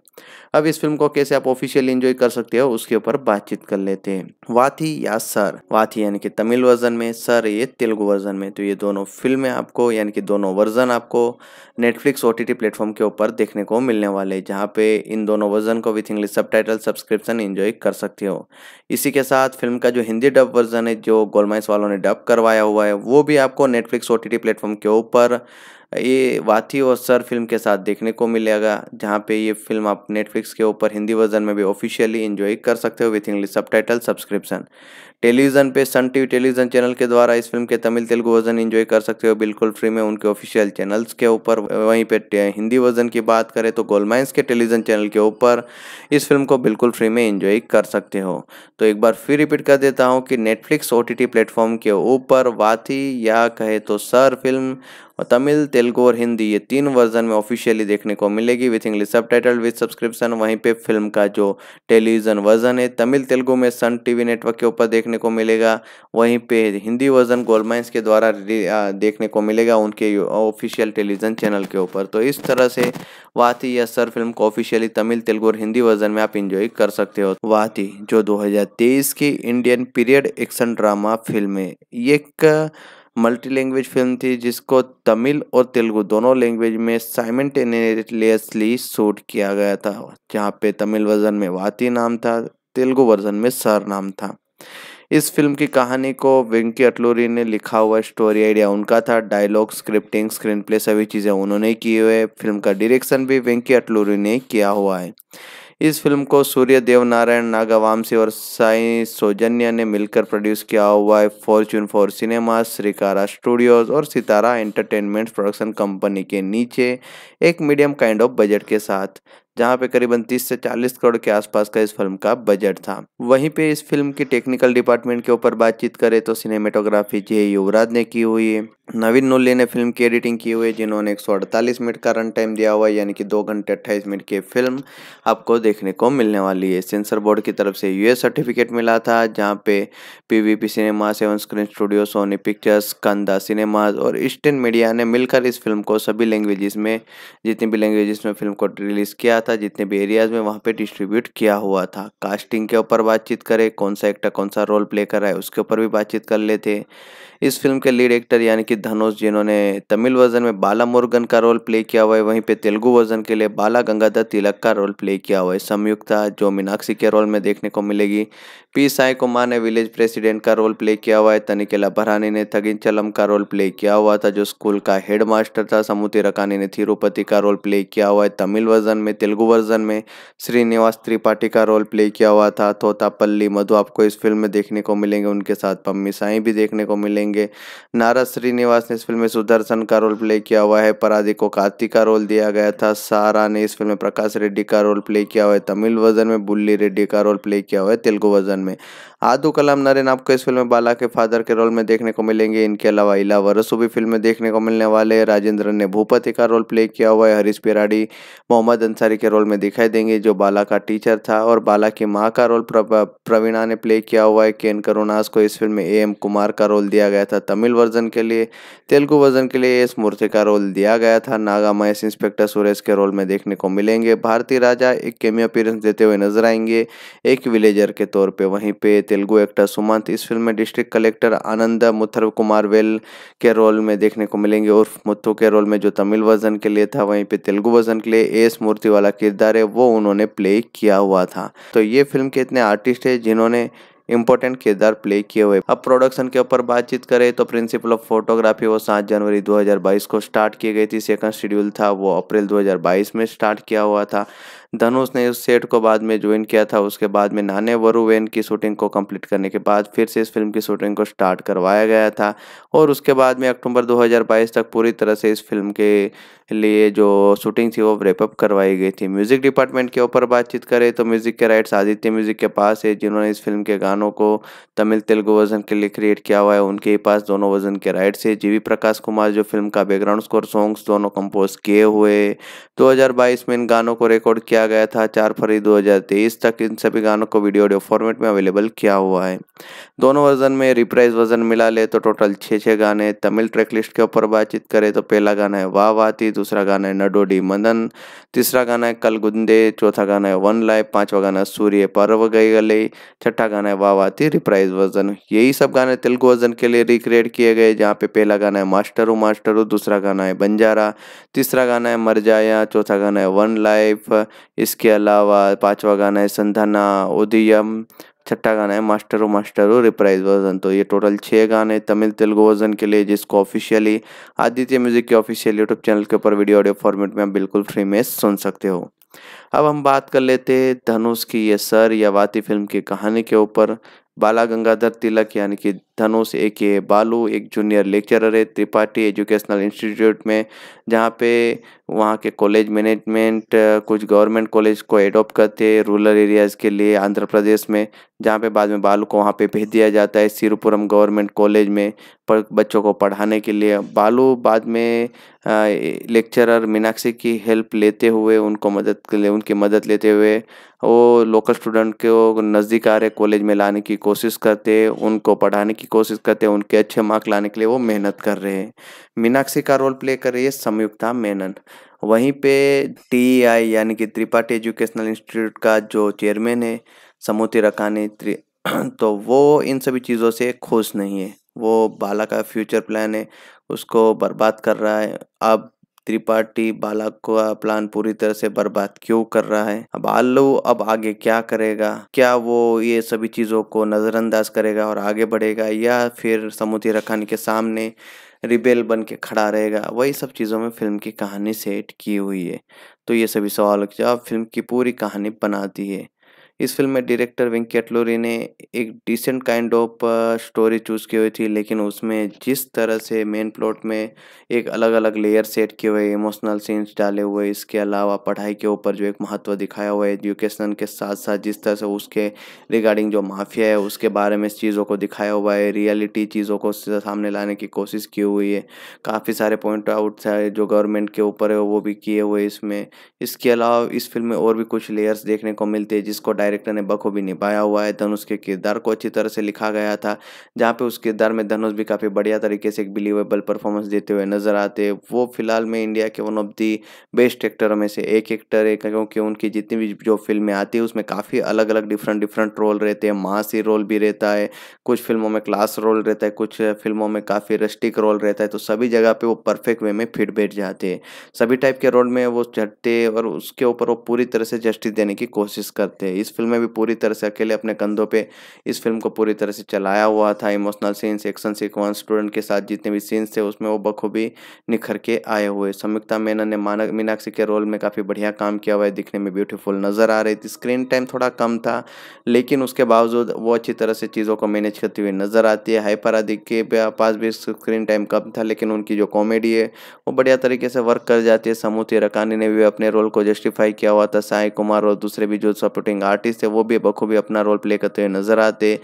[SPEAKER 1] अब इस फ़िल्म को कैसे आप ऑफिशियल एंजॉय कर सकते हो, उसके ऊपर बातचीत कर लेते हैं। वाथी या सर? वाथी यानी कि तमिल वर्जन में, सर ये तेलुगु वर्जन में। तो ये दोनों फ़िल्में आपको, यानी कि दोनों वर्जन आपको नेटफ्लिक्स ओ टी प्लेटफॉर्म के ऊपर देखने को मिलने वाले हैं, जहाँ पे इन दोनों वर्जन को with English sub subscription enjoy कर सकते हो। इसी के साथ फ़िल्म का जो हिंदी डब वर्जन है, जो गोलमाइस वालों ने डब करवाया हुआ है, वो भी आपको नेटफ्लिक्स ओ टी प्लेटफॉर्म के ऊपर, ये वाथी और सर फ़िल्म के साथ देखने को मिलेगा, जहाँ पे ये फ़िल्म आप नेटफ्लिक्स के ऊपर हिंदी वर्जन में भी ऑफिशियली इन्जॉय कर सकते हो with English sub subscription television पे सन टीवी टेलीविज़न चैनल के द्वारा इस फ़िल्म के तमिल, तेलुगु वर्जन एंजॉय कर सकते हो। बिल्कुल फ्री में उनके ऑफिशियल चैनल्स के ऊपर, वहीं पे हिंदी वर्जन की बात करें तो गोलमाइंस के टेलीविज़न चैनल के ऊपर इस फ़िल्म को बिल्कुल फ्री में एंजॉय कर सकते हो। तो एक बार फिर रिपीट कर देता हूँ कि नेटफ्लिक्स ओ टी प्लेटफॉर्म के ऊपर वाथी या कहे तो सर फ़िल्म तमिल, तेलुगु और हिंदी ये तीन वर्जन में ऑफिशियली देखने को मिलेगी with English subtitle with subscription वहीं पे फ़िल्म का जो टेलीविज़न वर्जन है, तमिल, तेलुगु में सन टीवी नेटवर्क के ऊपर देखने को मिलेगा। वहीं पे हिंदी वर्जन गोलमाइंस के द्वारा देखने को मिलेगा उनके ऑफिशियल टेलीविज़न चैनल के ऊपर। तो इस तरह से वाती या सर फ़िल्म को ऑफिशियली तमिल, तेलुगु और हिंदी वर्जन में आप इंजॉय कर सकते हो। वाती, जो 2023 की Indian period action drama film है एक मल्टी लैंग्वेज फ़िल्म थी जिसको तमिल और तेलुगु दोनों लैंग्वेज में साइमल्टेनियसली शूट किया गया था, जहाँ पे तमिल वर्जन में वाती नाम था, तेलुगु वर्जन में सर नाम था। इस फ़िल्म की कहानी को वेंकी अटलूरी ने लिखा हुआ स्टोरी आइडिया उनका था डायलॉग स्क्रिप्टिंग स्क्रीन प्ले सभी चीज़ें उन्होंने की हुए फ़िल्म का डायरेक्शन भी वेंकी अटलूरी ने किया हुआ है। इस फ़िल्म को सूर्य देव नारायण नागावामसी और साई सौजन्य ने मिलकर प्रोड्यूस किया हुआ है। Fortune Four cinema Srikara studios और सितारा एंटरटेनमेंट प्रोडक्शन कंपनी के नीचे एक मीडियम काइंड ऑफ़ बजट के साथ। जहाँ पे करीबन 30 से 40 करोड़ के आसपास का इस फ़िल्म का बजट था। वहीं पे इस फ़िल्म की टेक्निकल डिपार्टमेंट के ऊपर बातचीत करें तो सिनेमेटोग्राफी जे युवराज ने की हुई है नवीन नुल्ली ने फ़िल्म की एडिटिंग की हुई है जिन्होंने एक सौ अड़तालीस मिनट का रन टाइम दिया हुआ है यानी कि दो घंटे अट्ठाईस मिनट की फ़िल्म आपको देखने को मिलने वाली है। सेंसर बोर्ड की तरफ़ से यूएस सर्टिफिकेट मिला था, जहाँ पे PVP cinema seven screen studio Sony Pictures कंदा सिनेमाज और ईस्टर्न मीडिया ने मिलकर इस फ़िल्म को सभी लैंग्वेजेस में, जितनी भी लैंग्वेजेस में फ़िल्म को रिलीज़ किया था जितने भी एरियाज़ में वहाँ पे डिस्ट्रीब्यूट किया हुआ था। कास्टिंग के ऊपर बातचीत करें, कौन सा एक्टर कौन सा रोल प्ले कर रहा है, उसके ऊपर भी बातचीत कर लेते। इस फ़िल्म के लीड एक्टर यानी कि धनुष जिन्होंने तमिल वर्जन में बाला मुर्गन का रोल प्ले किया हुआ है, वहीं पे तेलुगु वर्जन के लिए बाला गंगाधर तिलक का रोल प्ले किया हुआ है। संयुक्ता जो मीनाक्षी के रोल में देखने को मिलेगी। पी साई कुमार ने विलेज प्रेसिडेंट का रोल प्ले किया हुआ है, तनिकेला भरानी ने, थगिन चलम का रोल प्ले किया हुआ था, जो स्कूल का हेड मास्टर था समुति रकानी ने, थिरुपति का रोल प्ले किया हुआ है। तमिल वर्जन में तेलुगु वर्जन में श्रीनिवास त्रिपाठी का रोल प्ले किया हुआ था। तोतापल्ली, मधु, आपको इस फ़िल्म में देखने को मिलेंगे, उनके साथ पम्मी साई भी देखने को मिलेंगे। नारद श्रीनिवास ने इस फ़िल्म में सुदर्शन का रोल प्ले किया हुआ है। पराधी को कार्तिक का रोल दिया गया था। सारा ने इस फ़िल्म में प्रकाश रेड्डी का रोल प्ले किया हुआ है। तमिल वर्जन में बुल्ली रेड्डी का रोल प्ले किया हुआ है तेलुगु वर्जन में। आदू कलाम नरेन, आपको इस फ़िल्म में बाला के फादर के रोल में देखने को मिलेंगे। इनके अलावा इला वरसु भी फ़िल्म में देखने को मिलने वाले राजेंद्र ने भूपति का रोल प्ले किया हुआ है। हरीश पिराड़ी, मोहम्मद अंसारी के रोल में दिखाई देंगे, जो बाला का टीचर था और बाला की माँ का रोल प्रवीणा ने प्ले किया हुआ है। केन करुणास को इस फ़िल्म में ए एम कुमार का रोल दिया गया था। तमिल वर्जन के लिए, तेलुगु वर्जन के लिए एस मूर्ति का रोल दिया गया था। नागा महेश इंस्पेक्टर सुरेश के रोल में देखने को मिलेंगे। भारतीय राजा एक केमियो अपीरेंस देते हुए नज़र आएँगे। एक विलेजर के तौर पर वहीं पे तेलुगु एक्टर सुमंत, इस फ़िल्म में district collector Anand, मुथर Kumar well के रोल में देखने को मिलेंगे। उर्फ़ मुथु के रोल में जो तमिल वर्जन के लिए था, वहीं पे तेलुगु वर्जन के लिए एस मूर्ति वाला किरदार है, वो उन्होंने प्ले किया हुआ था। तो ये फ़िल्म के इतने आर्टिस्ट है जिन्होंने इंपॉर्टेंट किरदार प्ले किए हुए। अब प्रोडक्शन के ऊपर बातचीत करें तो प्रिंसिपल ऑफ़ फोटोग्राफी वो सात जनवरी 2022 को स्टार्ट की गई थी। सेकंड शेड्यूल था, वो अप्रैल 2022 में स्टार्ट किया हुआ था। धनुष ने उस सेट को बाद में ज्वाइन किया था। उसके बाद में नाने वरुवेन की शूटिंग को कंप्लीट करने के बाद फिर से इस फ़िल्म की शूटिंग को स्टार्ट करवाया गया था। और उसके बाद में अक्टूबर 2022 तक पूरी तरह से इस फ़िल्म के लिए जो शूटिंग थी वो रेपअप करवाई गई थी। म्यूज़िक डिपार्टमेंट के ऊपर बातचीत करें तो म्यूज़िक के राइट्स आदित्य म्यूज़िक के पास है, जिन्होंने इस फ़िल्म के गानों को तमिल तेलुगु वर्जन के लिए क्रिएट किया हुआ है। उनके पास दोनों वर्जन के राइट्स है। जीवी प्रकाश कुमार जो फ़िल्म का बैकग्राउंड स्कोर सॉन्ग्स दोनों कंपोज किए हुए 2022 में इन गानों को रिकॉर्ड किया गया था चार फरवरी 2023 तक इन सभी गानों को वीडियो ऑडियो फॉर्मेट में अवेलेबल किया हुआ है दोनों वर्जन में रिप्राइज वर्जन मिला ले तो टोटल छः छः गाने तमिल ट्रैक लिस्ट के ऊपर बातचीत करें तो पहला गाना है वाह वाती दूसरा गाना है नडोडी मदन तीसरा गाना है कल गुंदे चौथा गाना है वन लाइफ पांचवा गाना सूर्य पर्व गई गले छठा गाना है वाह वाती रिप्राइज वर्जन यही सब गाने तेलुगु वर्जन के लिए रिक्रिएट किए गए जहाँ पे पहला गाना है मास्टरू मास्टरू दूसरा गाना है बंजारा तीसरा गाना है मर जाया चौथा गाना है वन लाइफ इसके अलावा पांचवा गाना है संधाना, उदयम, छठा गाना है मास्टरो मास्टरो, रिप्राइज वर्जन। तो ये टोटल छः गाने तमिल तेलुगु वर्जन के लिए, जिसको ऑफिशियली आदित्य म्यूज़िक के ऑफिशियल यूट्यूब चैनल के ऊपर वीडियो ऑडियो फॉर्मेट में आप बिल्कुल फ्री में सुन सकते हो। अब हम बात कर लेते हैं धनुष की, ये सर या वाती फ़िल्म की कहानी के ऊपर। बाला गंगाधर तिलक यानी कि धनुष, ए के बालू, एक जूनियर लेक्चरर है, त्रिपाठी एजुकेशनल इंस्टीट्यूट में, जहाँ पे वहाँ के कॉलेज मैनेजमेंट कुछ गवर्नमेंट कॉलेज को एडॉप्ट करते हैं रूरल एरियाज़ के लिए आंध्र प्रदेश में, जहाँ पे बाद में बालू को वहाँ पे भेज दिया जाता है सिरुपुरम गवर्नमेंट कॉलेज में पर बच्चों को पढ़ाने के लिए। बालू बाद में लेक्चरर मीनाक्षी की हेल्प लेते हुए उनको मदद के लिए, उनकी मदद लेते हुए वो लोकल स्टूडेंट को नज़दीक आ रहे कॉलेज में लाने की कोशिश करते उनको पढ़ाने की कोशिश करते हैं उनके अच्छे मार्क लाने के लिए, वो मेहनत कर रहे हैं। मीनाक्षी का रोल प्ले कर रही है संयुक्ता मेनन। वहीं पे टी आई यानी कि त्रिपाठी एजुकेशनल इंस्टीट्यूट का जो चेयरमैन है, समूति रकानी तो वो इन सभी चीज़ों से खुश नहीं है। वो बाला का फ्यूचर प्लान है, उसको बर्बाद कर रहा है। अब त्रिपाठी बालक का प्लान पूरी तरह से बर्बाद क्यों कर रहा है? अब आलू अब आगे क्या करेगा? क्या वो ये सभी चीज़ों को नज़रअंदाज करेगा और आगे बढ़ेगा या फिर समुद्री रखानी के सामने रिबेल बन के खड़ा रहेगा? वही सब चीज़ों में फ़िल्म की कहानी सेट की हुई है। तो ये सभी सवालों के जवाब फ़िल्म की पूरी कहानी बनाती है। इस फ़िल्म में डायरेक्टर वेंकट लोरी ने एक decent kind of story choose की हुई थी, लेकिन उसमें जिस तरह से मेन प्लॉट में एक अलग अलग लेयर सेट किए हुए इमोशनल सीन्स डाले हुए, इसके अलावा पढ़ाई के ऊपर जो एक महत्व दिखाया हुआ है एजुकेशन के साथ साथ जिस तरह से उसके रिगार्डिंग जो माफिया है, उसके बारे में चीज़ों को दिखाया हुआ है रियलिटी चीज़ों को सामने लाने की कोशिश की हुई है। काफ़ी सारे पॉइंट आउट है जो गवर्नमेंट के ऊपर है, वो भी किए हुए इसमें। इसके अलावा इस फ़िल्म में और भी कुछ लेयर्स देखने को मिलते हैं, जिसको डायरेक्टर ने बखूबी निभाया हुआ है। धनुष के किरदार को अच्छी तरह से लिखा गया था, जहाँ पे उस किरदार में धनुष भी काफ़ी बढ़िया तरीके से एक बिलीवेबल परफॉर्मेंस देते हुए नज़र आते वो फ़िलहाल में इंडिया के वन ऑफ़ दी बेस्ट एक्टरों में से एक एक्टर है, क्योंकि उनकी जितनी भी जो फ़िल्में आती है, उसमें काफ़ी अलग अलग डिफरेंट डिफरेंट रोल रहते हैं। मासी रोल भी रहता है, कुछ फ़िल्मों में क्लास रोल रहता है, कुछ फ़िल्मों में काफ़ी रस्टिक रोल रहता है तो सभी जगह पे वो परफेक्ट वे में फिट बैठ जाते हैं। सभी टाइप के रोल में वो चढ़ते और उसके ऊपर वो पूरी तरह से जस्टिस देने की कोशिश करते हैं। इस फ़िल्म में भी पूरी तरह से अकेले अपने कंधों पे इस फ़िल्म को पूरी तरह से चलाया हुआ था। Emotional scenes, action sequence, student के साथ जितने भी सीन्स थे, उसमें वो बखूबी निखर के आए हुए। संयुक्ता मेनन ने मानक, मीनाक्षी के रोल में काफ़ी बढ़िया काम किया हुआ है। दिखने में ब्यूटीफुल नज़र आ रही थी। स्क्रीन टाइम थोड़ा कम था, लेकिन उसके बावजूद वो अच्छी तरह से चीज़ों को मैनेज करती हुई नज़र आती है। हाइपर आदि के पास भी स्क्रीन टाइम कम था, लेकिन उनकी जो कॉमेडी है, वो बढ़िया तरीके से वर्क कर जाती है। समूति रकानी ने भी अपने रोल को जस्टिफाई किया हुआ था। साई कुमार और दूसरे भी जो सपोर्टिंग आर्टिस्ट है वो भी बखूबी अपना रोल प्ले करते हुए नज़र आते।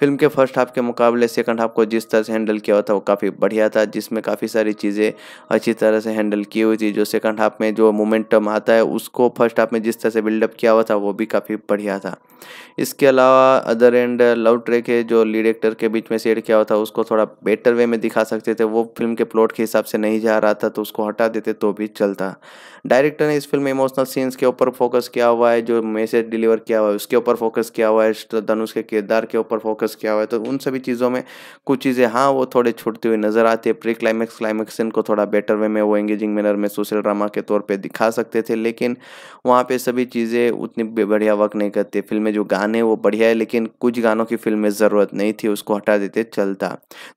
[SPEAKER 1] फ़िल्म के फ़र्स्ट हाफ़ के मुकाबले सेकंड हाफ़ को जिस तरह से हैंडल किया हुआ था वो काफ़ी बढ़िया था, जिसमें काफ़ी सारी चीज़ें अच्छी तरह से हैंडल की हुई थी। जो सेकंड हाफ़ में जो मोमेंटम आता है, उसको फ़र्स्ट हाफ़ में जिस तरह से बिल्डअप किया हुआ था, वो भी काफ़ी बढ़िया था। इसके अलावा अदर एंड लव ट्रैक है, जो लीड एक्टर के बीच में सेट किया हुआ था, उसको थोड़ा बेटर वे में दिखा सकते थे। वो फ़िल्म के प्लॉट के हिसाब से नहीं जा रहा था तो उसको हटा देते तो भी चलता। डायरेक्टर ने इस फ़िल्म में इमोशनल सीन्स के ऊपर फोकस किया हुआ है, जो मैसेज डिलीवर किया हुआ है उसके ऊपर फोकस किया हुआ है धनुष के किरदार के ऊपर फोकस किया हुआ है तो उन सभी चीज़ों में कुछ चीज़ें हाँ वो थोड़े छूटती हुई नज़र आती है। प्री क्लाइमैक्स क्लाइमेक्स को थोड़ा बेटर वे में वो एंगेजिंग मैनर में सोशल ड्रामा के तौर पर दिखा सकते थे, लेकिन वहाँ पर सभी चीज़ें उतनी बढ़िया वर्क नहीं करती। फ़िल्म में जो गाने वो बढ़िया है, लेकिन कुछ गानों की फ़िल्म में ज़रूरत नहीं थी, उसको हटा देते चलता।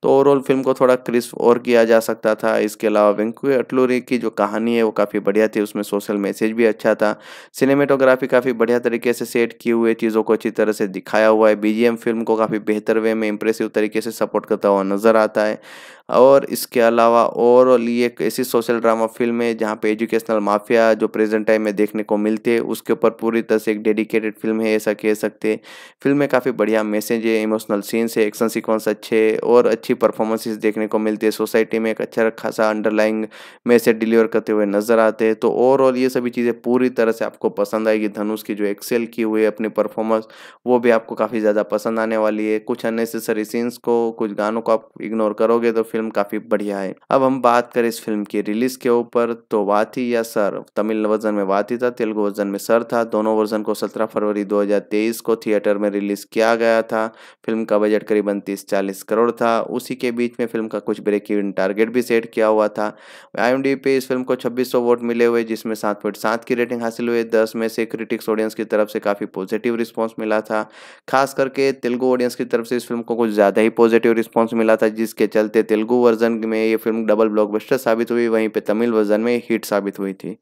[SPEAKER 1] तो ओवरऑल फ़िल्म को थोड़ा क्रिस्प और किया जा सकता था। इसके अलावा वेंकू अटलूरी की जो कहानी है, वो काफ़ी बढ़िया थी, उसमें सोशल मैसेज भी अच्छा था। सिनेमेटोग्राफी काफ़ी बढ़िया तरीके से सेट की हुए चीज़ों को अच्छी तरह से दिखाया हुआ है। बीजीएम फ़िल्म को काफ़ी बेहतर वे में इंप्रेसिव तरीके से सपोर्ट करता हुआ नज़र आता है। और इसके अलावा ओवरऑल ये एक ऐसी सोशल ड्रामा फ़िल्म है जहाँ पे एजुकेशनल माफिया जो प्रेजेंट टाइम में देखने को मिलते हैं, उसके ऊपर पूरी तरह से एक डेडिकेटेड फ़िल्म है, ऐसा कह सकते हैं। फ़िल्म में काफ़ी बढ़िया मैसेज है, इमोशनल सीन्स है, एक्शन सीक्वेंस अच्छे और अच्छी परफॉर्मेंसेज देखने को मिलती है। सोसाइटी में एक अच्छा खासा अंडरलाइंग मैसेज डिलीवर करते हुए नज़र आते हैं। तो ओवरऑल ये सभी चीज़ें पूरी तरह से आपको पसंद आएगी। धनुष की जो एक्सेल की हुई है अपनी परफॉर्मेंस, वो भी आपको काफ़ी ज़्यादा पसंद आने वाली है। कुछ अननेसेसरी सीन्स को, कुछ गानों को आप इग्नोर करोगे तो फ़िल्म काफ़ी बढ़िया है। अब हम बात करें इस फ़िल्म की रिलीज़ के ऊपर तो वाथी या सर? तमिल वर्जन में वाथी था, तेलुगु वर्जन में सर था। दोनों वर्जन को 17 फरवरी 2023 को थिएटर में रिलीज़ किया गया था। फ़िल्म का बजट करीबन तीस चालीस करोड़ था। उसी के बीच में फ़िल्म का कुछ ब्रेक इवन टारगेट भी सेट किया हुआ था। आईएमडी पे इस फ़िल्म को छब्बीस वोट मिले हुए, जिसमें सात पॉइंट सात की रेटिंग हासिल हुई। दस में से क्रिटिक्स ऑडियंस की तरफ़ से काफ़ी पॉजिटिव रिस्पॉन्स मिला था। खास करके तेलुगु ऑडियंस की तरफ़ से इस फ़िल्म को कुछ ज़्यादा ही पॉजिटिव रिस्पॉन्स मिला था, जिसके चलते तेलुगु वर्जन में ये फ़िल्म डबल ब्लॉकबस्टर साबित हुई, वहीं पे तमिल वर्जन में हिट साबित हुई थी।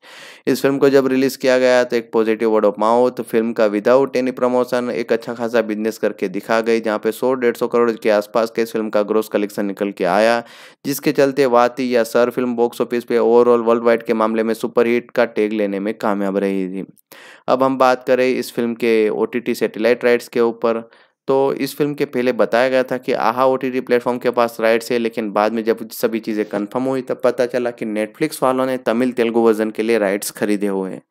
[SPEAKER 1] इस फ़िल्म को जब रिलीज़ किया गया तो एक positive word of mouth film का विदाउट एनी प्रमोशन एक अच्छा खासा बिज़नेस करके दिखा गई, जहाँ पे सौ डेढ़ सौ करोड़ के आसपास के इस फ़िल्म का ग्रोस कलेक्शन निकल के आया, जिसके चलते वाती या सर फ़िल्म बॉक्स ऑफ़िस पे ओवरऑल वर्ल्ड वाइड के मामले में सुपरहिट का टेग लेने में कामयाब रही थी। अब हम बात करें इस फ़िल्म के ओ टी सैटेलाइट राइट्स के ऊपर। तो इस फ़िल्म के पहले बताया गया था कि आहा ओ टी प्लेटफॉर्म के पास राइट्स है, लेकिन बाद में जब सभी चीज़ें कंफर्म हुई, तब पता चला कि नेटफ्लिक्स वालों ने तमिल तेलुगु वर्जन के लिए राइट्स खरीदे हुए हैं।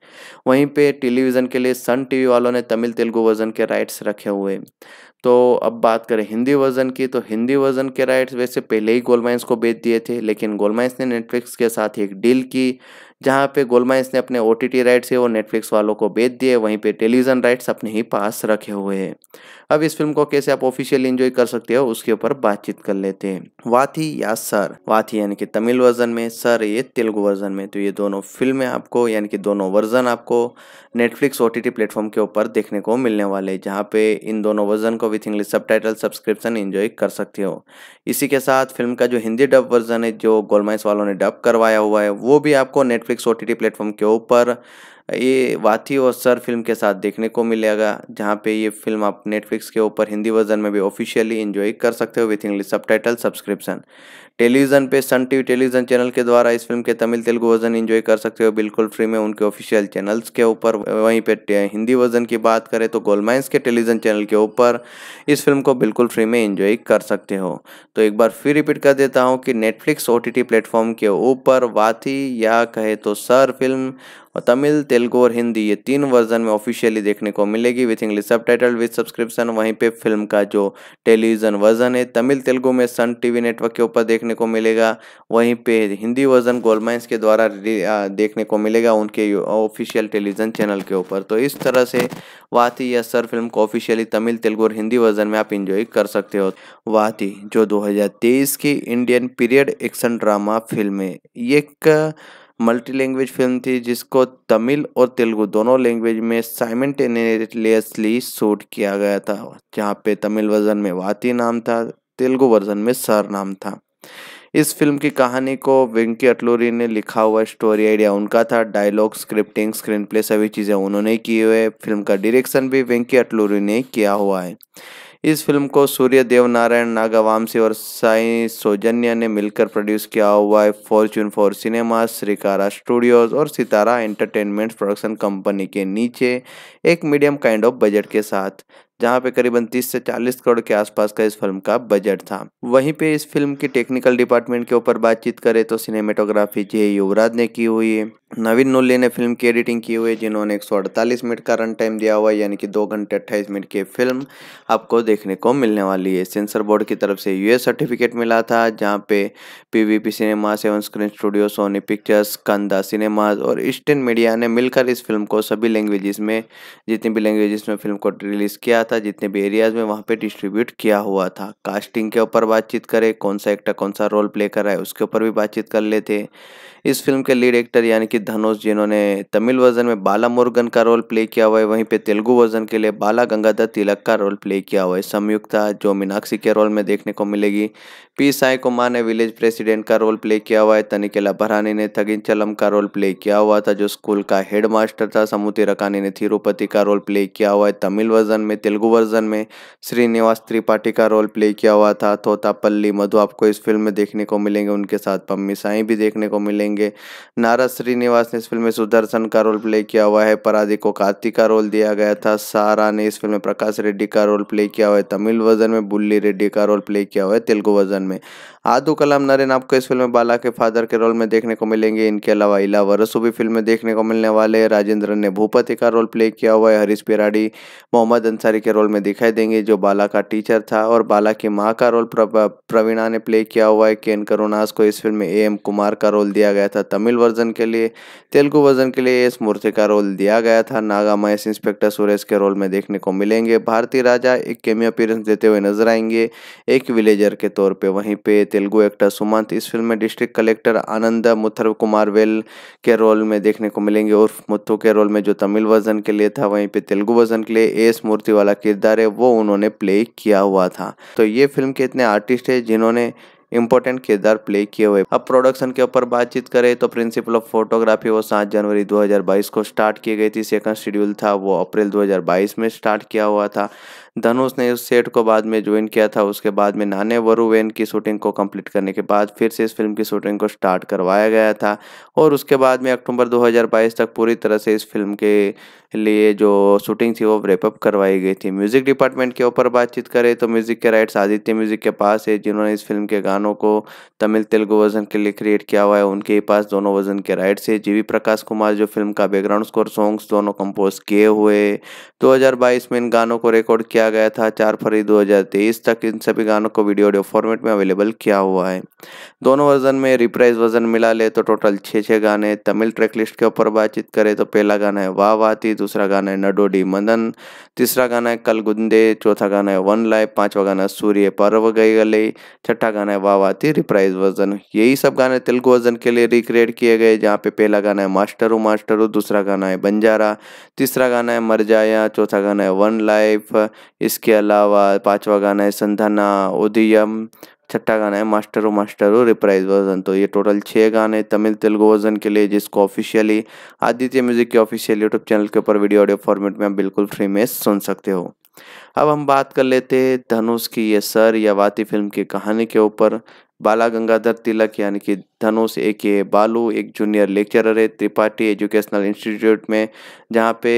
[SPEAKER 1] वहीं पे टेलीविज़न के लिए सन टीवी वालों ने तमिल तेलुगु वर्जन के राइट्स रखे हुए हैं। तो अब बात करें हिंदी वर्जन की तो हिंदी वर्जन के राइट्स वैसे पहले ही गोलमाइंस को बेच दिए थे, लेकिन गोलमाइंस ने नेटफ्लिक्स के साथ एक डील की जहाँ पे गोलमाइंस ने अपने ओ टी राइट्स है वो नेटफ्लिक्स वालों को बेच दिए, वहीं पे टेलीविज़न राइट्स अपने ही पास रखे हुए हैं। अब इस फ़िल्म को कैसे आप ऑफिशियल एंजॉय कर सकते हो, उसके ऊपर बातचीत कर लेते हैं। वाथी या सर? वाथी यानी कि तमिल वर्जन में, सर ये तेलुगु वर्जन में। तो ये दोनों फ़िल्में आपको, यानी कि दोनों वर्जन आपको नेटफ्लिक्स ओ टी प्लेटफॉर्म के ऊपर देखने को मिलने वाले हैं, जहाँ पे इन दोनों वर्जन को with English sub subscription enjoy कर सकते हो। इसी के साथ फ़िल्म का जो हिंदी डब वर्जन है, जो गोलमाइस वालों ने डब करवाया हुआ है, वो भी आपको नेटफ्लिक्स ओ टी प्लेटफॉर्म के ऊपर, ये वाथी और सर फ़िल्म के साथ देखने को मिलेगा, जहाँ पे ये फ़िल्म आप नेटफ्लिक्स के ऊपर हिंदी वर्जन में भी ऑफिशियली इन्जॉय कर सकते हो with English sub subscription television पे सन टीवी टेलीविज़न चैनल के द्वारा इस फ़िल्म के तमिल, तेलुगु वर्जन एंजॉय कर सकते हो। बिल्कुल फ्री में उनके ऑफिशियल चैनल्स के ऊपर, वहीं पे हिंदी वर्जन की बात करें तो गोलमाइंस के टेलीविज़न चैनल के ऊपर इस फ़िल्म को बिल्कुल फ्री में एंजॉय कर सकते हो। तो एक बार फिर रिपीट कर देता हूँ कि नेटफ्लिक्स ओ प्लेटफॉर्म के ऊपर वाथी या कहे तो सर फ़िल्म और तमिल, तेलुगु और हिंदी ये तीन वर्जन में ऑफिशियली देखने को मिलेगी with English subtitle with subscription वहीं पे फ़िल्म का जो टेलीविज़न वर्जन है, तमिल, तेलुगु में सन टीवी नेटवर्क के ऊपर देखने को मिलेगा। वहीं पे हिंदी वर्जन गोलमाइंस के द्वारा देखने को मिलेगा उनके ऑफिशियल टेलीविज़न चैनल के ऊपर। तो इस तरह से वाती या सर फ़िल्म को ऑफिशियली तमिल, तेलुगु और हिंदी वर्जन में आप इंजॉय कर सकते हो। वाती, जो 2023 की Indian period action drama film है एक मल्टी लैंग्वेज फ़िल्म थी जिसको तमिल और तेलुगु दोनों लैंग्वेज में साइमेंटेनियसली शूट किया गया था, जहाँ पे तमिल वर्जन में वाती नाम था, तेलुगु वर्जन में सर नाम था। इस फ़िल्म की कहानी को वेंकी अटलूरी ने लिखा हुआ स्टोरी आइडिया उनका था, डायलॉग, स्क्रिप्टिंग स्क्रीन प्ले सभी चीज़ें उन्होंने की हुए फ़िल्म का डायरेक्शन भी वेंकी अटलूरी ने किया हुआ है। इस फ़िल्म को सूर्य देव नारायण नागावामसी और साई सौजन्य ने मिलकर प्रोड्यूस किया हुआ है। Fortune Four Cinema Srikara Studios और सितारा एंटरटेनमेंट प्रोडक्शन कंपनी के नीचे एक मीडियम काइंड ऑफ़ बजट के साथ। जहाँ पे करीबन 30 से 40 करोड़ के आसपास का इस फ़िल्म का बजट था। वहीं पे इस फ़िल्म की टेक्निकल डिपार्टमेंट के ऊपर बातचीत करें तो सिनेमेटोग्राफी जे युवराज ने की हुई है नवीन नुल्ली ने फ़िल्म की एडिटिंग की हुई है जिन्होंने एक सौ अड़तालीस मिनट का रन टाइम दिया हुआ है यानी कि दो घंटे अट्ठाईस मिनट की फ़िल्म आपको देखने को मिलने वाली है। सेंसर बोर्ड की तरफ़ से यूएस सर्टिफिकेट मिला था, जहाँ पे PVP Cinema Seven Screen Studio Sony Pictures Kanda Cinemas और ईस्टर्न मीडिया ने मिलकर इस फ़िल्म को सभी लैंग्वेजेस में, जितनी भी लैंग्वेजेस में फ़िल्म को रिलीज़ किया था जितने भी एरियाज़ में वहाँ पे डिस्ट्रीब्यूट किया हुआ था। कास्टिंग के ऊपर बातचीत करें, कौन सा एक्टर कौन सा रोल प्ले कर रहा है, उसके ऊपर भी बातचीत कर लेते। इस फ़िल्म के लीड एक्टर यानी कि धनुष, जिन्होंने तमिल वर्जन में बाला मुरुगन का रोल प्ले किया हुआ है, वहीं पे तेलुगु वर्जन के लिए बाला गंगाधर तिलक का रोल प्ले किया हुआ है। संयुक्ता जो मीनाक्षी के रोल में देखने को मिलेगी। पी. साई कुमार ने विलेज प्रेसिडेंट का रोल प्ले किया हुआ है। तनिकेला भरानी ने, थगिन चलम का रोल प्ले किया हुआ था, जो स्कूल का हेड मास्टर था। समुति रकानी ने थिरुपति का रोल प्ले किया हुआ है। तमिल वर्जन में, तेलुगु वर्जन में, श्रीनिवास त्रिपाठी का रोल प्ले किया हुआ था। तोतापल्ली, मधु, आपको इस फ़िल्म में देखने को मिलेंगे। उनके साथ पम्मी साई भी देखने को मिलेंगे। नारद श्रीनिवास ने इस फ़िल्म में सुदर्शन का रोल प्ले किया हुआ है पराधी को कार्तिक का रोल दिया गया था, सारा ने इस फ़िल्म में प्रकाश रेड्डी का रोल प्ले किया हुआ है, तमिल वर्जन में बुल्ली रेड्डी का रोल प्ले किया हुआ है, तेलुगु वर्जन में। आदू कलाम नरेन आपको इस फ़िल्म में बाला के फादर के रोल में देखने को मिलेंगे। इनके अलावा इला वरसू भी फ़िल्म में देखने को मिलने वाले हैं। राजेंद्र ने भूपति का रोल प्ले किया हुआ है। हरीश पिराड़ी मोहम्मद अंसारी के रोल में दिखाई देंगे, जो बाला का टीचर था और बाला की माँ का रोल प्रवीणा ने प्ले किया हुआ है। केन करुणास को इस फ़िल्म में ए एम कुमार का रोल दिया गया था तमिल वर्जन के लिए। तेलुगु वर्जन के लिए एस मूर्ति का रोल दिया गया था। नागा महेश इंस्पेक्टर सुरेश के रोल में देखने को मिलेंगे। भारतीय राजा एक केमियो अपीरेंस देते हुए नज़र आएँगे। एक विलेजर के तौर पर वहीं पे तेलुगु एक्टर सुमंत। इस फ़िल्म में district collector Anand मुथर Kumar well के रोल में देखने को मिलेंगे। और मुथु के रोल में जो तमिल वर्जन के लिए था, वहीं पे तेलुगु वर्जन के लिए एस मूर्ति वाला किरदार है, वो उन्होंने प्ले किया हुआ था। तो ये फ़िल्म के इतने आर्टिस्ट है जिन्होंने इंपॉर्टेंट किरदार प्ले किए हुए। अब प्रोडक्शन के ऊपर बातचीत करें तो प्रिंसिपल ऑफ़ फोटोग्राफी, वो सात जनवरी 2022 को स्टार्ट की गई थी। सेकंड शेड्यूल था, वो अप्रैल 2022 में स्टार्ट किया हुआ था। धनुष ने उस सेट को बाद में ज्वाइन किया था। उसके बाद में नाने वरुवेन की शूटिंग को कंप्लीट करने के बाद फिर से इस फ़िल्म की शूटिंग को स्टार्ट करवाया गया था। और उसके बाद में अक्टूबर 2022 तक पूरी तरह से इस फ़िल्म के लिए जो शूटिंग थी, वो रेपअप करवाई गई थी। म्यूज़िक डिपार्टमेंट के ऊपर बातचीत करें तो म्यूज़िक के राइट्स आदित्य म्यूज़िक के पास है, जिन्होंने इस फ़िल्म के गानों को तमिल, तेलुगु वर्जन के लिए क्रिएट किया हुआ है। उनके पास दोनों वर्जन के राइट्स है। जीवी प्रकाश कुमार जो फ़िल्म का बैकग्राउंड स्कोर सॉन्ग्स दोनों कंपोज किए हुए 2022 में इन गानों को रिकॉर्ड किया गया था चार फरवरी 2023 तक इन सभी गानों को वीडियो ऑडियो फॉर्मेट में अवेलेबल किया हुआ है दोनों वर्जन में रिप्राइज वर्जन मिला ले तो टोटल छः छः गाने तमिल ट्रैक लिस्ट के ऊपर बातचीत करें तो पहला गाना है वाह वाती दूसरा गाना है नडोडी मदन तीसरा गाना है कल गुंदे चौथा गाना है वन लाइफ पांचवा गाना सूर्य पर्व गई गले छठा गाना है वाह वाती रिप्राइज वर्जन यही सब गाने तेलुगु वर्जन के लिए रिक्रिएट किए गए जहाँ पे पहला गाना है मास्टरू मास्टरू दूसरा गाना है बंजारा तीसरा गाना है मर जाया चौथा गाना है वन लाइफ इसके अलावा पांचवा गाना है संधाना उदयम, छठा गाना है मास्टरो मास्टरो रिप्राइज वर्जन। तो ये टोटल छः गाने तमिल तेलुगु वर्जन के लिए, जिसको ऑफिशियली आदित्य म्यूज़िक के ऑफिशियल यूट्यूब चैनल के ऊपर वीडियो ऑडियो फॉर्मेट में आप बिल्कुल फ्री में सुन सकते हो। अब हम बात कर लेते हैं धनुष की, ये सर या वाती फ़िल्म की कहानी के ऊपर। बाला गंगाधर तिलक यानी कि धनुष एक ये बालू, एक जूनियर लेक्चरर है, त्रिपाठी एजुकेशनल इंस्टीट्यूट में, जहाँ पे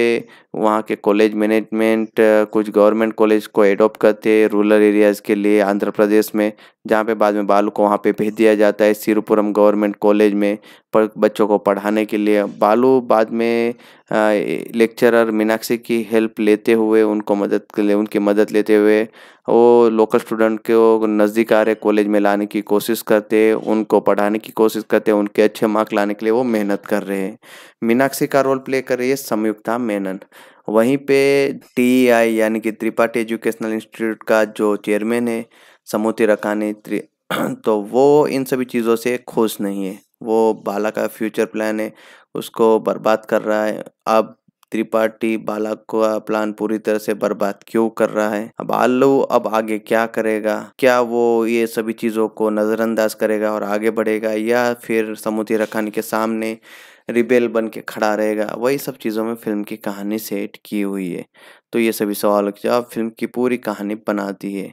[SPEAKER 1] वहाँ के कॉलेज मैनेजमेंट कुछ गवर्नमेंट कॉलेज को एडॉप्ट करते हैं रूरल एरियाज़ के लिए आंध्र प्रदेश में, जहाँ पे बाद में बालू को वहाँ पे भेज दिया जाता है सिरुपुरम गवर्नमेंट कॉलेज में पर बच्चों को पढ़ाने के लिए। बालू बाद में लेक्चरर मीनाक्षी की हेल्प लेते हुए उनको मदद के लिए, उनकी मदद लेते हुए वो लोकल स्टूडेंट को नज़दीक आ रहे कॉलेज में लाने की कोशिश करते उनको पढ़ाने की कोशिश करते हैं, उनके अच्छे मार्क लाने के लिए वो मेहनत कर रहे हैं। मीनाक्षी का रोल प्ले कर रही है संयुक्ता मेनन। वहीं पे टी आई यानी कि त्रिपाठी एजुकेशनल इंस्टीट्यूट का जो चेयरमैन है, समूति रकानी तो वो इन सभी चीज़ों से खुश नहीं है। वो बाला का फ्यूचर प्लान है, उसको बर्बाद कर रहा है। अब त्रिपाठी बालक का प्लान पूरी तरह से बर्बाद क्यों कर रहा है? अब आलू अब आगे क्या करेगा? क्या वो ये सभी चीज़ों को नज़रअंदाज करेगा और आगे बढ़ेगा या फिर समुद्री रखानी के सामने रिबेल बन के खड़ा रहेगा? वही सब चीज़ों में फ़िल्म की कहानी सेट की हुई है। तो ये सभी सवालों के जवाब फ़िल्म की पूरी कहानी बनाती है।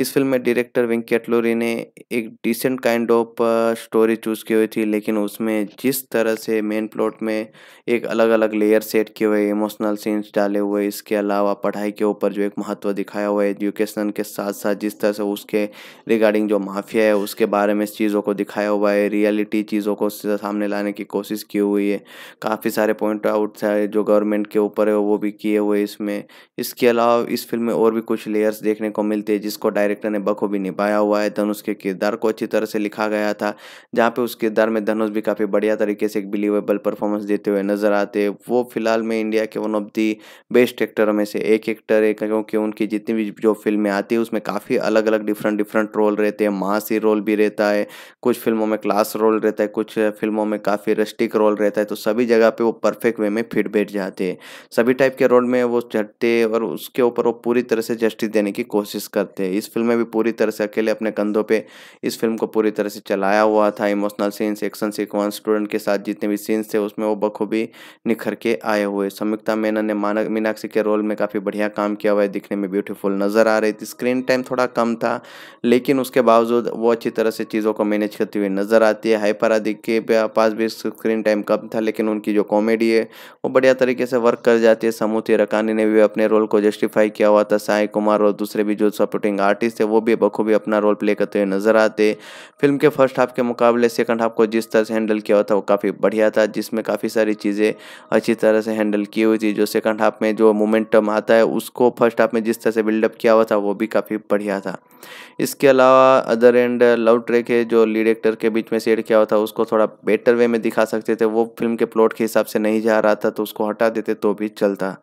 [SPEAKER 1] इस फ़िल्म में डायरेक्टर वेंकट लोरी ने एक decent kind of story choose की हुई थी, लेकिन उसमें जिस तरह से मेन प्लॉट में एक अलग अलग लेयर सेट किए हुए इमोशनल सीन्स डाले हुए, इसके अलावा पढ़ाई के ऊपर जो एक महत्व दिखाया हुआ है एजुकेशन के साथ साथ जिस तरह से उसके रिगार्डिंग जो माफिया है, उसके बारे में चीज़ों को दिखाया हुआ है रियलिटी चीज़ों को सामने लाने की कोशिश की हुई है। काफ़ी सारे पॉइंट आउट है जो गवर्नमेंट के ऊपर है, वो भी किए हुए इसमें। इसके अलावा इस फ़िल्म में और भी कुछ लेयर्स देखने को मिलते हैं, जिसको डायरेक्टर ने बखूबी निभाया हुआ है। धनुष के किरदार को अच्छी तरह से लिखा गया था, जहाँ पे उस किरदार में धनुष भी काफ़ी बढ़िया तरीके से एक बिलीवेबल परफॉर्मेंस देते हुए नज़र आते वो फ़िलहाल में इंडिया के वन ऑफ़ दी बेस्ट एक्टरों में से एक एक्टर है, क्योंकि उनकी जितनी भी जो फ़िल्में आती है, उसमें काफ़ी अलग अलग डिफरेंट डिफरेंट रोल रहते हैं। मासी रोल भी रहता है, कुछ फ़िल्मों में क्लास रोल रहता है, कुछ फ़िल्मों में काफ़ी रस्टिक रोल रहता है तो सभी जगह पे वो परफेक्ट वे में फिट बैठ जाते हैं। सभी टाइप के रोल में वो चढ़ते और उसके ऊपर वो पूरी तरह से जस्टिस देने की कोशिश करते हैं। इस फ़िल्म में भी पूरी तरह से अकेले अपने कंधों पे इस फ़िल्म को पूरी तरह से चलाया हुआ था। Emotional scenes, action sequence, student के साथ जितने भी सीन्स थे, उसमें वो बखूबी निखर के आए हुए। संयुक्ता मेनन ने मानक, मीनाक्षी के रोल में काफ़ी बढ़िया काम किया हुआ है। दिखने में ब्यूटीफुल नज़र आ रही थी। स्क्रीन टाइम थोड़ा कम था, लेकिन उसके बावजूद वो अच्छी तरह से चीज़ों को मैनेज करती हुई नज़र आती है। हाइपर आदि के पास भी स्क्रीन टाइम कम था, लेकिन उनकी जो कॉमेडी है, वो बढ़िया तरीके से वर्क कर जाती है। समूति रकानी ने भी अपने रोल को जस्टिफाई किया हुआ था। साई कुमार और दूसरे भी जो सपोर्टिंग आर्टिस्ट है, वो भी बखूबी अपना रोल प्ले करते हुए नज़र आते फ़िल्म के फ़र्स्ट हाफ़ के मुकाबले सेकंड हाफ़ को जिस तरह से हैंडल किया हुआ था, वो काफ़ी बढ़िया था, जिसमें काफ़ी सारी चीज़ें अच्छी तरह से हैंडल की हुई थी। जो सेकंड हाफ़ में जो मोमेंटम आता है, उसको फ़र्स्ट हाफ़ में जिस तरह से बिल्डअप किया हुआ था, वो भी काफ़ी बढ़िया था। इसके अलावा अदर एंड लव ट्रैक है, जो लीड एक्टर के बीच में सेट किया हुआ था, उसको थोड़ा बेटर वे में दिखा सकते थे। वो फ़िल्म के प्लॉट के हिसाब से नहीं जा रहा था तो उसको हटा देते तो भी चलता।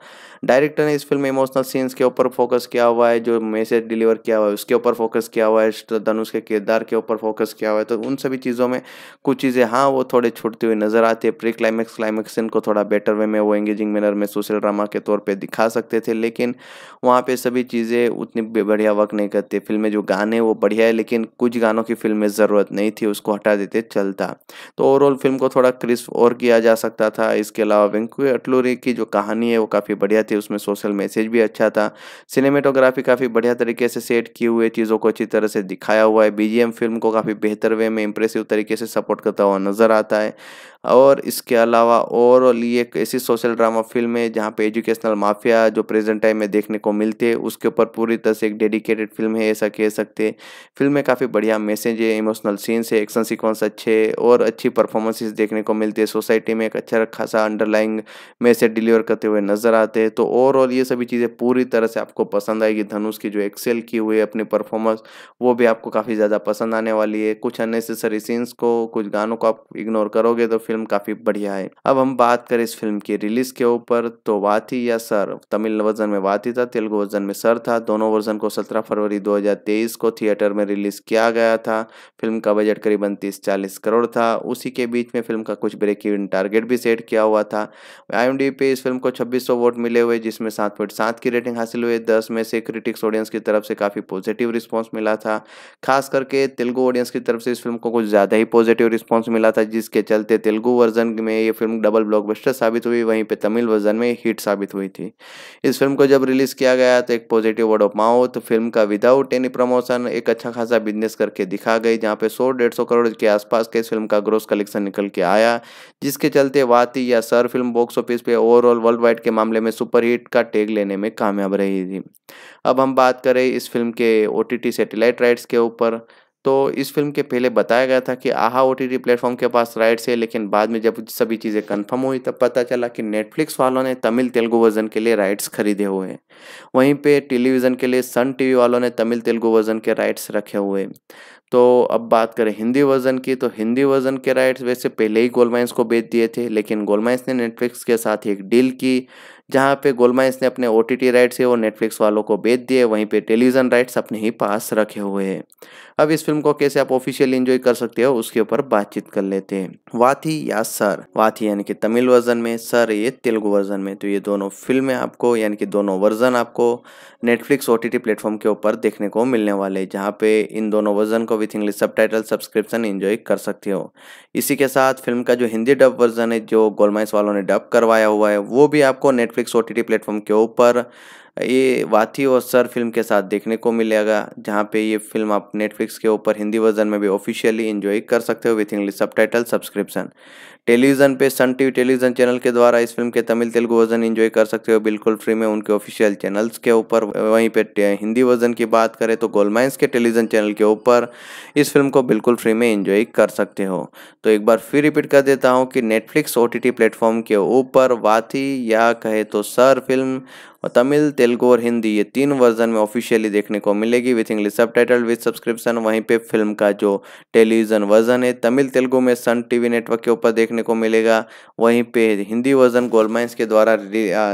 [SPEAKER 1] डायरेक्टर ने इस फ़िल्म में इमोशनल सीन्स के ऊपर फोकस किया हुआ है, जो मैसेज डिलीवर किया हुआ उसके ऊपर फोकस किया हुआ है धनुष के किरदार के ऊपर फोकस किया हुआ है तो उन सभी चीज़ों में कुछ चीज़ें हाँ वो थोड़े छूटती हुई नज़र आती है। प्री क्लाइमैक्स क्लाइमैक्स को थोड़ा बेटर वे में वो एंगेजिंग मैनर में सोशल ड्रामा के तौर पर दिखा सकते थे, लेकिन वहाँ पर सभी चीज़ें उतनी बढ़िया वर्क नहीं करती। फ़िल्म में जो गाने वो बढ़िया है, लेकिन कुछ गानों की फ़िल्म में ज़रूरत नहीं थी, उसको हटा देते चलता। तो ओवरऑल फ़िल्म को थोड़ा क्रिस्प और किया जा सकता था। इसके अलावा वेंकू अटलूरी की जो कहानी है, वो काफ़ी बढ़िया थी, उसमें सोशल मैसेज भी अच्छा था। सिनेमेटोग्राफी काफ़ी बढ़िया तरीके से सेट किए हुए चीज़ों को अच्छी तरह से दिखाया हुआ है। बीजीएम फ़िल्म को काफ़ी बेहतर वे में इंप्रेसिव तरीके से सपोर्ट करता हुआ नज़र आता है। और इसके अलावा ओवरऑल ये एक ऐसी सोशल ड्रामा फ़िल्म है जहाँ पे एजुकेशनल माफिया जो प्रेजेंट टाइम में देखने को मिलते हैं, उसके ऊपर पूरी तरह से एक डेडिकेटेड फ़िल्म है, ऐसा कह सकते हैं। फ़िल्म में काफ़ी बढ़िया मैसेज है इमोशनल सीन्स है एक्शन सिक्वेंस अच्छे और अच्छी परफॉर्मेंसेज देखने को मिलती है। सोसाइटी में एक अच्छा खासा अंडरलाइंग मैसेज डिलीवर करते हुए नज़र आते हैं। तो ओवरऑल ये सभी चीज़ें पूरी तरह से आपको पसंद आएगी। धनुष की जो एक्सेल की हुई है अपनी परफॉर्मेंस वो भी आपको काफ़ी ज़्यादा पसंद आने वाली है। कुछ अननेसेसरी सीन्स को, कुछ गानों को आप इग्नोर करोगे तो फ़िल्म काफ़ी बढ़िया है। अब हम बात करें इस फ़िल्म की रिलीज़ के ऊपर तो वाथी या सर? तमिल वर्जन में वाथी था, तेलुगु वर्जन में सर था। दोनों वर्जन को सत्रह फरवरी दो हज़ार तेईस को थिएटर में रिलीज़ किया गया था। फ़िल्म का बजट करीबन तीस चालीस करोड़ था। उसी के बीच में फ़िल्म का कुछ ब्रेक इवन टारगेट भी सेट किया हुआ था। आई पे इस फ़िल्म को छब्बीस वोट मिले हुए, जिसमें सात पॉइंट सात की रेटिंग हासिल हुई। दस में से क्रिटिक्स ऑडियंस की तरफ़ से काफ़ी पॉजिटिव रिस्पॉन्स मिला था। खास करके तेलुगु ऑडियंस की तरफ़ से इस फ़िल्म को कुछ ज़्यादा ही पॉजिटिव रिस्पॉन्स मिला था, जिसके चलते तेलुगु वर्जन में ये फ़िल्म डबल ब्लॉकबस्टर साबित हुई, वहीं पे तमिल वर्जन में हिट साबित हुई थी। इस फ़िल्म को जब रिलीज़ किया गया तो एक positive word of mouth, film का विदाउट एनी प्रमोशन, एक अच्छा खासा बिज़नेस करके दिखा गई, जहाँ पे सौ डेढ़ सौ करोड़ के आसपास के इस फ़िल्म का ग्रोस कलेक्शन निकल के आया, जिसके चलते वाती या सर फ़िल्म बॉक्स ऑफ़िस पे ओवरऑल वर्ल्ड वाइड के मामले में सुपरहिट का टेग लेने में कामयाब रही थी। अब हम बात करें इस फ़िल्म के ओ टी सैटेलाइट राइट्स के ऊपर। तो इस फ़िल्म के पहले बताया गया था कि आहा ओ टी प्लेटफॉर्म के पास राइट्स है, लेकिन बाद में जब सभी चीज़ें कंफर्म हुई, तब पता चला कि नेटफ्लिक्स वालों ने तमिल तेलुगु वर्जन के लिए राइट्स खरीदे हुए हैं। वहीं पे टेलीविज़न के लिए सन टीवी वालों ने तमिल तेलुगु वर्जन के राइट्स रखे हुए हैं। तो अब बात करें हिंदी वर्जन की तो हिंदी वर्जन के राइट्स वैसे पहले ही गोलमाइंस को बेच दिए थे, लेकिन गोलमाइंस ने नेटफ्लिक्स के साथ एक डील की, जहाँ पे गोलमाइंस ने अपने ओ टी राइट्स है, वो नेटफ्लिक्स वालों को बेच दिए, वहीं पे टेलीविज़न राइट्स अपने ही पास रखे हुए हैं। अब इस फ़िल्म को कैसे आप ऑफिशियल एंजॉय कर सकते हो, उसके ऊपर बातचीत कर लेते हैं। वाथी या सर? वाथी यानी कि तमिल वर्जन में, सर ये तेलुगु वर्जन में। तो ये दोनों फ़िल्में आपको, यानी कि दोनों वर्जन आपको नेटफ्लिक्स ओ टी प्लेटफॉर्म के ऊपर देखने को मिलने वाले जहाँ पे इन दोनों वर्जन को with English sub subscription enjoy कर सकते हो। इसी के साथ फ़िल्म का जो हिंदी डब वर्जन है, जो गोलमाइस वालों ने डब करवाया हुआ है, वो भी आपको नेटफ्लिक्स ओ टी प्लेटफॉर्म के ऊपर ये वाथी और सर फ़िल्म के साथ देखने को मिलेगा, जहाँ पे ये फ़िल्म आप नेटफ्लिक्स के ऊपर हिंदी वर्जन में भी ऑफिशियली इंजॉय कर सकते हो with English sub subscription television पे सन टीवी टेलीविज़न चैनल के द्वारा इस फ़िल्म के तमिल, तेलुगु वर्जन एंजॉय कर सकते हो। बिल्कुल फ्री में उनके ऑफिशियल चैनल्स के ऊपर। वहीं पे हिंदी वर्जन की बात करें तो गोलमाइंस के टेलीविज़न चैनल के ऊपर इस फ़िल्म को बिल्कुल फ्री में एंजॉय कर सकते हो। तो एक बार फिर रिपीट कर देता हूँ कि नेटफ्लिक्स ओ टी प्लेटफॉर्म के ऊपर वाथी या कहे तो सर फ़िल्म और तमिल, तेलुगु और हिंदी ये तीन वर्जन में ऑफिशियली देखने को मिलेगी with English subtitle with subscription वहीं पे फ़िल्म का जो टेलीविज़न वर्जन है, तमिल, तेलुगु में सन टीवी नेटवर्क के ऊपर देखने को मिलेगा। वहीं पे हिंदी वर्जन गोलमाइंस के द्वारा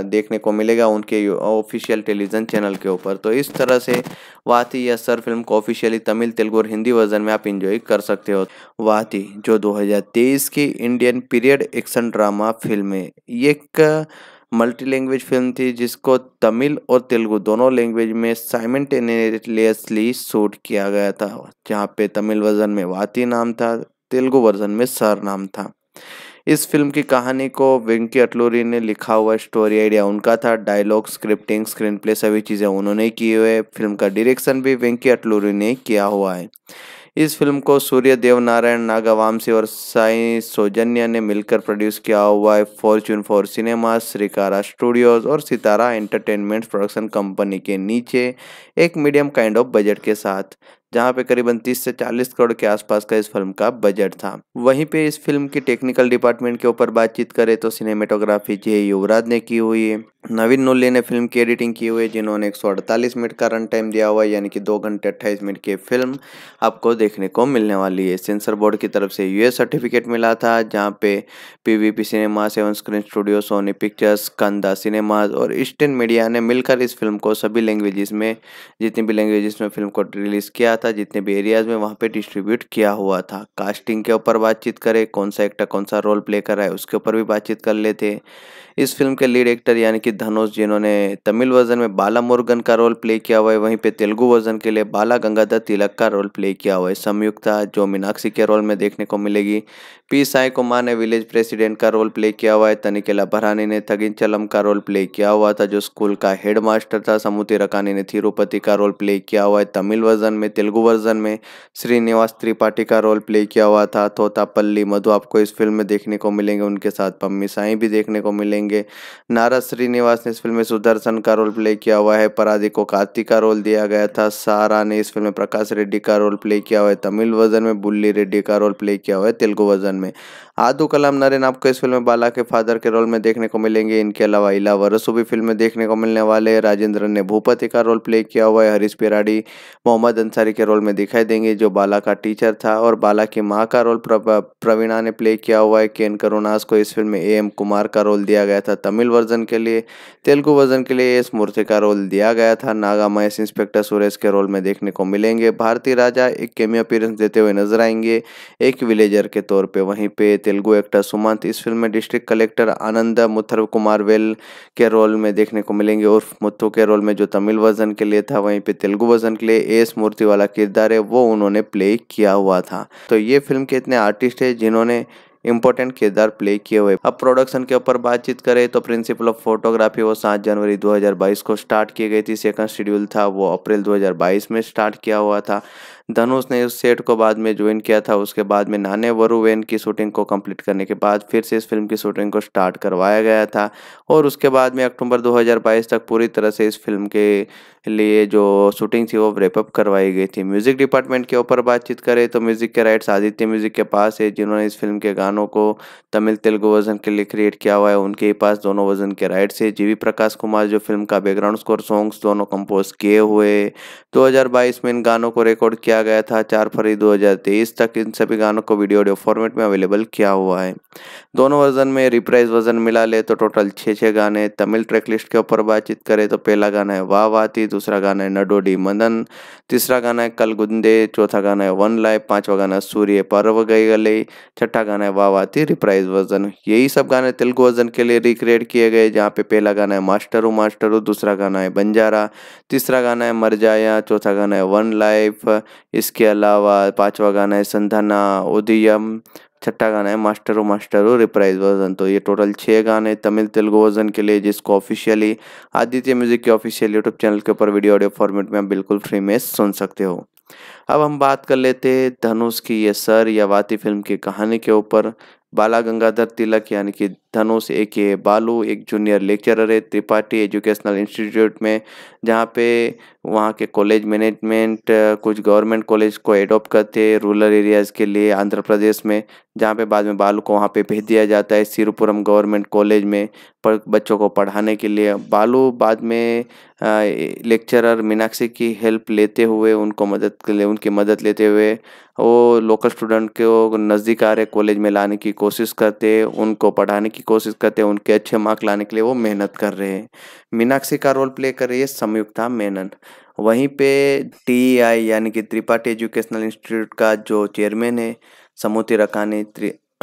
[SPEAKER 1] देखने को मिलेगा उनके ऑफिशियल टेलीविज़न चैनल के ऊपर। तो इस तरह से वाती या सर फ़िल्म को ऑफिशियली तमिल, तेलुगु और हिंदी वर्जन में आप इंजॉय कर सकते हो। वाती, जो 2023 की Indian period action drama film है, ये एक मल्टी लैंग्वेज फ़िल्म थी जिसको तमिल और तेलुगु दोनों लैंग्वेज में साइमल्टेनियसली शूट किया गया था, जहाँ पे तमिल वर्जन में वाती नाम था, तेलुगु वर्जन में सर नाम था। इस फ़िल्म की कहानी को वेंकी अटलूरी ने लिखा हुआ स्टोरी आइडिया उनका था, डायलॉग, स्क्रिप्टिंग स्क्रीन प्ले सभी चीज़ें उन्होंने की हुए फ़िल्म का डायरेक्शन भी वेंकी अटलूरी ने किया हुआ है। इस फ़िल्म को सूर्य देव नारायण नागावामसी और साई सौजन्य ने मिलकर प्रोड्यूस किया हुआ है। Fortune Four Cinema Srikara Studios और सितारा एंटरटेनमेंट प्रोडक्शन कंपनी के नीचे एक मीडियम काइंड ऑफ़ बजट के साथ जहाँ पे करीबन 30 से 40 करोड़ के आसपास का इस फ़िल्म का बजट था। वहीं पे इस फ़िल्म की टेक्निकल डिपार्टमेंट के ऊपर बातचीत करें तो सिनेमेटोग्राफी जे युवराज ने की हुई है। नवीन नुल्ली ने फ़िल्म की एडिटिंग की हुई, जिन्होंने एक सौ अड़तालीस मिनट का रन टाइम दिया हुआ है यानी कि दो घंटे अट्ठाईस मिनट की फ़िल्म आपको देखने को मिलने वाली है। सेंसर बोर्ड की तरफ़ से यूएस सर्टिफिकेट मिला था, जहाँ पे PVP Cinema Seven Screen Studio Sony Pictures Kanda Cinemas और ईस्टर्न मीडिया ने मिलकर इस फ़िल्म को सभी लैंग्वेजेस में, जितनी भी लैंग्वेजेस में फ़िल्म को रिलीज़ किया था, जितने भी एरियाज़ में वहाँ पर डिस्ट्रीब्यूट किया हुआ था। कास्टिंग के ऊपर बातचीत करें, कौन सा एक्टर कौन सा रोल प्ले कर रहा है, उसके ऊपर भी बातचीत कर लेते। इस फ़िल्म के लीड एक्टर यानी कि धनुष, जिन्होंने तमिल वर्जन में बाला मुरुगन का रोल प्ले किया हुआ है, वहीं पे तेलुगु वर्जन के लिए बाला गंगाधर तिलक का रोल प्ले किया हुआ है। संयुक्ता जो मीनाक्षी के रोल में देखने को मिलेगी। पी. साई कुमार ने विलेज प्रेसिडेंट का रोल प्ले किया हुआ है। तनिकेला भरानी ने, थगिन चलम का रोल प्ले किया हुआ था, जो स्कूल का हेड मास्टर था। समुति रकानी ने थिरुपति का रोल प्ले किया हुआ है। तमिल वर्जन में, तेलुगु वर्जन में, श्रीनिवास त्रिपाठी का रोल प्ले किया हुआ था। तोतापल्ली, मधु, आपको इस फ़िल्म में देखने को मिलेंगे। उनके साथ पम्मी साई भी देखने को मिलेंगे। नारद श्रीनिवास ने इस फ़िल्म में सुदर्शन का रोल प्ले किया हुआ है पराधी को कार्तिक का रोल दिया गया था, सारा ने इस फ़िल्म में प्रकाश रेड्डी का रोल प्ले किया हुआ है, तमिल वर्जन में बुल्ली रेड्डी का रोल प्ले किया हुआ है, तेलुगु वर्जन में। आदू कलाम नरेन आपको इस फ़िल्म में बाला के फादर के रोल में देखने को मिलेंगे। इनके अलावा इला वरसु भी फ़िल्म में देखने को मिलने वाले राजेंद्रन ने भूपति का रोल प्ले किया हुआ है। हरीश पिराड़ी, मोहम्मद अंसारी के रोल में दिखाई देंगे, जो बाला का टीचर था और बाला की माँ का रोल प्रवीणा ने प्ले किया हुआ है। केन करुणास को इस फ़िल्म में ए एम कुमार का रोल दिया गया था तमिल वर्जन के लिए। तेलुगु वर्जन के लिए एस मूर्ति का रोल दिया गया था। नागा महेश, इंस्पेक्टर सुरेश के रोल में देखने को मिलेंगे। भारतीय राजा एक केमियो अपीरेंस देते हुए नज़र आएँगे। एक विलेजर के तौर पर वहीं पे तेलुगु एक्टर सुमंत। इस फ़िल्म में district collector Anand मुथर Kumar well के रोल में देखने को मिलेंगे। उर्फ़ मुथु के रोल में जो तमिल वर्जन के लिए था, वहीं पे तेलुगु वर्जन के लिए एस मूर्ति वाला किरदार है, वो उन्होंने प्ले किया हुआ था। तो ये फ़िल्म के इतने आर्टिस्ट है जिन्होंने इंपॉर्टेंट किरदार प्ले किए हुए। अब प्रोडक्शन के ऊपर बातचीत करें तो प्रिंसिपल ऑफ़ फोटोग्राफी, वो सात जनवरी 2022 को स्टार्ट की गई थी। सेकंड शेड्यूल था, वो अप्रैल 2022 में स्टार्ट किया हुआ था। धनुष ने उस सेट को बाद में ज्वाइन किया था। उसके बाद में नाने वरुवेन की शूटिंग को कंप्लीट करने के बाद फिर से इस फ़िल्म की शूटिंग को स्टार्ट करवाया गया था। और उसके बाद में अक्टूबर 2022 तक पूरी तरह से इस फ़िल्म के लिए जो शूटिंग थी वो रेपअप करवाई गई थी। म्यूज़िक डिपार्टमेंट के ऊपर बातचीत करें तो म्यूज़िक के राइट्स आदित्य म्यूज़िक के पास है, जिन्होंने इस फ़िल्म के गानों को तमिल, तेलुगु वर्जन के लिए क्रिएट किया हुआ है। उनके पास दोनों वर्जन के राइट्स है। जीवी प्रकाश कुमार जो फ़िल्म का बैकग्राउंड स्कोर सॉन्ग्स दोनों कंपोज किए हुए 2022 में इन गानों को रिकॉर्ड किया गया था चार फरवरी 2023 तक इन सभी गानों को वीडियो ऑडियो फॉर्मेट में अवेलेबल किया हुआ है दोनों वर्जन में रिप्राइज वर्जन मिला ले तो टोटल छः छः गाने तमिल ट्रैक लिस्ट के ऊपर बातचीत करें तो पहला गाना है वाह वाती दूसरा गाना है नडोडी मदन तीसरा गाना है कल गुंदे चौथा गाना है वन लाइफ पांचवा गाना सूर्य पर्व गई गले छठा गाना है वाह वाती रिप्राइज वर्जन यही सब गाने तेलुगु वर्जन के लिए रिक्रिएट किए गए जहाँ पे पहला गाना है मास्टरू मास्टरू दूसरा गाना है बंजारा तीसरा गाना है मर जाया चौथा गाना है वन लाइफ इसके अलावा पांचवा गाना है संधाना, उदयम, छठा गाना है मास्टरो मास्टरो, रिप्राइज वर्जन। तो ये टोटल छः गाने तमिल, तेलुगु वर्जन के लिए, जिसको ऑफिशियली आदित्य म्यूज़िक के ऑफिशियल यूट्यूब चैनल के ऊपर वीडियो ऑडियो फॉर्मेट में आप बिल्कुल फ्री में सुन सकते हो। अब हम बात कर लेते हैं धनुष की ये सर या वाती फ़िल्म की कहानी के ऊपर। बाला गंगाधर तिलक यानी कि धनुष ए के बालू, एक जूनियर लेक्चरर है, त्रिपाठी एजुकेशनल इंस्टीट्यूट में, जहाँ पे वहाँ के कॉलेज मैनेजमेंट कुछ गवर्नमेंट कॉलेज को एडॉप्ट करते हैं रूरल एरियाज़ के लिए आंध्र प्रदेश में, जहाँ पे बाद में बालू को वहाँ पे भेज दिया जाता है सिरुपुरम गवर्नमेंट कॉलेज में पर बच्चों को पढ़ाने के लिए। बालू बाद में लेक्चरर मीनाक्षी की हेल्प लेते हुए उनको मदद के लिए, उनकी मदद लेते हुए वो लोकल स्टूडेंट को नज़दीक आ रहे कॉलेज में लाने की कोशिश करते, उनको पढ़ाने की कोशिश करते, उनके अच्छे मार्क लाने के लिए वो मेहनत कर रहे हैं। मीनाक्षी का रोल प्ले कर रही है संयुक्ता मेनन। वहीं पे टी आई यानी कि त्रिपाठी एजुकेशनल इंस्टीट्यूट का जो चेयरमैन है समूति रकानी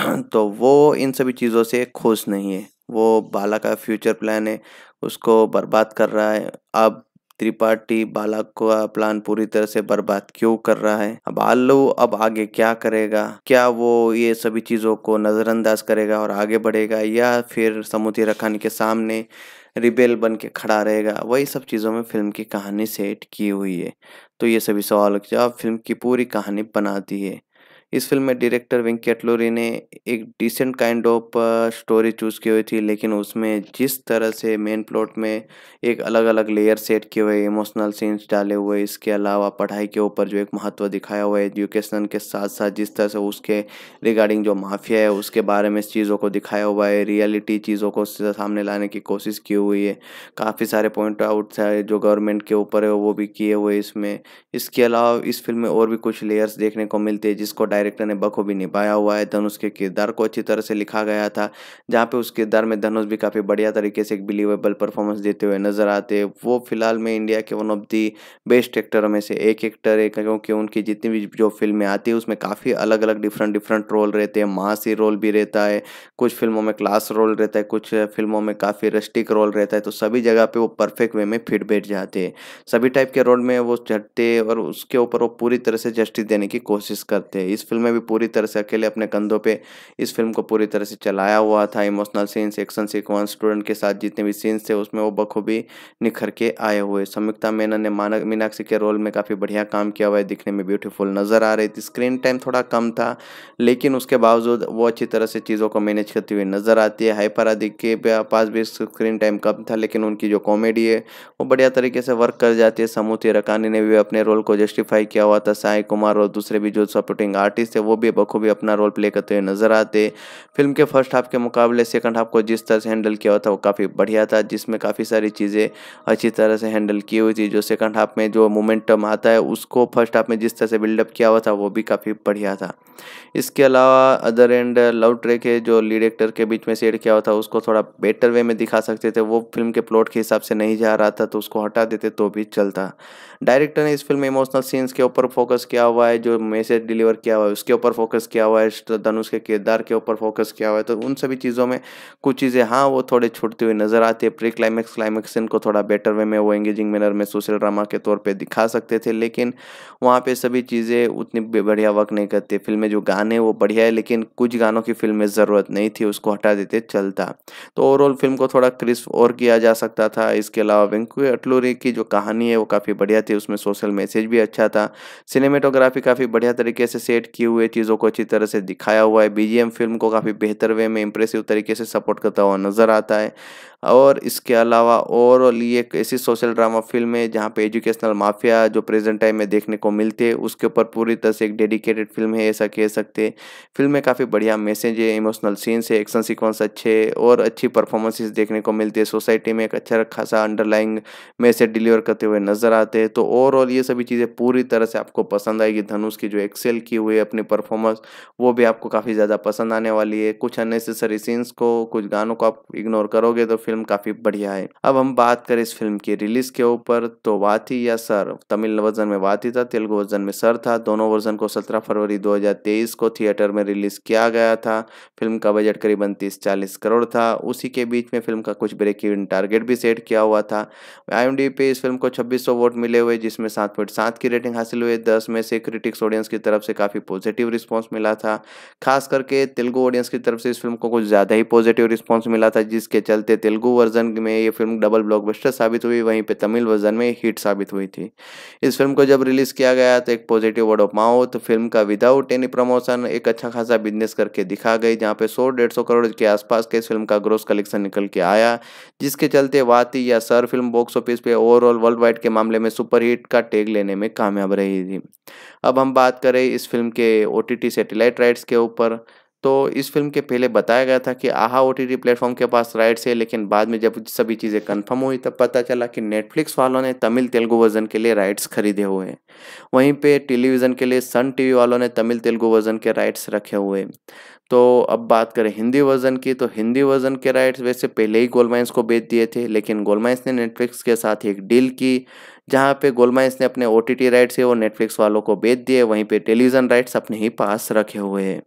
[SPEAKER 1] तो वो इन सभी चीज़ों से खुश नहीं है। वो बाला का फ्यूचर प्लान है, उसको बर्बाद कर रहा है। अब त्रिपाठी बालक का प्लान पूरी तरह से बर्बाद क्यों कर रहा है? अब आलू, अब आगे क्या करेगा? क्या वो ये सभी चीज़ों को नज़रअंदाज करेगा और आगे बढ़ेगा या फिर समुद्री रखानी के सामने रिबेल बन के खड़ा रहेगा। वही सब चीज़ों में फ़िल्म की कहानी सेट की हुई है। तो ये सभी सवालों के जवाब फ़िल्म की पूरी कहानी बनाती है इस फ़िल्म में डायरेक्टर वेंकट लोरी ने एक decent kind of story choose की हुई थी, लेकिन उसमें जिस तरह से मेन प्लॉट में एक अलग अलग लेयर सेट किए हुए इमोशनल सीन्स डाले हुए, इसके अलावा पढ़ाई के ऊपर जो एक महत्व दिखाया हुआ है एजुकेशन के साथ साथ जिस तरह से उसके रिगार्डिंग जो माफिया है, उसके बारे में इस चीज़ों को दिखाया हुआ है रियलिटी चीज़ों को सामने लाने की कोशिश की हुई है। काफ़ी सारे पॉइंट आउट है जो गवर्नमेंट के ऊपर है, वो भी किए हुए इसमें। इसके अलावा इस फ़िल्म में और भी कुछ लेयर्स देखने को मिलते हैं, जिसको डायरेक्टर ने बखूबी निभाया हुआ है। धनुष के किरदार को अच्छी तरह से लिखा गया था, जहाँ पे उस किरदार में धनुष भी काफ़ी बढ़िया तरीके से एक बिलीवेबल परफॉर्मेंस देते हुए नज़र आते वो फ़िलहाल में इंडिया के वन ऑफ़ दी बेस्ट एक्टरों में से एक एक्टर है, क्योंकि उनकी जितनी भी जो फ़िल्में आती है, उसमें काफ़ी अलग अलग डिफरेंट डिफरेंट रोल रहते हैं। मासी रोल भी रहता है, कुछ फ़िल्मों में क्लास रोल रहता है, कुछ फ़िल्मों में काफ़ी रस्टिक रोल रहता है तो सभी जगह पे वो परफेक्ट वे में फिट बैठ जाते हैं। सभी टाइप के रोल में वो चढ़ते और उसके ऊपर वो पूरी तरह से जस्टिस देने की कोशिश करते हैं। इस फ़िल्म में भी पूरी तरह से अकेले अपने कंधों पे इस फ़िल्म को पूरी तरह से चलाया हुआ था। Emotional scenes, action sequence, student के साथ जितने भी सीन्स थे, उसमें वो बखूबी निखर के आए हुए। संयुक्ता मेनन ने मानक मीनाक्षी के रोल में काफ़ी बढ़िया काम किया हुआ है। दिखने में ब्यूटीफुल नज़र आ रही थी। स्क्रीन टाइम थोड़ा कम था, लेकिन उसके बावजूद वो अच्छी तरह से चीज़ों को मैनेज करती हुई नज़र आती है। हाइपर आदि के पास भी स्क्रीन टाइम कम था, लेकिन उनकी जो कॉमेडी है, वो बढ़िया तरीके से वर्क कर जाती है। समूति रकानी ने भी अपने रोल को जस्टिफाई किया हुआ था। साई कुमार और दूसरे भी जो सपोर्टिंग आर्टिस्ट है, वो भी बखूबी अपना रोल प्ले करते हुए नज़र आते फ़िल्म के फ़र्स्ट हाफ़ के मुकाबले सेकंड हाफ़ को जिस तरह से हैंडल किया हुआ था, वो काफ़ी बढ़िया था, जिसमें काफ़ी सारी चीज़ें अच्छी तरह से हैंडल की हुई थी। जो सेकंड हाफ़ में जो मोमेंटम आता है, उसको फ़र्स्ट हाफ़ में जिस तरह से बिल्डअप किया हुआ था, वो भी काफ़ी बढ़िया था। इसके अलावा अदर एंड लव ट्रैक है, जो लीड एक्टर के बीच में सेड किया हुआ था, उसको थोड़ा बेटर वे में दिखा सकते थे। वो फ़िल्म के प्लॉट के हिसाब से नहीं जा रहा था तो उसको हटा देते तो भी चलता। डायरेक्टर ने इस फ़िल्म में इमोशनल सीन्स के ऊपर फोकस किया हुआ है, जो मैसेज डिलीवर किया हुआ है, उसके ऊपर फोकस किया हुआ है, धनुष के किरदार के ऊपर फोकस किया हुआ है। तो उन सभी चीज़ों में कुछ चीज़ें हाँ वो थोड़े छूटती हुई नज़र आती है। प्री क्लाइमैक्स क्लाइमैक्स को थोड़ा बेटर वे में वो एंगेजिंग मैनर में सोशल ड्रामा के तौर पर दिखा सकते थे, लेकिन वहाँ पर सभी चीज़ें उतनी बढ़िया वर्क नहीं करती। फ़िल्म में जो गाने वो बढ़िया है, लेकिन कुछ गानों की फ़िल्म में ज़रूरत नहीं थी, उसको हटा देते चलता। तो ओवरऑल फ़िल्म को थोड़ा क्रिस्प और किया जा सकता था। इसके अलावा वेंकू अटलूरी की जो कहानी है, वो काफ़ी बढ़िया थी, उसमें सोशल मैसेज भी अच्छा था। सिनेमेटोग्राफी काफ़ी बढ़िया तरीके से सेट किए हुए, चीज़ों को अच्छी तरह से दिखाया हुआ है। बीजीएम फ़िल्म को काफ़ी बेहतर वे में इंप्रेसिव तरीके से सपोर्ट करता हुआ नज़र आता है। और इसके अलावा ओवरऑल ये एक ऐसी सोशल ड्रामा फ़िल्म है, जहाँ पे एजुकेशनल माफिया जो प्रेजेंट टाइम में देखने को मिलते हैं, उसके ऊपर पूरी तरह से एक डेडिकेटेड फ़िल्म है, ऐसा कह सकते फ़िल्म में काफ़ी बढ़िया मैसेज है इमोशनल सीन्स है एक्शन सीक्वेंस अच्छे और अच्छी परफॉर्मेंसेज देखने को मिलती है। सोसाइटी में एक अच्छा खासा अंडरलाइंग मैसेज डिलीवर करते हुए नज़र आते हैं। तो ओवरऑल ये सभी चीज़ें पूरी तरह से आपको पसंद आएगी। धनुष की जो एक्सेल की हुई अपनी परफॉर्मेंस वो भी आपको काफ़ी ज़्यादा पसंद आने वाली है। कुछ अननेसेसरी सीन्स को, कुछ गानों को आप इग्नोर करोगे तो फ़िल्म काफ़ी बढ़िया है। अब हम बात करें इस फ़िल्म की रिलीज़ के ऊपर तो वाथी या सर? तमिल वर्जन में वाथी था, तेलुगु वर्जन में सर था। दोनों वर्जन को 17 फरवरी 2023 को थिएटर में रिलीज़ किया गया था। फ़िल्म का बजट करीबन तीस चालीस करोड़ था। उसी के बीच में फ़िल्म का कुछ ब्रेक इवन टारगेट भी सेट किया हुआ था। आईएमडी पे इस फ़िल्म को छब्बीस वोट मिले हुए जिसमें सात पॉइंट सात की रेटिंग हासिल हुई। दस में से क्रिटिक्स ऑडियंस की तरफ़ से काफ़ी पॉजिटिव रिस्पॉन्स मिला था। खास करके तेलुगु ऑडियंस की तरफ़ से इस फ़िल्म को कुछ ज़्यादा ही पॉजिटिव रिस्पॉन्स मिला था, जिसके चलते तेलुगु वर्जन में ये फ़िल्म डबल ब्लॉकबस्टर साबित हुई, वहीं पे तमिल वर्जन में हिट साबित हुई थी। इस फ़िल्म को जब रिलीज़ किया गया तो एक positive word of mouth film का विदाउट एनी प्रमोशन एक अच्छा खासा बिज़नेस करके दिखा गई, जहाँ पे सौ डेढ़ करोड़ के आसपास के इस फ़िल्म का ग्रोस कलेक्शन निकल के आया, जिसके चलते वाती या सर फ़िल्म बॉक्स ऑफ़िस पे ओवरऑल वर्ल्ड वाइड के मामले में सुपरहिट का टेग लेने में कामयाब रही थी। अब हम बात करें इस फ़िल्म के ओ सैटेलाइट राइट्स के ऊपर तो इस फ़िल्म के पहले बताया गया था कि आहा ओ टी प्लेटफॉर्म के पास राइट्स है, लेकिन बाद में जब सभी चीज़ें कंफर्म हुई, तब पता चला कि नेटफ्लिक्स वालों ने तमिल तेलुगु वर्जन के लिए राइट्स खरीदे हुए हैं। वहीं पे टेलीविज़न के लिए सन टीवी वालों ने तमिल तेलुगु वर्जन के राइट्स रखे हुए तो अब बात करें हिंदी वर्जन की तो हिंदी वर्जन के राइट्स वैसे पहले ही गोलमाइंस को बेच दिए थे, लेकिन गोलमाइंस ने नेटफ्लिक्स के साथ एक डील की जहाँ पे गोलमाइंस ने अपने ओ राइट्स है वो नेटफ्लिक्स वालों को बेच दिए, वहीं पे टेलीविज़न राइट्स अपने ही पास रखे हुए हैं।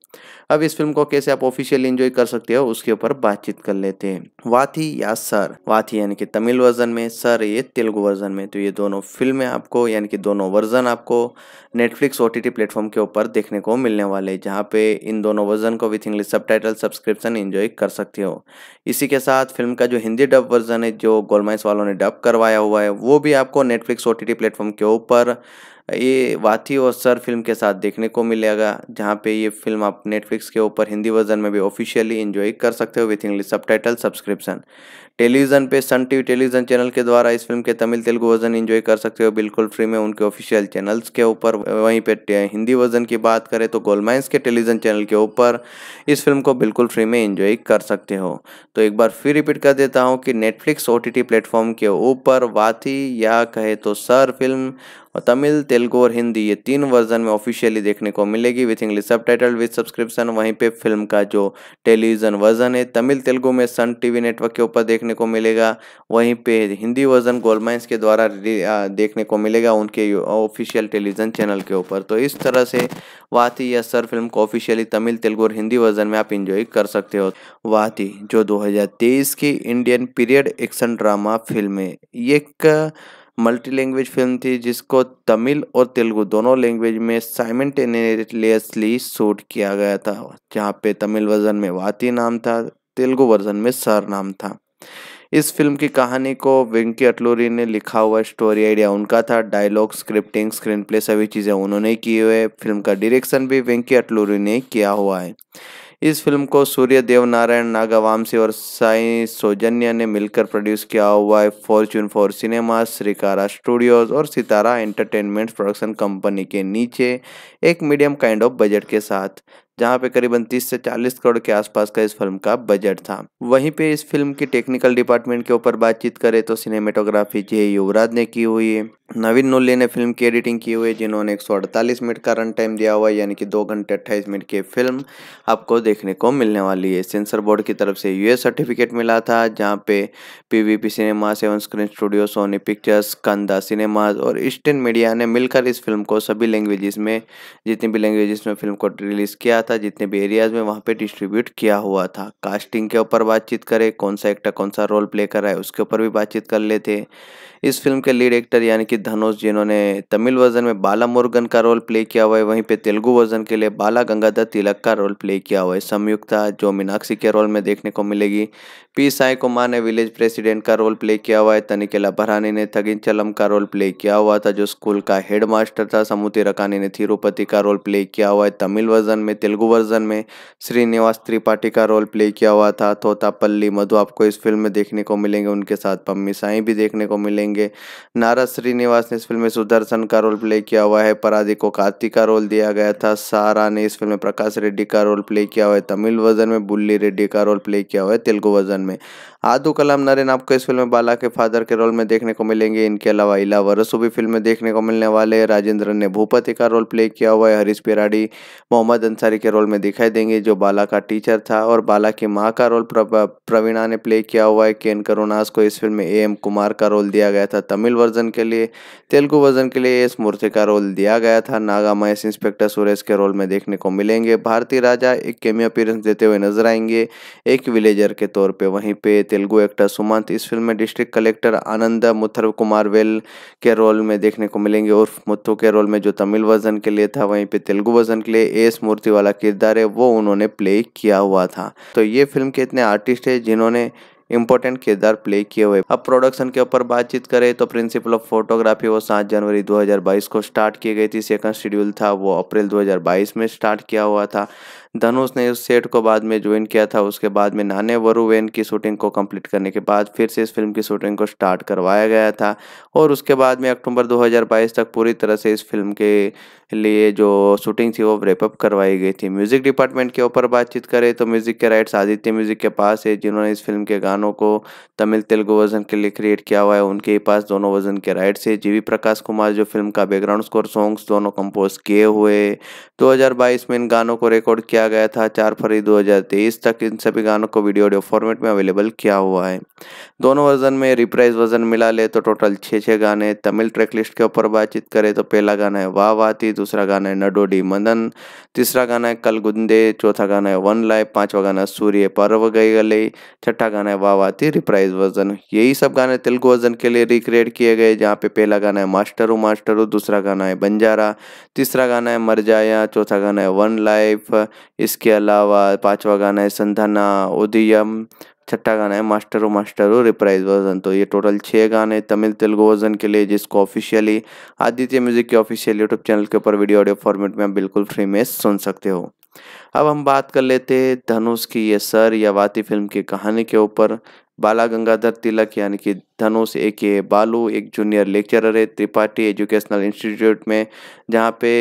[SPEAKER 1] अब इस फ़िल्म को कैसे आप ऑफिशियल एंजॉय कर सकते हो, उसके ऊपर बातचीत कर लेते हैं। वाथी या सर? वाथी यानी कि तमिल वर्जन में, सर ये तेलुगु वर्जन में। तो ये दोनों फ़िल्में आपको, यानी कि दोनों वर्जन आपको नेटफ्लिक्स ओ टी प्लेटफॉर्म के ऊपर देखने को मिलने वाले जहाँ पे इन दोनों वर्जन को with English sub subscription enjoy कर सकते हो। इसी के साथ फ़िल्म का जो हिंदी डब वर्जन है, जो गोलमाइस वालों ने डब करवाया हुआ है, वो भी आपको नेटफ्लिक्स ओ टी प्लेटफॉर्म के ऊपर ये वाथी और सर फ़िल्म के साथ देखने को मिलेगा, जहाँ पे ये फ़िल्म आप नेटफ्लिक्स के ऊपर हिंदी वर्जन में भी ऑफिशियली इंजॉय कर सकते हो with English sub subscription television पे सन टीवी टेलीविज़न चैनल के द्वारा इस फ़िल्म के तमिल, तेलुगु वर्जन एंजॉय कर सकते हो। बिल्कुल फ्री में उनके ऑफिशियल चैनल्स के ऊपर, वहीं पे हिंदी वर्जन की बात करें तो गोलमाइंस के टेलीविज़न चैनल के ऊपर इस फ़िल्म को बिल्कुल फ्री में एंजॉय कर सकते हो। तो एक बार फिर रिपीट कर देता हूँ कि नेटफ्लिक्स ओ प्लेटफॉर्म के ऊपर वाथी या कहे तो सर फ़िल्म और तमिल, तेलुगु और हिंदी ये तीन वर्जन में ऑफिशियली देखने को मिलेगी with English subtitle with subscription, वहीं पे फ़िल्म का जो टेलीविज़न वर्जन है, तमिल, तेलुगु में सन टीवी नेटवर्क के ऊपर देखने को मिलेगा। वहीं पे हिंदी वर्जन गोलमाइंस के द्वारा देखने को मिलेगा उनके ऑफिशियल टेलीविज़न चैनल के ऊपर। तो इस तरह से वाती या सर फ़िल्म को ऑफिशियली तमिल, तेलुगु और हिंदी वर्जन में आप इंजॉय कर सकते हो। वाती, जो 2023 की Indian period action drama film है एक मल्टी लैंग्वेज फ़िल्म थी जिसको तमिल और तेलुगु दोनों लैंग्वेज में साइमल्टेनियसली शूट किया गया था, जहाँ पे तमिल वर्जन में वाती नाम था, तेलुगु वर्जन में सर नाम था। इस फ़िल्म की कहानी को वेंकी अटलूरी ने लिखा हुआ स्टोरी आइडिया उनका था, डायलॉग, स्क्रिप्टिंग स्क्रीन प्ले सभी चीज़ें उन्होंने की हुए फ़िल्म का डायरेक्शन भी वेंकी अटलूरी ने किया हुआ है। इस फ़िल्म को सूर्य देव नारायण नागावामसी और साई सौजन्य ने मिलकर प्रोड्यूस किया हुआ है। Fortune Four Cinema Sreekara Studios और सितारा एंटरटेनमेंट प्रोडक्शन कंपनी के नीचे एक मीडियम काइंड ऑफ़ बजट के साथ। जहाँ पे करीबन 30 से 40 करोड़ के आसपास का इस फ़िल्म का बजट था। वहीं पे इस फ़िल्म की टेक्निकल डिपार्टमेंट के ऊपर बातचीत करें तो सिनेमेटोग्राफी जे युवराज ने की हुई है नवीन नुल्ली ने फ़िल्म की एडिटिंग की हुई है जिन्होंने एक सौ अड़तालीस मिनट का रन टाइम दिया हुआ है यानी कि दो घंटे अट्ठाईस मिनट की फ़िल्म आपको देखने को मिलने वाली है। सेंसर बोर्ड की तरफ़ से यूएस सर्टिफिकेट मिला था, जहाँ पे PVP Cinema Seven Screen Studio Sony Pictures कंदा सिनेमाज और ईस्टर्न मीडिया ने मिलकर इस फ़िल्म को सभी लैंग्वेजेस में, जितनी भी लैंग्वेजेस में फ़िल्म को रिलीज़ किया था जितने भी एरियाज़ में वहाँ पे डिस्ट्रीब्यूट किया हुआ था। कास्टिंग के ऊपर बातचीत करें, कौन सा एक्टर कौन सा रोल प्ले कर रहा है, उसके ऊपर भी बातचीत कर लेते। इस फ़िल्म के लीड एक्टर यानी कि धनुष जिन्होंने तमिल वर्जन में बाला मुरुगन का रोल प्ले किया हुआ है, वहीं पे तेलुगु वर्जन के लिए बाला गंगाधर तिलक का रोल प्ले किया हुआ है। संयुक्ता जो मीनाक्षी के रोल में देखने को मिलेगी। पी. साई कुमार ने विलेज प्रेसिडेंट का रोल प्ले किया हुआ है, तनिकेला भरानी ने थगिन चलम का रोल प्ले किया हुआ था, जो स्कूल का हेड मास्टर था समुति रकानी ने थिरुपति का रोल प्ले किया हुआ है। तमिल वर्जन में तेलुगु वर्जन में श्रीनिवास त्रिपाठी का रोल प्ले किया हुआ था। तोतापल्ली मधु, आपको इस फ़िल्म में देखने को मिलेंगे, उनके साथ पम्मी साई भी देखने को मिलेंगे। नारद श्रीनिवास ने इस फ़िल्म में सुदर्शन का रोल प्ले किया हुआ है। पराधी को कार्तिक का रोल दिया गया था। सारा ने इस फ़िल्म में प्रकाश रेड्डी का रोल प्ले किया हुआ है। तमिल वर्जन में बुल्ली रेड्डी का रोल प्ले किया हुआ है तेलुगु वर्जन में। आदू कलाम नरेन आपको इस फ़िल्म में बाला के फादर के रोल में देखने को मिलेंगे। इनके अलावा इला वरसु भी फ़िल्म में देखने को मिलने वाले राजेंद्र ने भूपति का रोल प्ले किया हुआ है। हरीश पिराड़ी मोहम्मद अंसारी के रोल में दिखाई देंगे, जो बाला का टीचर था और बाला की माँ का रोल प्रवीणा ने प्ले किया हुआ है। केन करुणास को इस फ़िल्म में ए एम कुमार का रोल दिया गया था तमिल वर्जन के लिए। तेलुगु वर्जन के लिए एस मूर्ति का रोल दिया गया था। नागा महेश इंस्पेक्टर सुरेश के रोल में देखने को मिलेंगे। भारतीय राजा एक केमियो अपीरेंस देते हुए नज़र आएँगे। एक विलेजर के तौर पर वहीं पे तेलुगु एक्टर सुमंत, इस फ़िल्म में district collector Anand मुथर Kumar well के रोल में देखने को मिलेंगे। उर्फ़ मुथु के रोल में जो तमिल वर्जन के लिए था, वहीं पे तेलुगु वर्जन के लिए एस मूर्ति वाला किरदार है, वो उन्होंने प्ले किया हुआ था। तो ये फ़िल्म के इतने आर्टिस्ट है जिन्होंने इंपॉर्टेंट किरदार प्ले किए हुए। अब प्रोडक्शन के ऊपर बातचीत करें तो प्रिंसिपल ऑफ़ फोटोग्राफी, वो सात जनवरी 2022 को स्टार्ट की गई थी। सेकंड शेड्यूल था, वो अप्रैल 2022 में स्टार्ट किया हुआ था। धनुष ने उस सेट को बाद में ज्वाइन किया था। उसके बाद में नाने वरुवेन की शूटिंग को कंप्लीट करने के बाद फिर से इस फ़िल्म की शूटिंग को स्टार्ट करवाया गया था। और उसके बाद में अक्टूबर 2022 तक पूरी तरह से इस फ़िल्म के लिए जो शूटिंग थी, वो रेपअप करवाई गई थी। म्यूज़िक डिपार्टमेंट के ऊपर बातचीत करें तो म्यूज़िक के राइट्स आदित्य म्यूज़िक के पास है, जिन्होंने इस फ़िल्म के गानों को तमिल, तेलुगु वर्जन के लिए क्रिएट किया हुआ है। उनके पास दोनों वर्जन के राइट्स है। जीवी प्रकाश कुमार जो फ़िल्म का बैकग्राउंड स्कोर सॉन्ग्स दोनों कंपोज किए हुए दो हज़ार बाईस में इन गानों को रिकॉर्ड किया गया था चार फरवरी दो हज़ार तेईस तक इन सभी गानों को वीडियो ऑडियो फॉर्मेट में अवेलेबल किया हुआ है दोनों वर्जन में रिप्राइज वर्जन मिला ले तो टोटल छः छः गाने तमिल ट्रैक लिस्ट के ऊपर बातचीत करें तो पहला गाना है वाह वाती दूसरा गाना है नडोडी मदन तीसरा गाना है कल गुंदे चौथा गाना है वन लाइफ पांचवा गाना सूर्य पर्व गई गले छठा गाना है वाह वाती रिप्राइज वर्जन यही सब गाने तेलुगु वर्जन के लिए रिक्रिएट किए गए जहाँ पे पहला गाना है मास्टरू मास्टरू दूसरा गाना है बंजारा तीसरा गाना है मर जाया चौथा गाना है वन लाइफ इसके अलावा पांचवा गाना है संधाना उदयम, छठा गाना है मास्टरो मास्टरो रिप्राइज वर्जन। तो ये टोटल छः गाने तमिल तेलुगु वर्जन के लिए, जिसको ऑफिशियली आदित्य म्यूज़िक के ऑफिशियल यूट्यूब चैनल के ऊपर वीडियो ऑडियो फॉर्मेट में आप बिल्कुल फ्री में सुन सकते हो। अब हम बात कर लेते हैं धनुष की, ये सर या वाती फ़िल्म की कहानी के ऊपर। बाला गंगाधर तिलक यानी कि धनुष एक के बालू, एक जूनियर लेक्चरर है, त्रिपाठी एजुकेशनल इंस्टीट्यूट में, जहाँ पे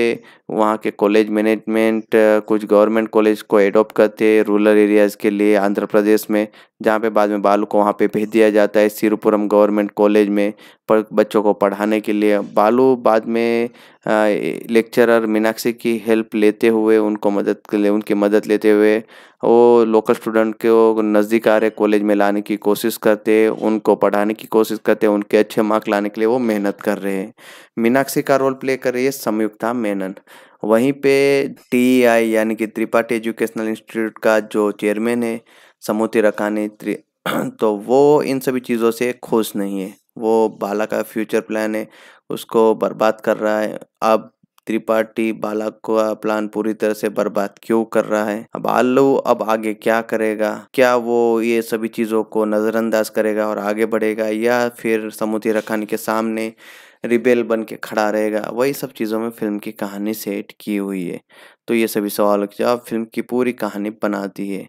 [SPEAKER 1] वहाँ के कॉलेज मैनेजमेंट कुछ गवर्नमेंट कॉलेज को एडॉप्ट करते हैं रूरल एरियाज़ के लिए आंध्र प्रदेश में, जहाँ पे बाद में बालू को वहाँ पे भेज दिया जाता है, सिरुपुरम गवर्नमेंट कॉलेज में, पर बच्चों को पढ़ाने के लिए। बालू बाद में लेक्चरर मीनाक्षी की हेल्प लेते हुए, उनको मदद के लिए, उनकी मदद लेते हुए, वो लोकल स्टूडेंट को नज़दीक आ रहे कॉलेज में लाने की कोशिश करते उनको पढ़ाने की कोशिश करते हैं उनके अच्छे मार्क लाने के लिए, वो मेहनत कर रहे हैं। मीनाक्षी का रोल प्ले कर रही है संयुक्ता मेनन। वहीं पे टी आई यानी कि त्रिपाठी एजुकेशनल इंस्टीट्यूट का जो चेयरमैन है समूति रखाने तो वो इन सभी चीज़ों से खुश नहीं है। वो बाला का फ्यूचर प्लान है, उसको बर्बाद कर रहा है। अब त्रिपाठी बालक का प्लान पूरी तरह से बर्बाद क्यों कर रहा है? अब आलू, अब आगे क्या करेगा? क्या वो ये सभी चीज़ों को नज़रअंदाज करेगा और आगे बढ़ेगा या फिर समुद्री रखानी के सामने रिबेल बन के खड़ा रहेगा? वही सब चीज़ों में फ़िल्म की कहानी सेट की हुई है। तो ये सभी सवालों के जवाब फ़िल्म की पूरी कहानी बनाती है।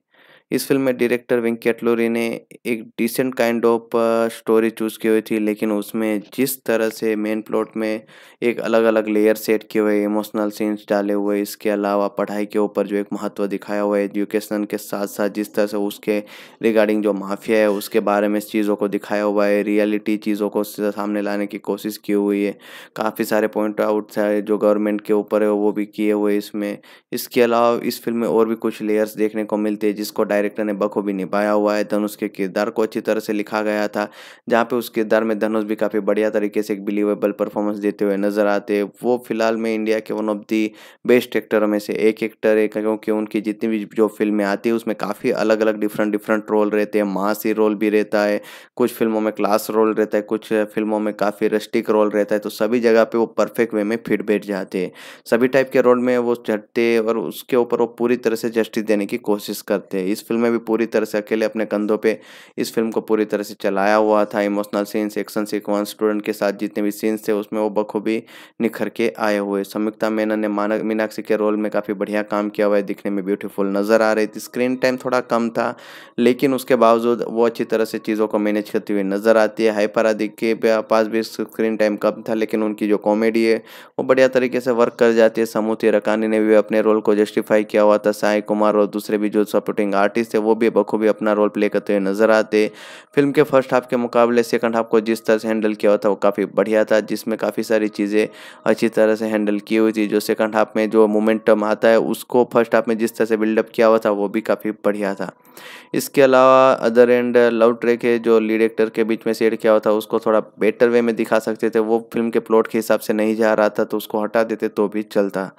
[SPEAKER 1] इस फ़िल्म में डायरेक्टर वेंकट लोरी ने एक decent kind of story choose की हुई थी, लेकिन उसमें जिस तरह से मेन प्लॉट में एक अलग अलग लेयर सेट किए हुए इमोशनल सीन्स डाले हुए, इसके अलावा पढ़ाई के ऊपर जो एक महत्व दिखाया हुआ है एजुकेशन के साथ साथ जिस तरह से उसके रिगार्डिंग जो माफिया है, उसके बारे में चीज़ों को दिखाया हुआ है रियलिटी चीज़ों को सामने लाने की कोशिश की हुई है। काफ़ी सारे पॉइंट आउट है जो गवर्नमेंट के ऊपर है, वो भी किए हुए इसमें। इसके अलावा इस फ़िल्म में और भी कुछ लेयर्स देखने को मिलते हैं, जिसको डायरेक्टर ने बखूबी निभाया हुआ है। धनुष के किरदार को अच्छी तरह से लिखा गया था, जहाँ पे उस किरदार में धनुष भी काफ़ी बढ़िया तरीके से एक बिलीवेबल परफॉर्मेंस देते हुए नज़र आते वो फ़िलहाल में इंडिया के वन ऑफ़ दी बेस्ट एक्टरों में से एक एक्टर है, क्योंकि उनकी जितनी भी जो फ़िल्में आती है, उसमें काफ़ी अलग अलग डिफरेंट डिफरेंट रोल रहते हैं। मासी रोल भी रहता है, कुछ फ़िल्मों में क्लास रोल रहता है, कुछ फ़िल्मों में काफ़ी रस्टिक रोल रहता है तो सभी जगह पे वो परफेक्ट वे में फिट बैठ जाते हैं। सभी टाइप के रोल में वो चढ़ते और उसके ऊपर वो पूरी तरह से जस्टिस देने की कोशिश करते हैं। इस फ़िल्म में भी पूरी तरह से अकेले अपने कंधों पे इस फ़िल्म को पूरी तरह से चलाया हुआ था। Emotional scenes, action sequence, student के साथ जितने भी सीन्स थे, उसमें वो बखूबी निखर के आए हुए। संयुक्ता मेनन ने मानक, मीनाक्षी के रोल में काफ़ी बढ़िया काम किया हुआ है। दिखने में ब्यूटीफुल नज़र आ रही थी। स्क्रीन टाइम थोड़ा कम था, लेकिन उसके बावजूद वो अच्छी तरह से चीज़ों को मैनेज करती हुई नज़र आती है। हाइपर आदि के पास भी स्क्रीन टाइम कम था, लेकिन उनकी जो कॉमेडी है, वो बढ़िया तरीके से वर्क कर जाती है। समूति रकानी ने भी अपने रोल को जस्टिफाई किया हुआ था। साई कुमार और दूसरे भी जो सपोर्टिंग आर्टिस्ट है, वो भी बखूबी अपना रोल प्ले करते हुए नज़र आते फ़िल्म के फ़र्स्ट हाफ़ के मुकाबले सेकंड हाफ़ को जिस तरह से हैंडल किया हुआ था, वो काफ़ी बढ़िया था, जिसमें काफ़ी सारी चीज़ें अच्छी तरह से हैंडल की हुई थी। जो सेकंड हाफ़ में जो मोमेंटम आता है, उसको फ़र्स्ट हाफ़ में जिस तरह से बिल्डअप किया हुआ था, वो भी काफ़ी बढ़िया था। इसके अलावा अदर एंड लव ट्रैक है, जो लीड एक्टर के बीच में सेट किया हुआ था, उसको थोड़ा बेटर वे में दिखा सकते थे। वो फ़िल्म के प्लॉट के हिसाब से नहीं जा रहा था तो उसको हटा देते तो भी चलता।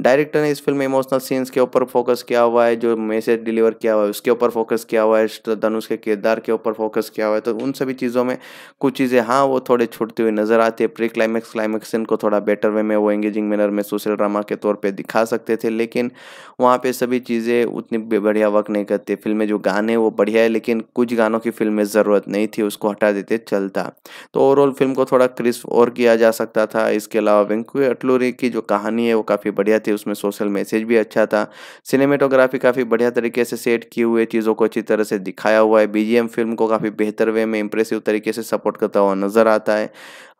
[SPEAKER 1] डायरेक्टर ने इस फ़िल्म में इमोशनल सीन्स के ऊपर फोकस किया हुआ है, जो मैसेज डिलीवर किया हुआ उसके ऊपर फोकस किया हुआ है धनुष के किरदार के ऊपर फोकस किया हुआ है तो उन सभी चीज़ों में कुछ चीज़ें हाँ वो थोड़े छूटती हुई नज़र आती है। प्री क्लाइमैक्स क्लाइमैक्स इनको थोड़ा बेटर वे में वो एंगेजिंग मैनर में सोशल ड्रामा के तौर पर दिखा सकते थे, लेकिन वहाँ पर सभी चीज़ें उतनी बढ़िया वर्क नहीं करती। फ़िल्म में जो गाने, वो बढ़िया है, लेकिन कुछ गानों की फ़िल्म में ज़रूरत नहीं थी, उसको हटा देते चलता। तो ओवरऑल फ़िल्म को थोड़ा क्रिस्प और किया जा सकता था। इसके अलावा वेंकू अटलूरी की जो कहानी है, वो काफ़ी बढ़िया थी, उसमें सोशल मैसेज भी अच्छा था। सिनेमेटोग्राफी काफ़ी बढ़िया तरीके से सेट किए हुए चीज़ों को अच्छी तरह से दिखाया हुआ है। बीजीएम फ़िल्म को काफ़ी बेहतर वे में इंप्रेसिव तरीके से सपोर्ट करता हुआ नज़र आता है।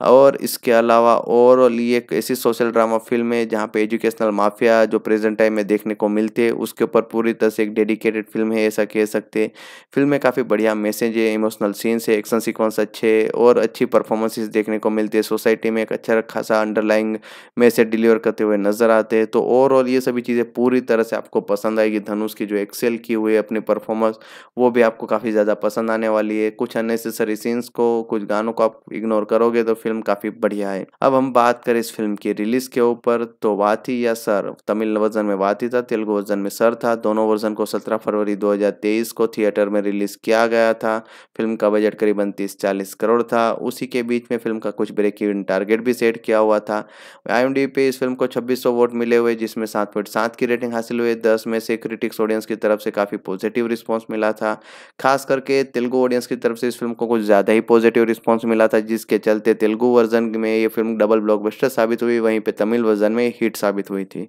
[SPEAKER 1] और इसके अलावा ओवरऑल ये एक ऐसी सोशल ड्रामा फ़िल्म है, जहाँ पे एजुकेशनल माफिया जो प्रेजेंट टाइम में देखने को मिलते हैं, उसके ऊपर पूरी तरह से एक डेडिकेटेड फ़िल्म है, ऐसा कह सकते फ़िल्म में काफ़ी बढ़िया मैसेज है इमोशनल सीन्स है एक्शन सीक्वेंस अच्छे और अच्छी परफॉर्मेंसेस देखने को मिलती है। सोसाइटी में एक अच्छा खासा अंडरलाइंग मैसेज डिलीवर करते हुए नज़र आते हैं। तो ओवरऑल ये सभी चीज़ें पूरी तरह से आपको पसंद आएगी। धनुष की जो एक्सेल की हुई है अपनी परफॉर्मेंस वो भी आपको काफ़ी ज़्यादा पसंद आने वाली है। कुछ अननेसेसरी सीन्स को, कुछ गानों को आप इग्नोर करोगे तो फ़िल्म काफ़ी बढ़िया है। अब हम बात करें इस फ़िल्म की रिलीज़ के ऊपर तो वाती या सर? तमिल वर्जन में वाती था, तेलुगु वर्जन में सर था। दोनों वर्जन को 17 फरवरी 2023 को थिएटर में रिलीज़ किया गया था। फ़िल्म का बजट करीबन तीस चालीस करोड़ था। उसी के बीच में फ़िल्म का कुछ ब्रेक इवन टारगेट भी सेट किया हुआ था। आई पे इस फ़िल्म को छब्बीस वोट मिले हुए, जिसमें सात पॉइंट सात की रेटिंग हासिल हुई। दस में से क्रिटिक्स ऑडियंस की तरफ़ से काफ़ी पॉजिटिव रिस्पॉन्स मिला था। खास करके तेलुगु ऑडियंस की तरफ़ से इस फ़िल्म को कुछ ज़्यादा ही पॉजिटिव रिस्पॉन्स मिला था, जिसके चलते तेलुगु वर्जन में ये फ़िल्म डबल ब्लॉकबस्टर साबित हुई, वहीं पे तमिल वर्जन में हिट साबित हुई थी।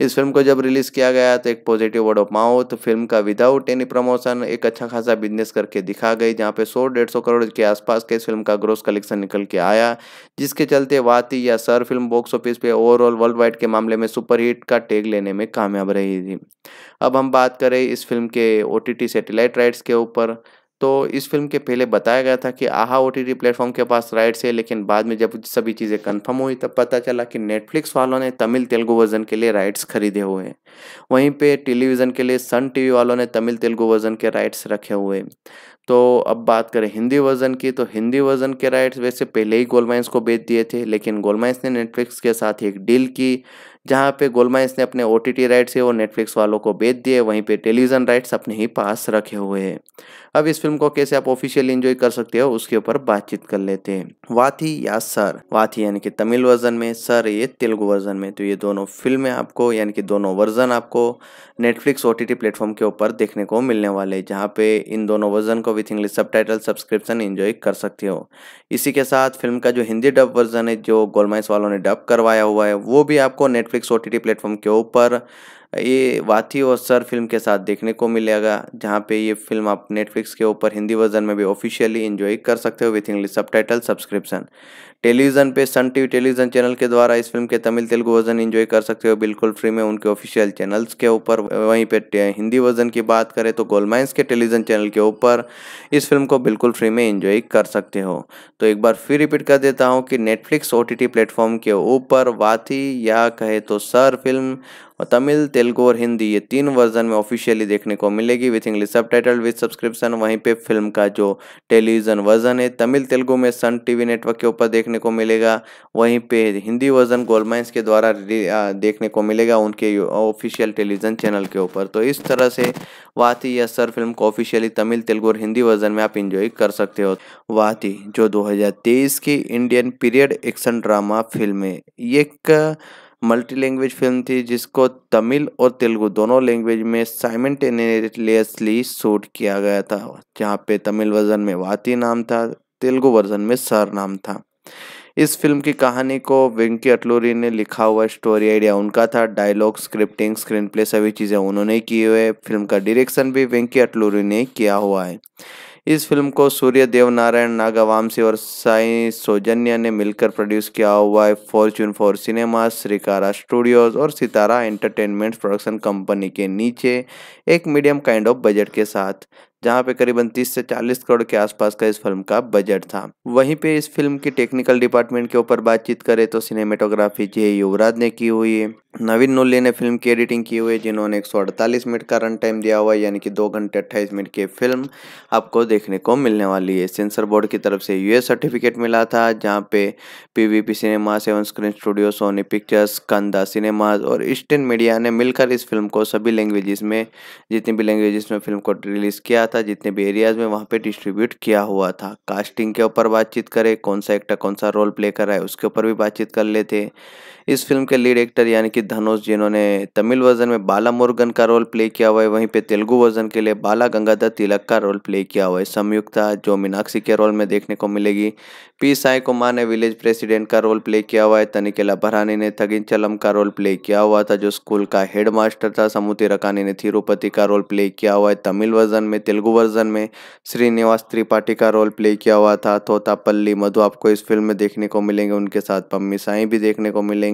[SPEAKER 1] इस फ़िल्म को जब रिलीज़ किया गया तो एक positive word of mouth film का विदाउट एनी प्रमोशन एक अच्छा खासा बिज़नेस करके दिखा गई, जहाँ पे सौ डेढ़ करोड़ के आसपास के इस फ़िल्म का ग्रोस कलेक्शन निकल के आया, जिसके चलते वाती या सर फ़िल्म बॉक्स ऑफ़िस पे ओवरऑल वर्ल्ड वाइड के मामले में सुपरहिट का टेग लेने में कामयाब रही थी। अब हम बात करें इस फ़िल्म के ओ टी सैटेलाइट राइट्स के ऊपर तो इस फ़िल्म के पहले बताया गया था कि आहा ओ टी प्लेटफॉर्म के पास राइट्स है, लेकिन बाद में जब सभी चीज़ें कंफर्म हुई, तब पता चला कि नेटफ्लिक्स वालों ने तमिल तेलुगु वर्जन के लिए राइट्स खरीदे हुए हैं। वहीं पे टेलीविज़न के लिए सन टीवी वालों ने तमिल तेलुगु वर्जन के राइट्स रखे हुए तो अब बात करें हिंदी वर्जन की तो हिंदी वर्जन के राइट्स वैसे पहले ही गोलमाइंस को बेच दिए थे, लेकिन गोलमाइंस ने नेटफ्लिक्स के साथ एक डील की जहाँ पे गोलमाइंस ने अपने ओ टी राइट्स है वो नेटफ्लिक्स वालों को बेच दिए, वहीं पे टेलीविज़न राइट्स अपने ही पास रखे हुए हैं। अब इस फ़िल्म को कैसे आप ऑफिशियली एंजॉय कर सकते हो, उसके ऊपर बातचीत कर लेते हैं। वाथी या सर? वाथी यानी कि तमिल वर्जन में, सर ये तेलुगु वर्जन में। तो ये दोनों फ़िल्में आपको, यानी कि दोनों वर्जन आपको नेटफ्लिक्स ओ टी प्लेटफॉर्म के ऊपर देखने को मिलने वाले हैं, जहाँ पे इन दोनों वर्जन को with English subtitle subscription enjoy कर सकते हो। इसी के साथ फ़िल्म का जो हिंदी डब वर्जन है, जो गोलमाइस वालों ने डब करवाया हुआ है, वो भी आपको नेटफ्लिक्स ओ टी प्लेटफॉर्म के ऊपर ये वाथी और सर फ़िल्म के साथ देखने को मिलेगा, जहाँ पे ये फ़िल्म आप नेटफ्लिक्स के ऊपर हिंदी वर्जन में भी ऑफिशियली एंजॉय कर सकते हो with English sub subscription television पे सन टीवी टेलीविज़न चैनल के द्वारा इस फ़िल्म के तमिल तेलुगु वर्जन एंजॉय कर सकते हो बिल्कुल फ्री में उनके ऑफिशियल चैनल्स के ऊपर। वहीं पे हिंदी वर्जन की बात करें तो गोलमाइंस के टेलीविज़न चैनल के ऊपर इस फ़िल्म को बिल्कुल फ्री में एंजॉय कर सकते हो। तो एक बार फिर रिपीट कर देता हूँ कि नेटफ्लिक्स ओ टी प्लेटफॉर्म के ऊपर वाथी या कहे तो सर फ़िल्म और तमिल, तेलुगु और हिंदी ये तीन वर्जन में ऑफिशियली देखने को मिलेगी with English subtitle with subscription वहीं पे फ़िल्म का जो टेलीविज़न वर्जन है, तमिल, तेलुगु में सन टीवी नेटवर्क के ऊपर देखने को मिलेगा। वहीं पे हिंदी वर्जन गोलमाइंस के द्वारा देखने को मिलेगा उनके ऑफिशियल टेलीविज़न चैनल के ऊपर। तो इस तरह से वाती या सर फ़िल्म को ऑफिशियली तमिल, तेलुगु और हिंदी वर्जन में आप इंजॉय कर सकते हो। वाती, जो 2023 की Indian period action drama film है, ये एक मल्टी लैंग्वेज फ़िल्म थी, जिसको तमिल और तेलुगु दोनों लैंग्वेज में साइमल्टेनियसली शूट किया गया था, जहाँ पे तमिल वर्जन में वाती नाम था, तेलुगु वर्जन में सर नाम था। इस फ़िल्म की कहानी को वेंकी अटलूरी ने लिखा हुआ स्टोरी आइडिया उनका था डायलॉग स्क्रिप्टिंग स्क्रीन प्ले सभी चीज़ें उन्होंने की हुए फ़िल्म का डायरेक्शन भी वेंकी अटलूरी ने किया हुआ है। इस फ़िल्म को सूर्य देव नारायण नागावामसी और साई सौजन्या ने मिलकर प्रोड्यूस किया हुआ है Fortune Four Cinema Sreekara Studios और सितारा एंटरटेनमेंट प्रोडक्शन कंपनी के नीचे, एक मीडियम काइंड ऑफ़ बजट के साथ। जहाँ पे करीबन 30 से 40 करोड़ के आसपास का इस फ़िल्म का बजट था। वहीं पे इस फ़िल्म की टेक्निकल डिपार्टमेंट के ऊपर बातचीत करें तो सिनेमेटोग्राफी जे युवराज ने की हुई है। नवीन नुल्ली ने फ़िल्म की एडिटिंग की हुई है, जिन्होंने एक सौ अड़तालीस मिनट का रन टाइम दिया हुआ है, यानी कि दो घंटे अट्ठाईस मिनट की फ़िल्म आपको देखने को मिलने वाली है। सेंसर बोर्ड की तरफ़ से यूएस सर्टिफिकेट मिला था, जहाँ पे PVP Cinema Seven Screen Studio Sony Pictures कंदा सिनेमाज और ईस्टर्न मीडिया ने मिलकर इस फ़िल्म को सभी लैंग्वेजेस में, जितनी भी लैंग्वेजेस में फ़िल्म को रिलीज़ किया था जितने भी एरियाज़ में वहाँ पे डिस्ट्रीब्यूट किया हुआ था। कास्टिंग के ऊपर बातचीत करें, कौन सा एक्टर कौन सा रोल प्ले कर रहा है, उसके ऊपर भी बातचीत कर लेते। इस फ़िल्म के लीड एक्टर यानी कि धनुष, जिन्होंने तमिल वर्जन में बाला मुरुगन का रोल प्ले किया हुआ है, वहीं पे तेलुगु वर्जन के लिए बाला गंगाधर तिलक का रोल प्ले किया हुआ है। संयुक्ता जो मीनाक्षी के रोल में देखने को मिलेगी। पी. साई कुमार ने विलेज प्रेसिडेंट का रोल प्ले किया हुआ है, तनिकेला भरानी ने थगिन चलम का रोल प्ले किया हुआ था, जो स्कूल का हेड मास्टर था, समुति रकानी ने थिरुपति का रोल प्ले किया हुआ है, तमिल वर्जन में, तेलुगु वर्जन में श्रीनिवास त्रिपाठी का रोल प्ले किया हुआ था तोतापल्ली मधु, आपको इस फ़िल्म में देखने को मिलेंगे, उनके साथ पम्मी साई भी देखने को मिलेंगे।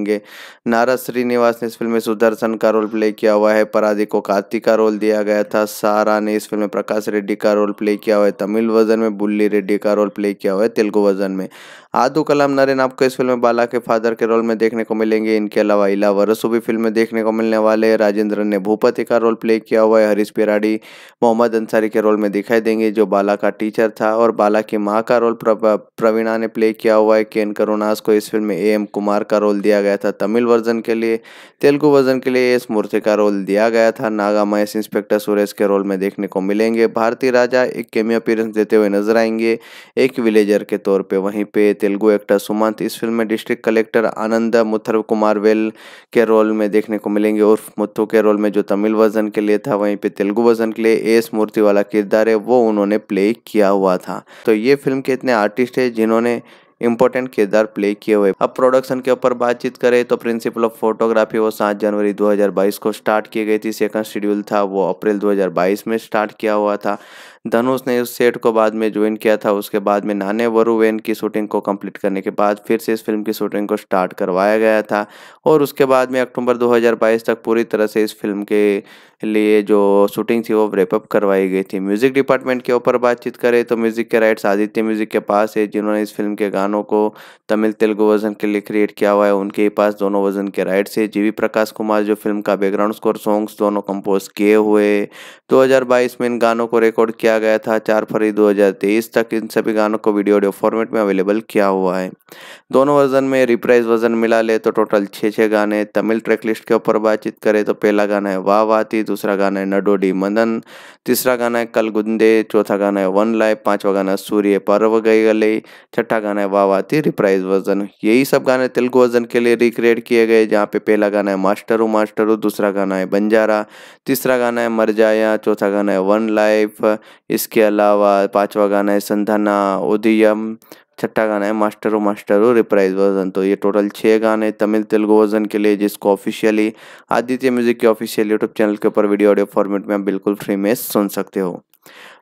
[SPEAKER 1] नारद श्रीनिवास ने इस फ़िल्म में सुदर्शन का रोल प्ले किया हुआ है पराधी को कार्तिक का रोल दिया गया था, सारा ने इस फ़िल्म में प्रकाश रेड्डी का रोल प्ले किया हुआ है, तमिल वर्जन में बुल्ली रेड्डी का रोल प्ले किया हुआ है, तेलुगु वर्जन में। आदू कलाम नरेन आपको इस फ़िल्म में बाला के फादर के रोल में देखने को मिलेंगे। इनके अलावा इला वरसु भी फ़िल्म में देखने को मिलने वाले राजेंद्र ने भूपति का रोल प्ले किया हुआ है, हरीश पिराड़ी मोहम्मद अंसारी के रोल में दिखाई देंगे, जो बाला का टीचर था और बाला की माँ का रोल प्रवीणा ने प्ले किया हुआ है। केन करुणास को इस फ़िल्म में ए एम कुमार का रोल दिया गया था तमिल वर्जन के लिए। तेलुगु वर्जन के लिए एस मूर्ति का रोल दिया गया था। नागा महेश, इंस्पेक्टर सुरेश के रोल में देखने को मिलेंगे। भारतीय राजा एक केमियो अपीयरेंस देते हुए नज़र आएँगे। एक विलेजर के तौर पर वहीं पे तेलुगु एक्टर सुमंत, इस फ़िल्म में district collector Anand मुथर Kumar well के रोल में देखने को मिलेंगे। और मुथु के रोल में जो तमिल वर्जन के लिए था, वहीं पे तेलुगु वर्जन के लिए एस मूर्ति वाला किरदार है, वो उन्होंने प्ले किया हुआ था। तो ये फ़िल्म के इतने आर्टिस्ट है जिन्होंने इंपॉर्टेंट किरदार प्ले किए हुए। अब प्रोडक्शन के ऊपर बातचीत करें तो प्रिंसिपल ऑफ़ फोटोग्राफी वो सात जनवरी 2022 को स्टार्ट की गई थी। सेकंड शेड्यूल था वो अप्रैल 2022 में स्टार्ट किया हुआ था। धनुष ने उस सेट को बाद में ज्वाइन किया था, उसके बाद में नाने वरुवेन की शूटिंग को कंप्लीट करने के बाद फिर से इस फ़िल्म की शूटिंग को स्टार्ट करवाया गया था। और उसके बाद में अक्टूबर 2022 तक पूरी तरह से इस फ़िल्म के लिए जो शूटिंग थी, वो रेपअप करवाई गई थी। म्यूज़िक डिपार्टमेंट के ऊपर बातचीत करें तो म्यूज़िक के राइट्स आदित्य म्यूज़िक के पास है, जिन्होंने इस फ़िल्म के गानों को तमिल, तेलुगु वर्जन के लिए क्रिएट किया हुआ है, उनके पास दोनों वर्जन के राइट्स है। जीवी प्रकाश कुमार जो फ़िल्म का बैकग्राउंड स्कोर सॉन्ग्स दोनों कंपोज किए हुए 2022 में इन गानों को रिकॉर्ड किया किया गया था चार फरवरी 2023 तक इन सभी गानों को वीडियो ऑडियो फॉर्मेट में अवेलेबल किया हुआ है दोनों वर्जन में रिप्राइज वर्जन मिला ले तो टोटल छः छः गाने तमिल ट्रैक लिस्ट के ऊपर बातचीत करें तो पहला गाना है वाह वाती दूसरा गाना है नडोडी मदन तीसरा गाना है कल गुंदे चौथा गाना है वन लाइफ पांचवा गाना सूर्य पर्व गई गले छठा गाना है वाह वाती रिप्राइज वर्जन यही सब गाने तेलुगु वर्जन के लिए रिक्रिएट किए गए जहाँ पे पहला गाना है मास्टरू मास्टरू दूसरा गाना है बंजारा तीसरा गाना है मर जाया चौथा गाना है वन लाइफ इसके अलावा पांचवा गाना है संधाना, उदयम, छठा गाना है मास्टरो मास्टरो, रिप्राइज वर्जन। तो ये टोटल छः गाने तमिल तेलुगु वर्जन के लिए, जिसको ऑफिशियली आदित्य म्यूज़िक के ऑफिशियल यूट्यूब चैनल के ऊपर वीडियो ऑडियो फॉर्मेट में आप बिल्कुल फ्री में सुन सकते हो।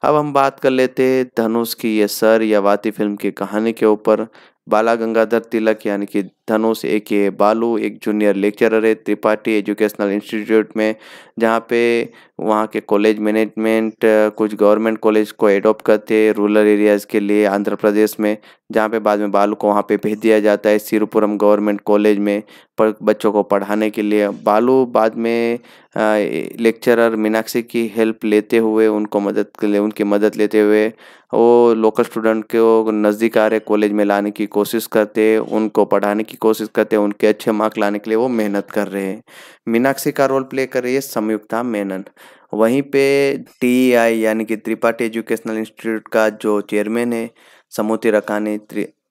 [SPEAKER 1] अब हम बात कर लेते हैं धनुष की, ये सर या वाती फ़िल्म की कहानी के ऊपर। बाला गंगाधर तिलक यानी कि धनुष ए के बालू, एक जूनियर लेक्चरर है, त्रिपाठी एजुकेशनल इंस्टीट्यूट में, जहाँ पे वहाँ के कॉलेज मैनेजमेंट कुछ गवर्नमेंट कॉलेज को एडॉप्ट करते हैं रूरल एरियाज़ के लिए आंध्र प्रदेश में, जहाँ पे बाद में बालू को वहाँ पे भेज दिया जाता है सिरुपुरम गवर्नमेंट कॉलेज में पर बच्चों को पढ़ाने के लिए। बालू बाद में लेक्चरर मीनाक्षी की हेल्प लेते हुए उनको मदद के लिए, उनकी मदद लेते हुए वो लोकल स्टूडेंट को नज़दीक आ रहे कॉलेज में लाने की कोशिश करते उनको पढ़ाने की कोशिश करते हैं, उनके अच्छे मार्क लाने के लिए वो मेहनत कर रहे हैं। मीनाक्षी का रोल प्ले कर रही है संयुक्ता मेनन। वहीं पे टी आई यानी कि त्रिपाठी एजुकेशनल इंस्टीट्यूट का जो चेयरमैन है, समूति रकानी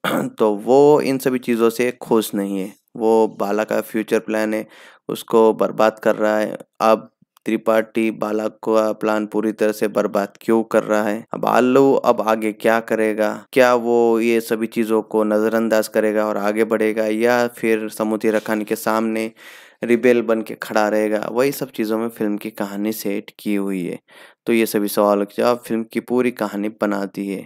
[SPEAKER 1] तो वो इन सभी चीज़ों से खुश नहीं है। वो बाला का फ्यूचर प्लान है, उसको बर्बाद कर रहा है। अब त्रिपाठी बालक का प्लान पूरी तरह से बर्बाद क्यों कर रहा है? अब आलू अब आगे क्या करेगा? क्या वो ये सभी चीज़ों को नज़रअंदाज करेगा और आगे बढ़ेगा या फिर समुद्री रखानी के सामने रिबेल बन के खड़ा रहेगा? वही सब चीज़ों में फ़िल्म की कहानी सेट की हुई है। तो ये सभी सवाल जवाब फ़िल्म की पूरी कहानी बनाती है।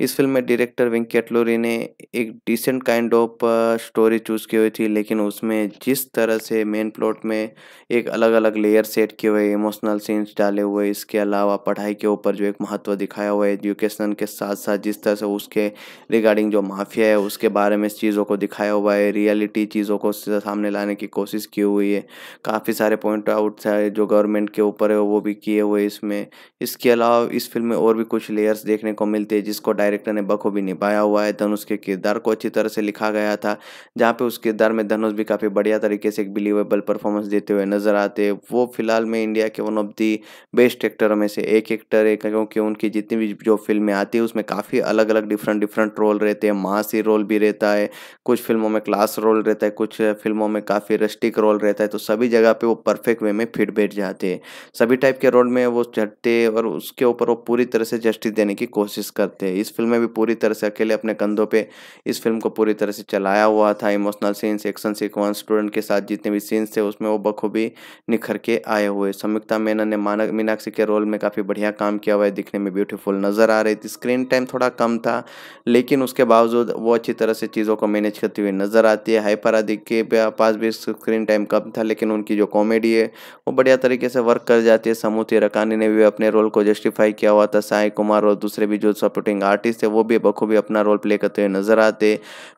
[SPEAKER 1] इस फ़िल्म में डायरेक्टर वेंकट लोरी ने एक decent kind of story choose की हुई थी, लेकिन उसमें जिस तरह से मेन प्लॉट में एक अलग अलग लेयर सेट किए हुए इमोशनल सीन्स डाले हुए, इसके अलावा पढ़ाई के ऊपर जो एक महत्व दिखाया हुआ है एजुकेशन के साथ साथ जिस तरह से उसके रिगार्डिंग जो माफिया है, उसके बारे में चीज़ों को दिखाया हुआ है रियलिटी चीज़ों को सामने लाने की कोशिश की हुई है। काफ़ी सारे पॉइंट आउट है जो गवर्नमेंट के ऊपर है, वो भी किए हुए इसमें। इसके अलावा इस फ़िल्म में और भी कुछ लेयर्स देखने को मिलते हैं, जिसको डायरेक्टर ने बखूबी निभाया हुआ है। धनुष के किरदार को अच्छी तरह से लिखा गया था, जहाँ पे उस किरदार में धनुष भी काफ़ी बढ़िया तरीके से एक बिलीवेबल परफॉर्मेंस देते हुए नज़र आते वो फ़िलहाल में इंडिया के वन ऑफ़ दी बेस्ट एक्टरों में से एक एक्टर है, क्योंकि उनकी जितनी भी जो फ़िल्में आती है, उसमें काफ़ी अलग अलग डिफरेंट डिफरेंट रोल रहते हैं। मासी रोल भी रहता है, कुछ फ़िल्मों में क्लास रोल रहता है, कुछ फ़िल्मों में काफ़ी रस्टिक रोल रहता है तो सभी जगह पे वो परफेक्ट वे में फिट बैठ जाते हैं। सभी टाइप के रोल में वो चढ़ते और उसके ऊपर वो पूरी तरह से जस्टिस देने की कोशिश करते हैं। इस फ़िल्म में भी पूरी तरह से अकेले अपने कंधों पे इस फ़िल्म को पूरी तरह से चलाया हुआ था। Emotional scenes, action sequence, student के साथ जितने भी सीन्स थे, उसमें वो बखूबी निखर के आए हुए। संयुक्ता मेनन ने मानक मीनाक्षी के रोल में काफ़ी बढ़िया काम किया हुआ है। दिखने में ब्यूटीफुल नज़र आ रही थी। स्क्रीन टाइम थोड़ा कम था, लेकिन उसके बावजूद वो अच्छी तरह से चीज़ों को मैनेज करती हुई नज़र आती है। हाइपर आदि के पास भी स्क्रीन टाइम कम था, लेकिन उनकी जो कॉमेडी है, वो बढ़िया तरीके से वर्क कर जाती है। समूति रकानी ने भी अपने रोल को जस्टिफाई किया हुआ था। साई कुमार और दूसरे भी जो सपोर्टिंग आर्टिस्ट है, वो भी बखूबी अपना रोल प्ले करते हुए नज़र आते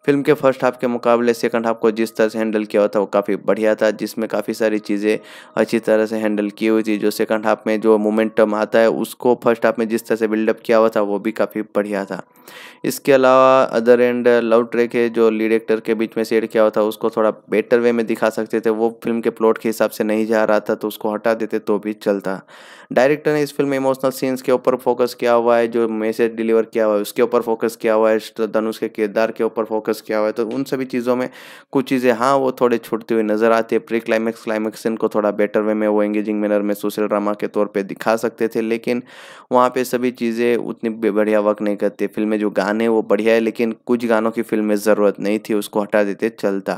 [SPEAKER 1] फ़िल्म के फ़र्स्ट हाफ़ के मुकाबले सेकंड हाफ़ को जिस तरह से हैंडल किया हुआ था, वो काफ़ी बढ़िया था, जिसमें काफ़ी सारी चीज़ें अच्छी तरह से हैंडल की हुई थी। जो सेकंड हाफ़ में जो मोमेंटम आता है, उसको फ़र्स्ट हाफ़ में जिस तरह से बिल्डअप किया हुआ था, वो भी काफ़ी बढ़िया था। इसके अलावा अदर एंड लव ट्रैक है, जो लीड एक्टर के बीच में सेड किया हुआ था, उसको थोड़ा बेटर वे में दिखा सकते थे। वो फ़िल्म के प्लॉट के हिसाब से नहीं जा रहा था तो उसको हटा देते तो भी चलता। डायरेक्टर ने इस फ़िल्म में इमोशनल सीन्स के ऊपर फोकस किया हुआ है, जो मैसेज डिलीवर किया हुआ उसके ऊपर फोकस किया हुआ है धनुष के किरदार के ऊपर फोकस किया हुआ है तो उन सभी चीज़ों में कुछ चीज़ें हाँ वो थोड़े छूटती हुई नज़र आती है। प्री क्लाइमैक्स क्लाइमैक्स इनको थोड़ा बेटर वे में वो एंगेजिंग मैनर में सोशल ड्रामा के तौर पर दिखा सकते थे, लेकिन वहाँ पर सभी चीज़ें उतनी बढ़िया वर्क नहीं करती फ़िल्म में जो गाने वो बढ़िया है, लेकिन कुछ गानों की फ़िल्म में ज़रूरत नहीं थी, उसको हटा देते चलता।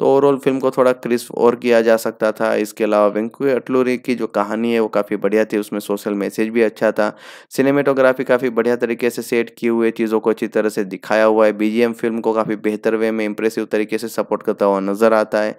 [SPEAKER 1] तो ओवरऑल फ़िल्म को थोड़ा क्रिस्प और किया जा सकता था। इसके अलावा वेंकू अटलूरी की जो कहानी है, वो काफ़ी बढ़िया थी, उसमें सोशल मैसेज भी अच्छा था। सिनेमेटोग्राफी काफ़ी बढ़िया तरीके से सेट किए हुए चीज़ों को अच्छी तरह से दिखाया हुआ है। बीजीएम फ़िल्म को काफ़ी बेहतर वे में इंप्रेसिव तरीके से सपोर्ट करता हुआ नज़र आता है।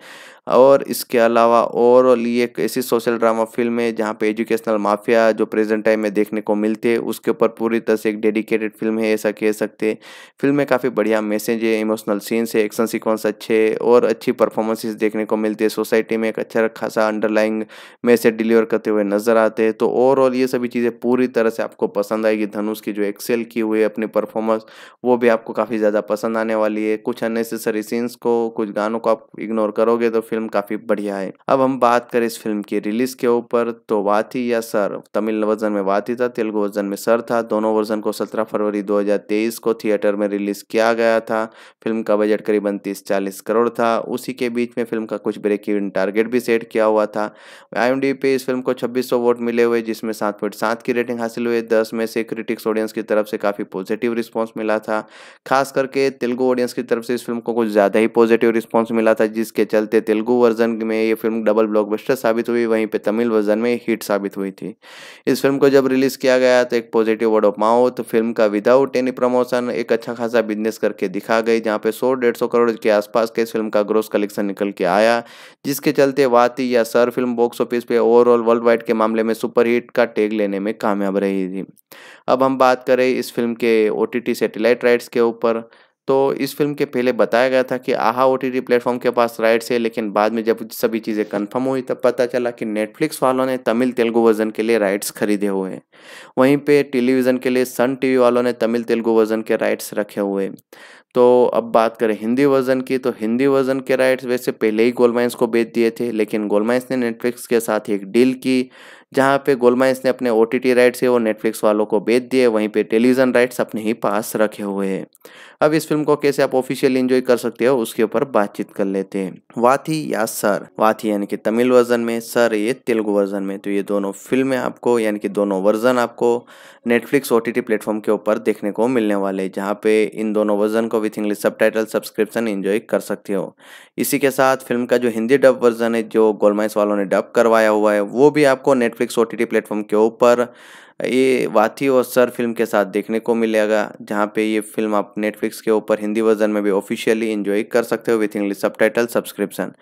[SPEAKER 1] और इसके अलावा ओवरऑल ये एक ऐसी सोशल ड्रामा फ़िल्म है जहाँ पे एजुकेशनल माफिया जो प्रेजेंट टाइम में देखने को मिलते हैं, उसके ऊपर पूरी तरह से एक डेडिकेटेड फ़िल्म है, ऐसा कह सकते हैं। फ़िल्म में काफ़ी बढ़िया मैसेज है इमोशनल सीन्स है एक्शन सीक्वेंस अच्छे और अच्छी परफॉर्मेंसेज देखने को मिलती है। सोसाइटी में एक अच्छा खासा अंडरलाइंग मैसेज डिलीवर करते हुए नज़र आते हैं। तो ओवरऑल ये सभी चीज़ें पूरी तरह से आपको पसंद आएगी। धनुष की जो एक्सेल की हुई है अपनी परफॉर्मेंस वो भी आपको काफ़ी ज़्यादा पसंद आने वाली है। कुछ अननेसेसरी सीन्स को, कुछ गानों को आप इग्नोर करोगे तो फ़िल्म काफ़ी बढ़िया है। अब हम बात करें इस फ़िल्म की रिलीज़ के ऊपर तो वाथी या सर? तमिल वर्जन में वाथी था, तेलुगु वर्जन में सर था। दोनों वर्जन को सत्रह फरवरी दो हज़ार तेईस को थिएटर में रिलीज़ किया गया था। फ़िल्म का बजट करीबन तीस चालीस करोड़ था। उसी के बीच में फ़िल्म का कुछ ब्रेक इवन टारगेट भी सेट किया हुआ था। आई पे इस फ़िल्म को छब्बीस वोट मिले हुए, जिसमें सात पॉइंट सात की रेटिंग हासिल हुई। दस में से क्रिटिक्स ऑडियंस की तरफ़ से काफ़ी पॉजिटिव रिस्पॉन्स मिला था। खास करके तेलुगु ऑडियंस की तरफ़ से इस फ़िल्म को कुछ ज़्यादा ही पॉजिटिव रिस्पॉन्स मिला था, जिसके चलते तेलुगु वर्जन में ये फ़िल्म डबल ब्लॉकबस्टर साबित हुई, वहीं पे तमिल वर्जन में हिट साबित हुई थी। इस फ़िल्म को जब रिलीज़ किया गया तो एक positive word of mouth film का विदाउट एनी प्रमोशन एक अच्छा खासा बिज़नेस करके दिखा गई, जहाँ पे सौ डेढ़ सौ करोड़ के आसपास के इस फ़िल्म का ग्रोस कलेक्शन निकल के आया, जिसके चलते वाती या सर फ़िल्म बॉक्स ऑफ़िस पे ओवरऑल वर्ल्ड वाइड के मामले में सुपरहिट का टेग लेने में कामयाब रही थी। अब हम बात करें इस फ़िल्म के ओ टी सैटेलाइट राइट्स के ऊपर। तो इस फ़िल्म के पहले बताया गया था कि आहा ओ टी प्लेटफॉर्म के पास राइट्स है, लेकिन बाद में जब सभी चीज़ें कंफर्म हुई, तब पता चला कि नेटफ्लिक्स वालों ने तमिल तेलुगु वर्जन के लिए राइट्स खरीदे हुए हैं। वहीं पे टेलीविज़न के लिए सन टीवी वालों ने तमिल तेलुगु वर्जन के राइट्स रखे हुए तो अब बात करें हिंदी वर्जन की तो हिंदी वर्जन के राइट्स वैसे पहले ही गोलमाइंस को बेच दिए थे, लेकिन गोलमाइंस ने नेटफ्लिक्स के साथ एक डील की, जहाँ पे गोलमाइंस ने अपने ओ टी राइट्स है वो नेटफ्लिक्स वालों को बेच दिए, वहीं पे टेलीविज़न राइट्स अपने ही पास रखे हुए हैं। अब इस फ़िल्म को कैसे आप ऑफिशियली एंजॉय कर सकते हो, उसके ऊपर बातचीत कर लेते हैं। वाथी या सर? वाथी यानी कि तमिल वर्जन में, सर ये तेलुगु वर्जन में। तो ये दोनों फ़िल्में आपको, यानी कि दोनों वर्जन आपको नेटफ्लिक्स ओ टी प्लेटफॉर्म के ऊपर देखने को मिलने वाले जहाँ पे इन दोनों वर्जन को with English sub subscription enjoy कर सकते हो। इसी के साथ फ़िल्म का जो हिंदी डब वर्जन है, जो गोलमाइस वालों ने डब करवाया हुआ है, वो भी आपको नेटफ्लिक्स ओ टी प्लेटफॉर्म के ऊपर ये वाथी और सर फ़िल्म के साथ देखने को मिलेगा, जहाँ पे ये फ़िल्म आप नेटफ्लिक्स के ऊपर हिंदी वर्जन में भी ऑफिशियली इंजॉय कर सकते हो with English sub subscription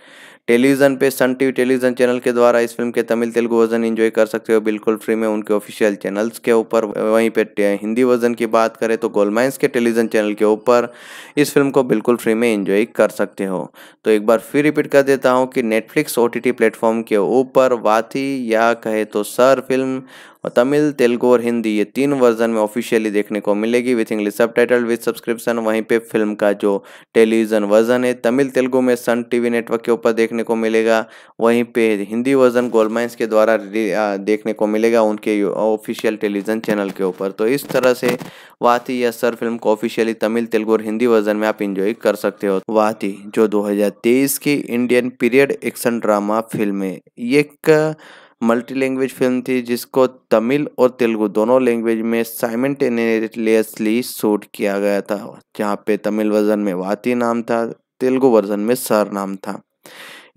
[SPEAKER 1] television पे सन टीवी टेलीविज़न चैनल के द्वारा इस फ़िल्म के तमिल, तेलुगु वर्जन एंजॉय कर सकते हो, बिल्कुल फ्री में उनके ऑफिशियल चैनल्स के ऊपर। वहीं पे हिंदी वर्जन की बात करें तो गोलमाइंस के टेलीविज़न चैनल के ऊपर इस फ़िल्म को बिल्कुल फ्री में एंजॉय कर सकते हो। तो एक बार फिर रिपीट कर देता हूँ कि नेटफ्लिक्स ओ टी प्लेटफॉर्म के ऊपर वाथी या कहे तो सर फ़िल्म और तमिल, तेलुगु और हिंदी ये तीन वर्जन में ऑफिशियली देखने को मिलेगी with English subtitle with subscription वहीं पे फ़िल्म का जो टेलीविज़न वर्जन है, तमिल, तेलुगु में सन टीवी नेटवर्क के ऊपर देखने को मिलेगा, वहीं पे हिंदी वर्जन गोलमाइंस के द्वारा देखने को मिलेगा उनके ऑफिशियल टेलीविज़न चैनल के ऊपर। तो इस तरह से वाती या सर फ़िल्म को ऑफिशियली तमिल, तेलुगु और हिंदी वर्जन में आप इंजॉय कर सकते हो। वाती, जो 2023 की Indian period action drama film है, ये एक मल्टी लैंग्वेज फ़िल्म थी, जिसको तमिल और तेलुगु दोनों लैंग्वेज में साइमल्टेनियसली शूट किया गया था, जहाँ पे तमिल वर्जन में वाती नाम था, तेलुगु वर्जन में सर नाम था।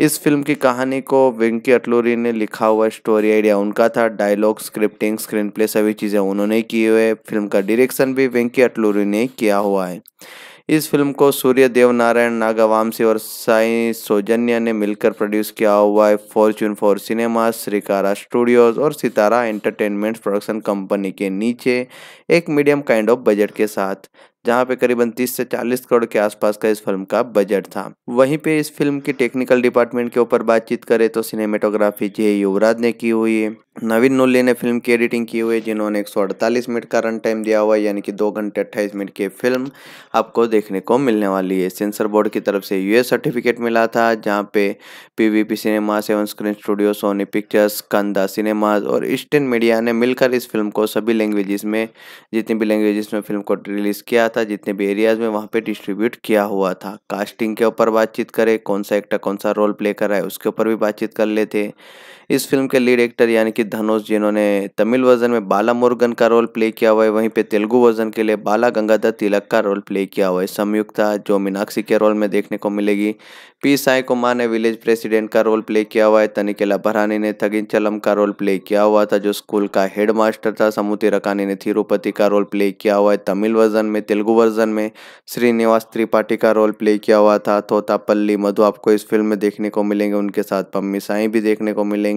[SPEAKER 1] इस फ़िल्म की कहानी को वेंकी अटलूरी ने लिखा हुआ स्टोरी आइडिया उनका था डायलॉग स्क्रिप्टिंग स्क्रीन प्ले सभी चीज़ें उन्होंने की हुए फ़िल्म का डायरेक्शन भी वेंकी अटलूरी ने किया हुआ है। इस फ़िल्म को सूर्य देव नारायण नागावामसी और साई सौजन्या ने मिलकर प्रोड्यूस किया हुआ है Fortune Four Cinema Sreekara Studios और सितारा एंटरटेनमेंट प्रोडक्शन कंपनी के नीचे, एक मीडियम काइंड ऑफ़ बजट के साथ। जहाँ पे करीबन 30 से 40 करोड़ के आसपास का इस फ़िल्म का बजट था। वहीं पे इस फ़िल्म की टेक्निकल डिपार्टमेंट के ऊपर बातचीत करें तो सिनेमेटोग्राफी जे युवराज ने की हुई है। नवीन नुल्ली ने फ़िल्म की एडिटिंग की हुई है, जिन्होंने एक सौ अड़तालीस मिनट का रन टाइम दिया हुआ है, यानी कि दो घंटे अट्ठाईस मिनट की फ़िल्म आपको देखने को मिलने वाली है। सेंसर बोर्ड की तरफ़ से यूएस सर्टिफिकेट मिला था, जहाँ पे PVP Cinema Seven Screen Studio Sony Pictures कंदा सिनेमाज और ईस्टर्न मीडिया ने मिलकर इस फ़िल्म को सभी लैंग्वेजेस में, जितनी भी लैंग्वेजेस में फ़िल्म को रिलीज़ किया था जितने भी एरियाज़ में वहाँ पे डिस्ट्रीब्यूट किया हुआ था। कास्टिंग के ऊपर बातचीत करें, कौन सा एक्टर कौन सा रोल प्ले कर रहा है, उसके ऊपर भी बातचीत कर लेते। इस फ़िल्म के लीड एक्टर यानी कि धनुष, जिन्होंने तमिल वर्जन में बाला मुरुगन का रोल प्ले किया हुआ है, वहीं पे तेलुगु वर्जन के लिए बाला गंगाधर तिलक का रोल प्ले किया हुआ है। संयुक्ता जो मीनाक्षी के रोल में देखने को मिलेगी। पी. साई कुमार ने विलेज प्रेसिडेंट का रोल प्ले किया हुआ है, तनिकेला भरानी ने थगिन चलम का रोल प्ले किया हुआ था, जो स्कूल का हेड मास्टर था। समुति रकानी ने थिरुपति का रोल प्ले किया हुआ है, तमिल वर्जन में, तेलुगु वर्जन में श्रीनिवास त्रिपाठी का रोल प्ले किया हुआ था। तोतापल्ली मधु, आपको इस फ़िल्म में देखने को मिलेंगे, उनके साथ पम्मी साई भी देखने को मिलेंगे।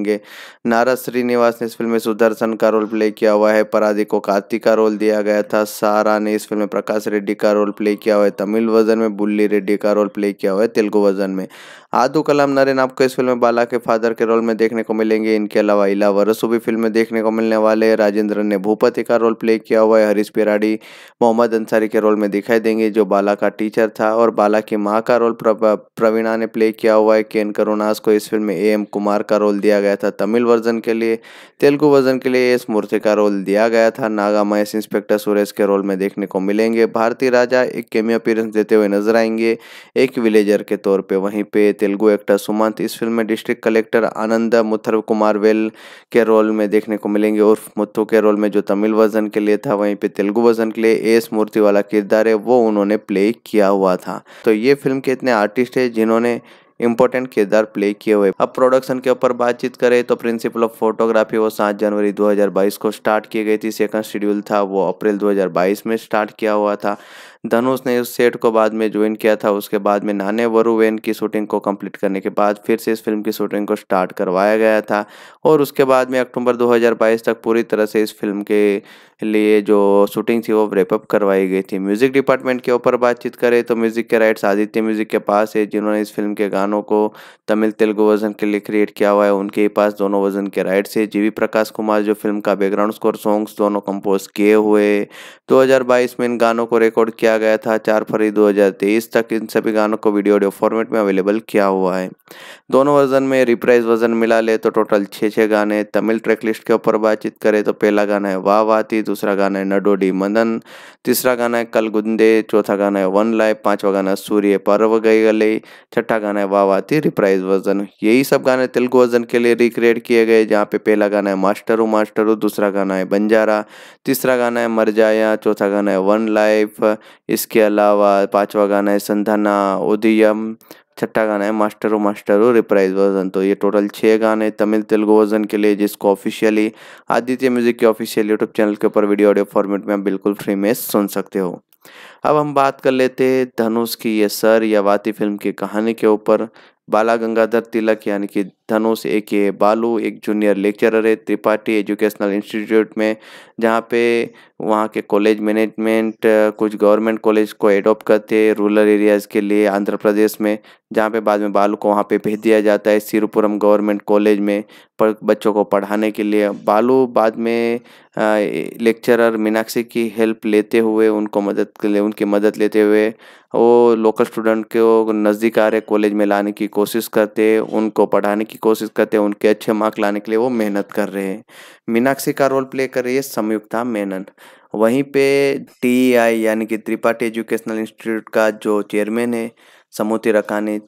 [SPEAKER 1] नारद श्रीनिवास ने इस फ़िल्म में सुदर्शन का रोल प्ले किया हुआ है पराधी को कार्तिक का रोल दिया गया था, सारा ने इस फ़िल्म में प्रकाश रेड्डी का रोल प्ले किया हुआ है, तमिल वर्जन में बुल्ली रेड्डी का रोल प्ले किया हुआ है, तेलुगु वर्जन में। आदू कलाम नरेन आपको इस फ़िल्म में बाला के फादर के रोल में देखने को मिलेंगे। इनके अलावा इला वरसु भी फ़िल्म में देखने को मिलने वाले राजेंद्र ने भूपति का रोल प्ले किया हुआ है। हरीश पिराड़ी मोहम्मद अंसारी के रोल में दिखाई देंगे, जो बाला का टीचर था और बाला की माँ का रोल प्रवीणा ने प्ले किया हुआ है। केन करुणास को इस फ़िल्म में ए एम कुमार का रोल दिया गया था तमिल वर्जन के लिए। तेलुगु वर्जन के लिए एस मूर्ति का रोल दिया गया था। नागा महेश, इंस्पेक्टर सुरेश के रोल में देखने को मिलेंगे। भारतीय राजा एक केमियो अपीरेंस देते हुए नज़र आएँगे। एक विलेजर के तौर पर वहीं पे तेलुगु एक्टर सुमंत। इस फ़िल्म में district collector Anand मुथर Kumar well के रोल में देखने को मिलेंगे। और मुथु के रोल में जो तमिल वर्जन के लिए था, वहीं पे तेलुगु वर्जन के लिए एस मूर्ति वाला किरदार है, वो उन्होंने प्ले किया हुआ था। तो ये फ़िल्म के इतने आर्टिस्ट है जिन्होंने इंपॉर्टेंट किरदार प्ले किए हुए। अब प्रोडक्शन के ऊपर बातचीत करें तो प्रिंसिपल ऑफ़ फोटोग्राफी, वो सात जनवरी 2022 को स्टार्ट की गई थी। सेकंड शेड्यूल था, वो अप्रैल 2022 में स्टार्ट किया हुआ था। धनुष ने उस सेट को बाद में ज्वाइन किया था, उसके बाद में नाने वरुवेन की शूटिंग को कंप्लीट करने के बाद फिर से इस फ़िल्म की शूटिंग को स्टार्ट करवाया गया था। और उसके बाद में अक्टूबर 2022 तक पूरी तरह से इस फ़िल्म के लिए जो शूटिंग थी, वो रेपअप करवाई गई थी। म्यूज़िक डिपार्टमेंट के ऊपर बातचीत करें तो म्यूज़िक के राइट्स आदित्य म्यूज़िक के पास है, जिन्होंने इस फ़िल्म के गानों को तमिल, तेलुगु वर्जन के लिए क्रिएट किया हुआ है, उनके पास दोनों वर्जन के राइट्स है। जीवी प्रकाश कुमार जो फ़िल्म का बैकग्राउंड स्कोर सॉन्ग्स दोनों कंपोज किए हुए 2022 में इन गानों को रिकॉर्ड किया गया था चार फरवरी 2023 तक इन सभी गानों को वीडियो ऑडियो फॉर्मेट में अवेलेबल किया हुआ है दोनों वर्जन में रिप्राइज वर्जन मिला ले तो टोटल छः छः गाने तमिल ट्रैक लिस्ट के ऊपर बातचीत करें तो पहला गाना है वाह वाती दूसरा गाना है नडोडी मदन तीसरा गाना है कल गुंदे चौथा गाना है वन लाइफ पांचवा गाना सूर्य पर्व गई गले छठा गाना है वाह वाती रिप्राइज वर्जन यही सब गाने तेलुगु वर्जन के लिए रिक्रिएट किए गए जहाँ पे पहला गाना है मास्टरू मास्टरू दूसरा गाना है बंजारा तीसरा गाना है मर जाया चौथा गाना है वन लाइफ इसके अलावा पांचवा गाना है संधना, उदयम, छठा गाना है मास्टर मास्टरो, रिप्राइज वर्जन। तो ये टोटल छः गाने तमिल तेलुगु वर्जन के लिए, जिसको ऑफिशियली आदित्य म्यूज़िक के ऑफिशियल यूट्यूब चैनल के ऊपर वीडियो ऑडियो फॉर्मेट में आप बिल्कुल फ्री में सुन सकते हो। अब हम बात कर लेते हैं धनुष की, ये सर या वाती फ़िल्म की कहानी के ऊपर। बाला गंगाधर तिलक यानी कि धनुष ए के बालू, एक जूनियर लेक्चरर है, त्रिपाठी एजुकेशनल इंस्टीट्यूट में, जहाँ पे वहाँ के कॉलेज मैनेजमेंट कुछ गवर्नमेंट कॉलेज को एडॉप्ट करते हैं रूरल एरियाज़ के लिए आंध्र प्रदेश में, जहाँ पे बाद में बालू को वहाँ पे भेज दिया जाता है, सिरुपुरम गवर्नमेंट कॉलेज में, पर बच्चों को पढ़ाने के लिए। बालू बाद में लेक्चरर मीनाक्षी की हेल्प लेते हुए, उनको मदद के लिए, उनकी मदद लेते हुए, वो लोकल स्टूडेंट को नज़दीक आ रहे कॉलेज में लाने की कोशिश करते, उनको पढ़ाने की कोशिश करते, उनके अच्छे मार्क लाने के लिए वो मेहनत कर रहे हैं। मीनाक्षी का रोल प्ले कर रही है संयुक्ता मेनन। वहीं पे टी आई यानी कि त्रिपाठी एजुकेशनल इंस्टीट्यूट का जो चेयरमैन है समूति रकानी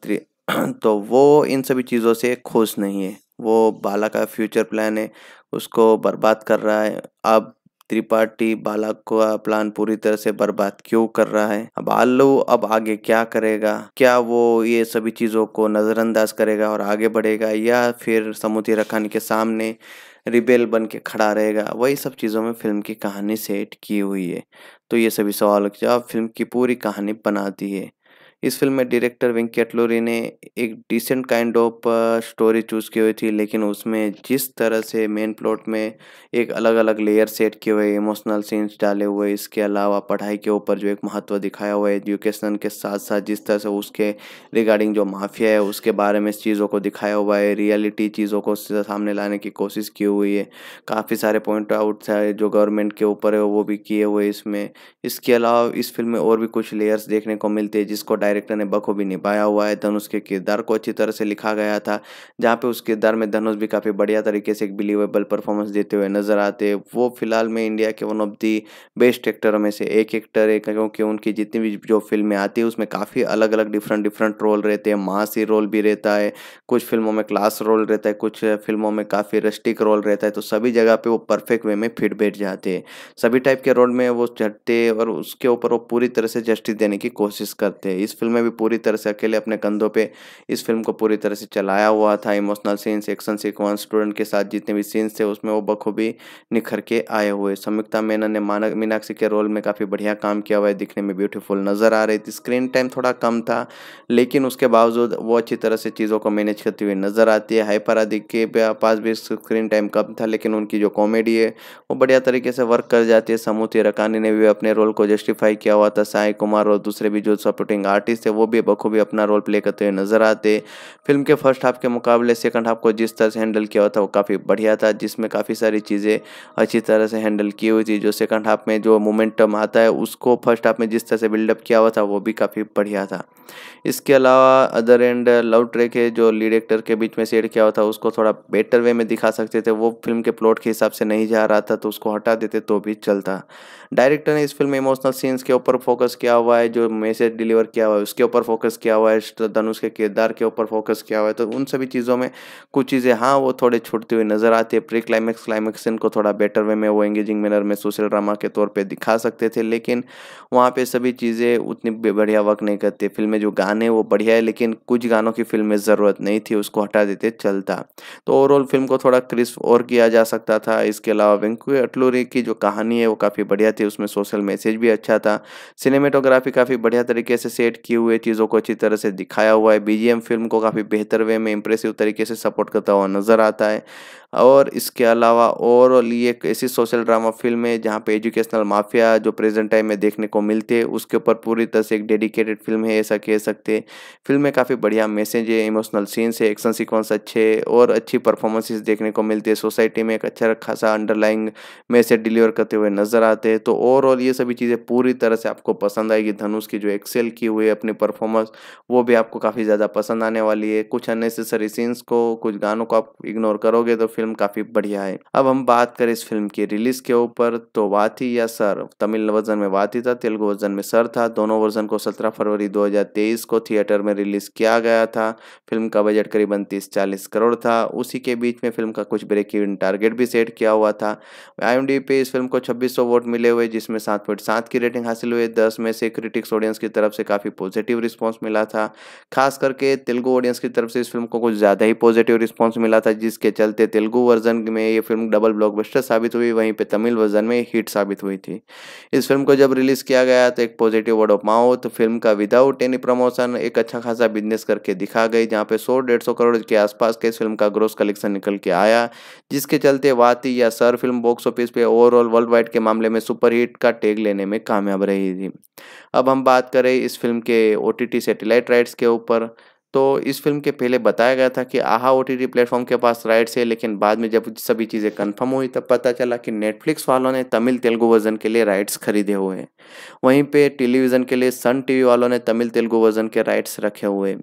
[SPEAKER 1] तो वो इन सभी चीज़ों से खुश नहीं है। वो बाला का फ्यूचर प्लान है, उसको बर्बाद कर रहा है। अब त्रिपाठी बालक का प्लान पूरी तरह से बर्बाद क्यों कर रहा है? अब आलू अब आगे क्या करेगा? क्या वो ये सभी चीज़ों को नज़रअंदाज करेगा और आगे बढ़ेगा या फिर समुद्री रखानी के सामने रिबेल बन के खड़ा रहेगा? वही सब चीज़ों में फ़िल्म की कहानी सेट की हुई है। तो ये सभी सवाल जवाब फ़िल्म की पूरी कहानी बनाती है। इस फ़िल्म में डायरेक्टर वेंकट लोरी ने एक decent kind of story choose की हुई थी, लेकिन उसमें जिस तरह से मेन प्लॉट में एक अलग अलग लेयर सेट किए हुए इमोशनल सीन्स डाले हुए, इसके अलावा पढ़ाई के ऊपर जो एक महत्व दिखाया हुआ है एजुकेशन के साथ साथ जिस तरह से उसके रिगार्डिंग जो माफिया है, उसके बारे में चीज़ों को दिखाया हुआ है रियलिटी चीज़ों को सामने लाने की कोशिश की हुई है। काफ़ी सारे पॉइंट आउट है जो गवर्नमेंट के ऊपर है, वो भी किए हुए इसमें। इसके अलावा इस फ़िल्म में और भी कुछ लेयर्स देखने को मिलते हैं, जिसको डायरेक्टर ने बखूबी निभाया हुआ है। धनुष के किरदार को अच्छी तरह से लिखा गया था, जहाँ पे उस किरदार में धनुष भी काफ़ी बढ़िया तरीके से एक बिलीवेबल परफॉर्मेंस देते हुए नज़र आते वो फ़िलहाल में इंडिया के वन ऑफ़ दी बेस्ट एक्टरों में से एक एक्टर है, क्योंकि उनकी जितनी भी जो फ़िल्में आती है, उसमें काफ़ी अलग अलग डिफरेंट डिफरेंट रोल रहते हैं। मासी रोल भी रहता है, कुछ फ़िल्मों में क्लास रोल रहता है, कुछ फ़िल्मों में काफ़ी रस्टिक रोल रहता है तो सभी जगह पे वो परफेक्ट वे में फिट बैठ जाते हैं। सभी टाइप के रोल में वो चढ़ते और उसके ऊपर वो पूरी तरह से जस्टिस देने की कोशिश करते हैं। इस फ़िल्म में भी पूरी तरह से अकेले अपने कंधों पे इस फ़िल्म को पूरी तरह से चलाया हुआ था। Emotional scenes, action sequence, student के साथ जितने भी सीन्स थे, उसमें वो बखूबी निखर के आए हुए। संयुक्ता मेनन ने मानक मीनाक्षी के रोल में काफ़ी बढ़िया काम किया हुआ है। दिखने में ब्यूटीफुल नज़र आ रही थी। स्क्रीन टाइम थोड़ा कम था, लेकिन उसके बावजूद वो अच्छी तरह से चीज़ों को मैनेज करती हुई नज़र आती है। हाइपर आदि के पास भी स्क्रीन टाइम कम था, लेकिन उनकी जो कॉमेडी है, वो बढ़िया तरीके से वर्क कर जाती है। समूति रकानी ने भी अपने रोल को जस्टिफाई किया हुआ था। साई कुमार और दूसरे भी जो सपोर्टिंग आर्टिस्ट है, वो भी बखूबी अपना रोल प्ले करते हुए नज़र आते फ़िल्म के फ़र्स्ट हाफ़ के मुकाबले सेकंड हाफ़ को जिस तरह से हैंडल किया हुआ था, वो काफ़ी बढ़िया था, जिसमें काफ़ी सारी चीज़ें अच्छी तरह से हैंडल की हुई थी। जो सेकंड हाफ़ में जो मोमेंटम आता है, उसको फ़र्स्ट हाफ़ में जिस तरह से बिल्डअप किया हुआ था, वो भी काफ़ी बढ़िया था। इसके अलावा अदर एंड लव ट्रैक है, जो लीड एक्टर के बीच में सेड किया हुआ था, उसको थोड़ा बेटर वे में दिखा सकते थे। वो फ़िल्म के प्लॉट के हिसाब से नहीं जा रहा था तो उसको हटा देते तो भी चलता। डायरेक्टर ने इस फ़िल्म में इमोशनल सीन्स के ऊपर फोकस किया हुआ है, जो मैसेज डिलीवर किया हुआ है, उसके ऊपर फोकस किया हुआ है धनुष के किरदार के ऊपर फोकस किया हुआ है। तो उन सभी चीज़ों में कुछ चीज़ें हाँ वो थोड़े छूटती हुई नज़र आती है। प्री क्लाइमैक्स क्लाइमैक्स को थोड़ा बेटर वे में वो एंगेजिंग मैनर में सोशल ड्रामा के तौर पर दिखा सकते थे, लेकिन वहाँ पर सभी चीज़ें उतनी बढ़िया वर्क नहीं करती। फ़िल्म में जो गाने वो बढ़िया है, लेकिन कुछ गानों की फ़िल्म में ज़रूरत नहीं थी, उसको हटा देते चलता। तो ओवरऑल फ़िल्म को थोड़ा क्रिस्प और किया जा सकता था। इसके अलावा वेंकू अटलूरी की जो कहानी है, वो काफ़ी बढ़िया थी, उसमें सोशल मैसेज भी अच्छा था। सिनेमेटोग्राफी काफ़ी बढ़िया तरीके से सेट किए हुए चीज़ों को अच्छी तरह से दिखाया हुआ है। बीजीएम फ़िल्म को काफ़ी बेहतर वे में इंप्रेसिव तरीके से सपोर्ट करता हुआ नज़र आता है। और इसके अलावा ओवरऑल ये एक ऐसी सोशल ड्रामा फ़िल्म है जहाँ पे एजुकेशनल माफिया जो प्रेजेंट टाइम में देखने को मिलते हैं, उसके ऊपर पूरी तरह से एक डेडिकेटेड फ़िल्म है, ऐसा कह सकते हैं। फ़िल्म में काफ़ी बढ़िया मैसेज है, इमोशनल सीन्स है, एक्शन सिक्वेंस अच्छे और अच्छी परफॉर्मेंसेज देखने को मिलती है। सोसाइटी में एक अच्छा खासा अंडरलाइंग मैसेज डिलीवर करते हुए नज़र आते हैं। तो ओवरऑल ये सभी चीज़ें पूरी तरह से आपको पसंद आएगी। धनुष की जो एक्सेल की हुई है अपनी परफॉर्मेंस, वो भी आपको काफ़ी ज़्यादा पसंद आने वाली है। कुछ अननेसेसरी सीन्स को, कुछ गानों को आप इग्नोर करोगे तो फ़िल्म काफ़ी बढ़िया है। अब हम बात करें इस फ़िल्म की रिलीज़ के ऊपर तो वाथी या सर? तमिल वर्जन में वाथी था, तेलुगु वर्जन में सर था। दोनों वर्जन को 17 फरवरी 2023 को थिएटर में रिलीज़ किया गया था। फ़िल्म का बजट करीबन तीस चालीस करोड़ था। उसी के बीच में फ़िल्म का कुछ ब्रेक इवन टारगेट भी सेट किया हुआ था। आई पे इस फ़िल्म को छब्बीस वोट मिले हुए, जिसमें सात पॉइंट सात की रेटिंग हासिल हुई। दस में से क्रिटिक्स ऑडियंस की तरफ़ से काफ़ी पॉजिटिव रिस्पॉन्स मिला था। खास करके तेलुगु ऑडियंस की तरफ़ से इस फ़िल्म को कुछ ज़्यादा ही पॉजिटिव रिस्पॉन्स मिला था, जिसके चलते तेलुगु वर्जन में ये फ़िल्म डबल ब्लॉकबस्टर साबित हुई, वहीं पे तमिल वर्जन में हिट साबित हुई थी। इस फ़िल्म को जब रिलीज़ किया गया तो एक positive word of mouth film का विदाउट एनी प्रमोशन एक अच्छा खासा बिज़नेस करके दिखा गई, जहाँ पे सौ डेढ़ सौ करोड़ के आसपास के इस फ़िल्म का ग्रोस कलेक्शन निकल के आया, जिसके चलते वाती या सर फ़िल्म बॉक्स ऑफ़िस पे ओवरऑल वर्ल्ड वाइड के मामले में सुपरहिट का टेग लेने में कामयाब रही थी। अब हम बात करें इस फ़िल्म के ओ टी सैटेलाइट राइट्स के ऊपर। तो इस फ़िल्म के पहले बताया गया था कि आहा ओ टी प्लेटफॉर्म के पास राइट्स है, लेकिन बाद में जब सभी चीज़ें कंफर्म हुई, तब पता चला कि नेटफ्लिक्स वालों ने तमिल तेलुगु वर्जन के लिए राइट्स खरीदे हुए हैं। वहीं पे टेलीविज़न के लिए सन टीवी वालों ने तमिल तेलुगु वर्जन के राइट्स रखे हुए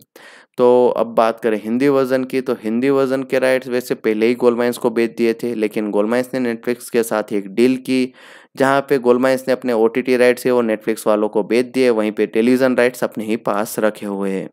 [SPEAKER 1] तो अब बात करें हिंदी वर्जन की तो हिंदी वर्जन के राइट्स वैसे पहले ही गोलमाइंस को बेच दिए थे, लेकिन गोलमाइंस ने नेटफ्लिक्स के साथ एक डील की, जहाँ पे गोलमाइंस ने अपने ओ टी राइट्स है वो नेटफ्लिक्स वालों को बेच दिए, वहीं पे टेलीविज़न राइट्स अपने ही पास रखे हुए हैं।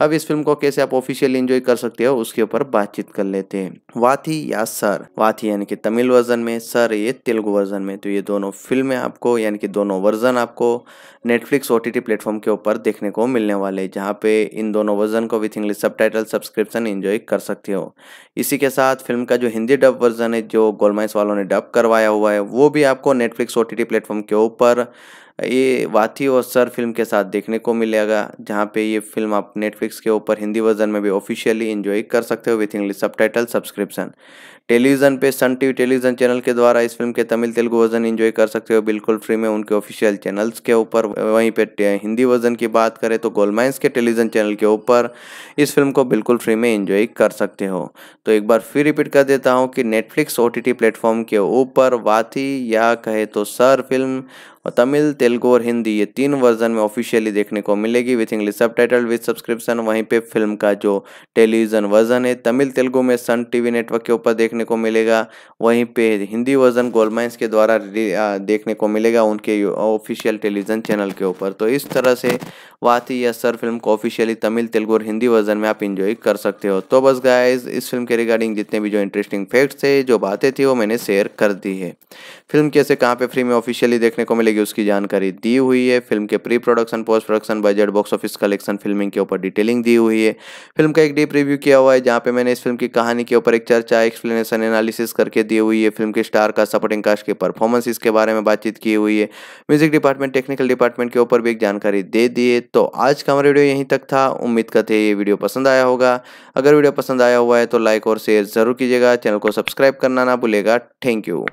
[SPEAKER 1] अब इस फ़िल्म को कैसे आप ऑफिशियली एंजॉय कर सकते हो, उसके ऊपर बातचीत कर लेते हैं। वाथी या सर? वाथी यानी कि तमिल वर्जन में, सर ये तेलुगु वर्जन में। तो ये दोनों फ़िल्में आपको, यानी कि दोनों वर्जन आपको नेटफ्लिक्स ओ टी प्लेटफॉर्म के ऊपर देखने को मिलने वाले जहाँ पे इन दोनों वर्जन को with English sub subscription enjoy कर सकते हो। इसी के साथ फ़िल्म का जो हिंदी डब वर्जन है, जो गोलमाइस वालों ने डब करवाया हुआ है, वो भी आपको नेटफ्लिक्स ओ टी प्लेटफॉर्म के ऊपर ये वाथी और सर फ़िल्म के साथ देखने को मिलेगा, जहाँ पे ये फ़िल्म आप नेटफ्लिक्स के ऊपर हिंदी वर्जन में भी ऑफिशियली इंजॉय कर सकते हो with English sub subscription television पे, सन टीवी टेलीविज़न चैनल के द्वारा इस फ़िल्म के तमिल, तेलुगु वर्जन एंजॉय कर सकते हो। बिल्कुल फ्री में उनके ऑफिशियल चैनल्स के ऊपर, वहीं पे हिंदी वर्जन की बात करें तो गोलमाइंस के टेलीविज़न चैनल के ऊपर इस फ़िल्म को बिल्कुल फ्री में एंजॉय कर सकते हो। तो एक बार फिर रिपीट कर देता हूँ कि नेटफ्लिक्स ओ प्लेटफॉर्म के ऊपर वाथी या कहे तो सर फ़िल्म और तमिल, तेलुगु और हिंदी ये तीन वर्जन में ऑफिशियली देखने को मिलेगी with English sub title with subscription वहीं पे फ़िल्म का जो टेलीविज़न वर्जन है, तमिल, तेलुगु में सन टीवी नेटवर्क के ऊपर देखने को मिलेगा। वहीं पे हिंदी वर्जन गोलमाइंस के द्वारा देखने को मिलेगा उनके ऑफिशियल टेलीविज़न चैनल के ऊपर। तो इस तरह से वाती या सर फ़िल्म को ऑफिशियली तमिल, तेलुगु और हिंदी वर्जन में आप इंजॉय कर सकते हो। तो बस गाइज़ इस फ़िल्म के रिगार्डिंग जितने भी जो इंटरेस्टिंग फैक्ट्स थे, जो बातें थी, वो मैंने शेयर कर दी है। फ़िल्म कैसे, कहाँ पे फ्री में ऑफिशियली देखने को मिलेगी, उसकी जानकारी दी हुई है। फ़िल्म के pre production post production budget box office collection filming के ऊपर डिटेलिंग दी हुई है। फ़िल्म का एक डीप रिव्यू किया हुआ है, जहाँ पे मैंने इस फ़िल्म की कहानी के ऊपर एक चर्चा एक्सप्लेनेशन एनालिसिस करके दी हुई है, फ़िल्म के स्टार का सपोर्टिंग कास्ट के परफॉर्मेंस इसके बारे में बातचीत की हुई है। म्यूज़िक डिपार्टमेंट टेक्निकल डिपार्टमेंट के ऊपर भी एक जानकारी दे दी है। तो आज का हमारा वीडियो यहीं तक था। उम्मीद करते हैं ये वीडियो पसंद आया होगा। अगर वीडियो पसंद आया हुआ है तो लाइक और शेयर ज़रूर कीजिएगा। चैनल को सब्सक्राइब करना ना भूलेगा थैंक यू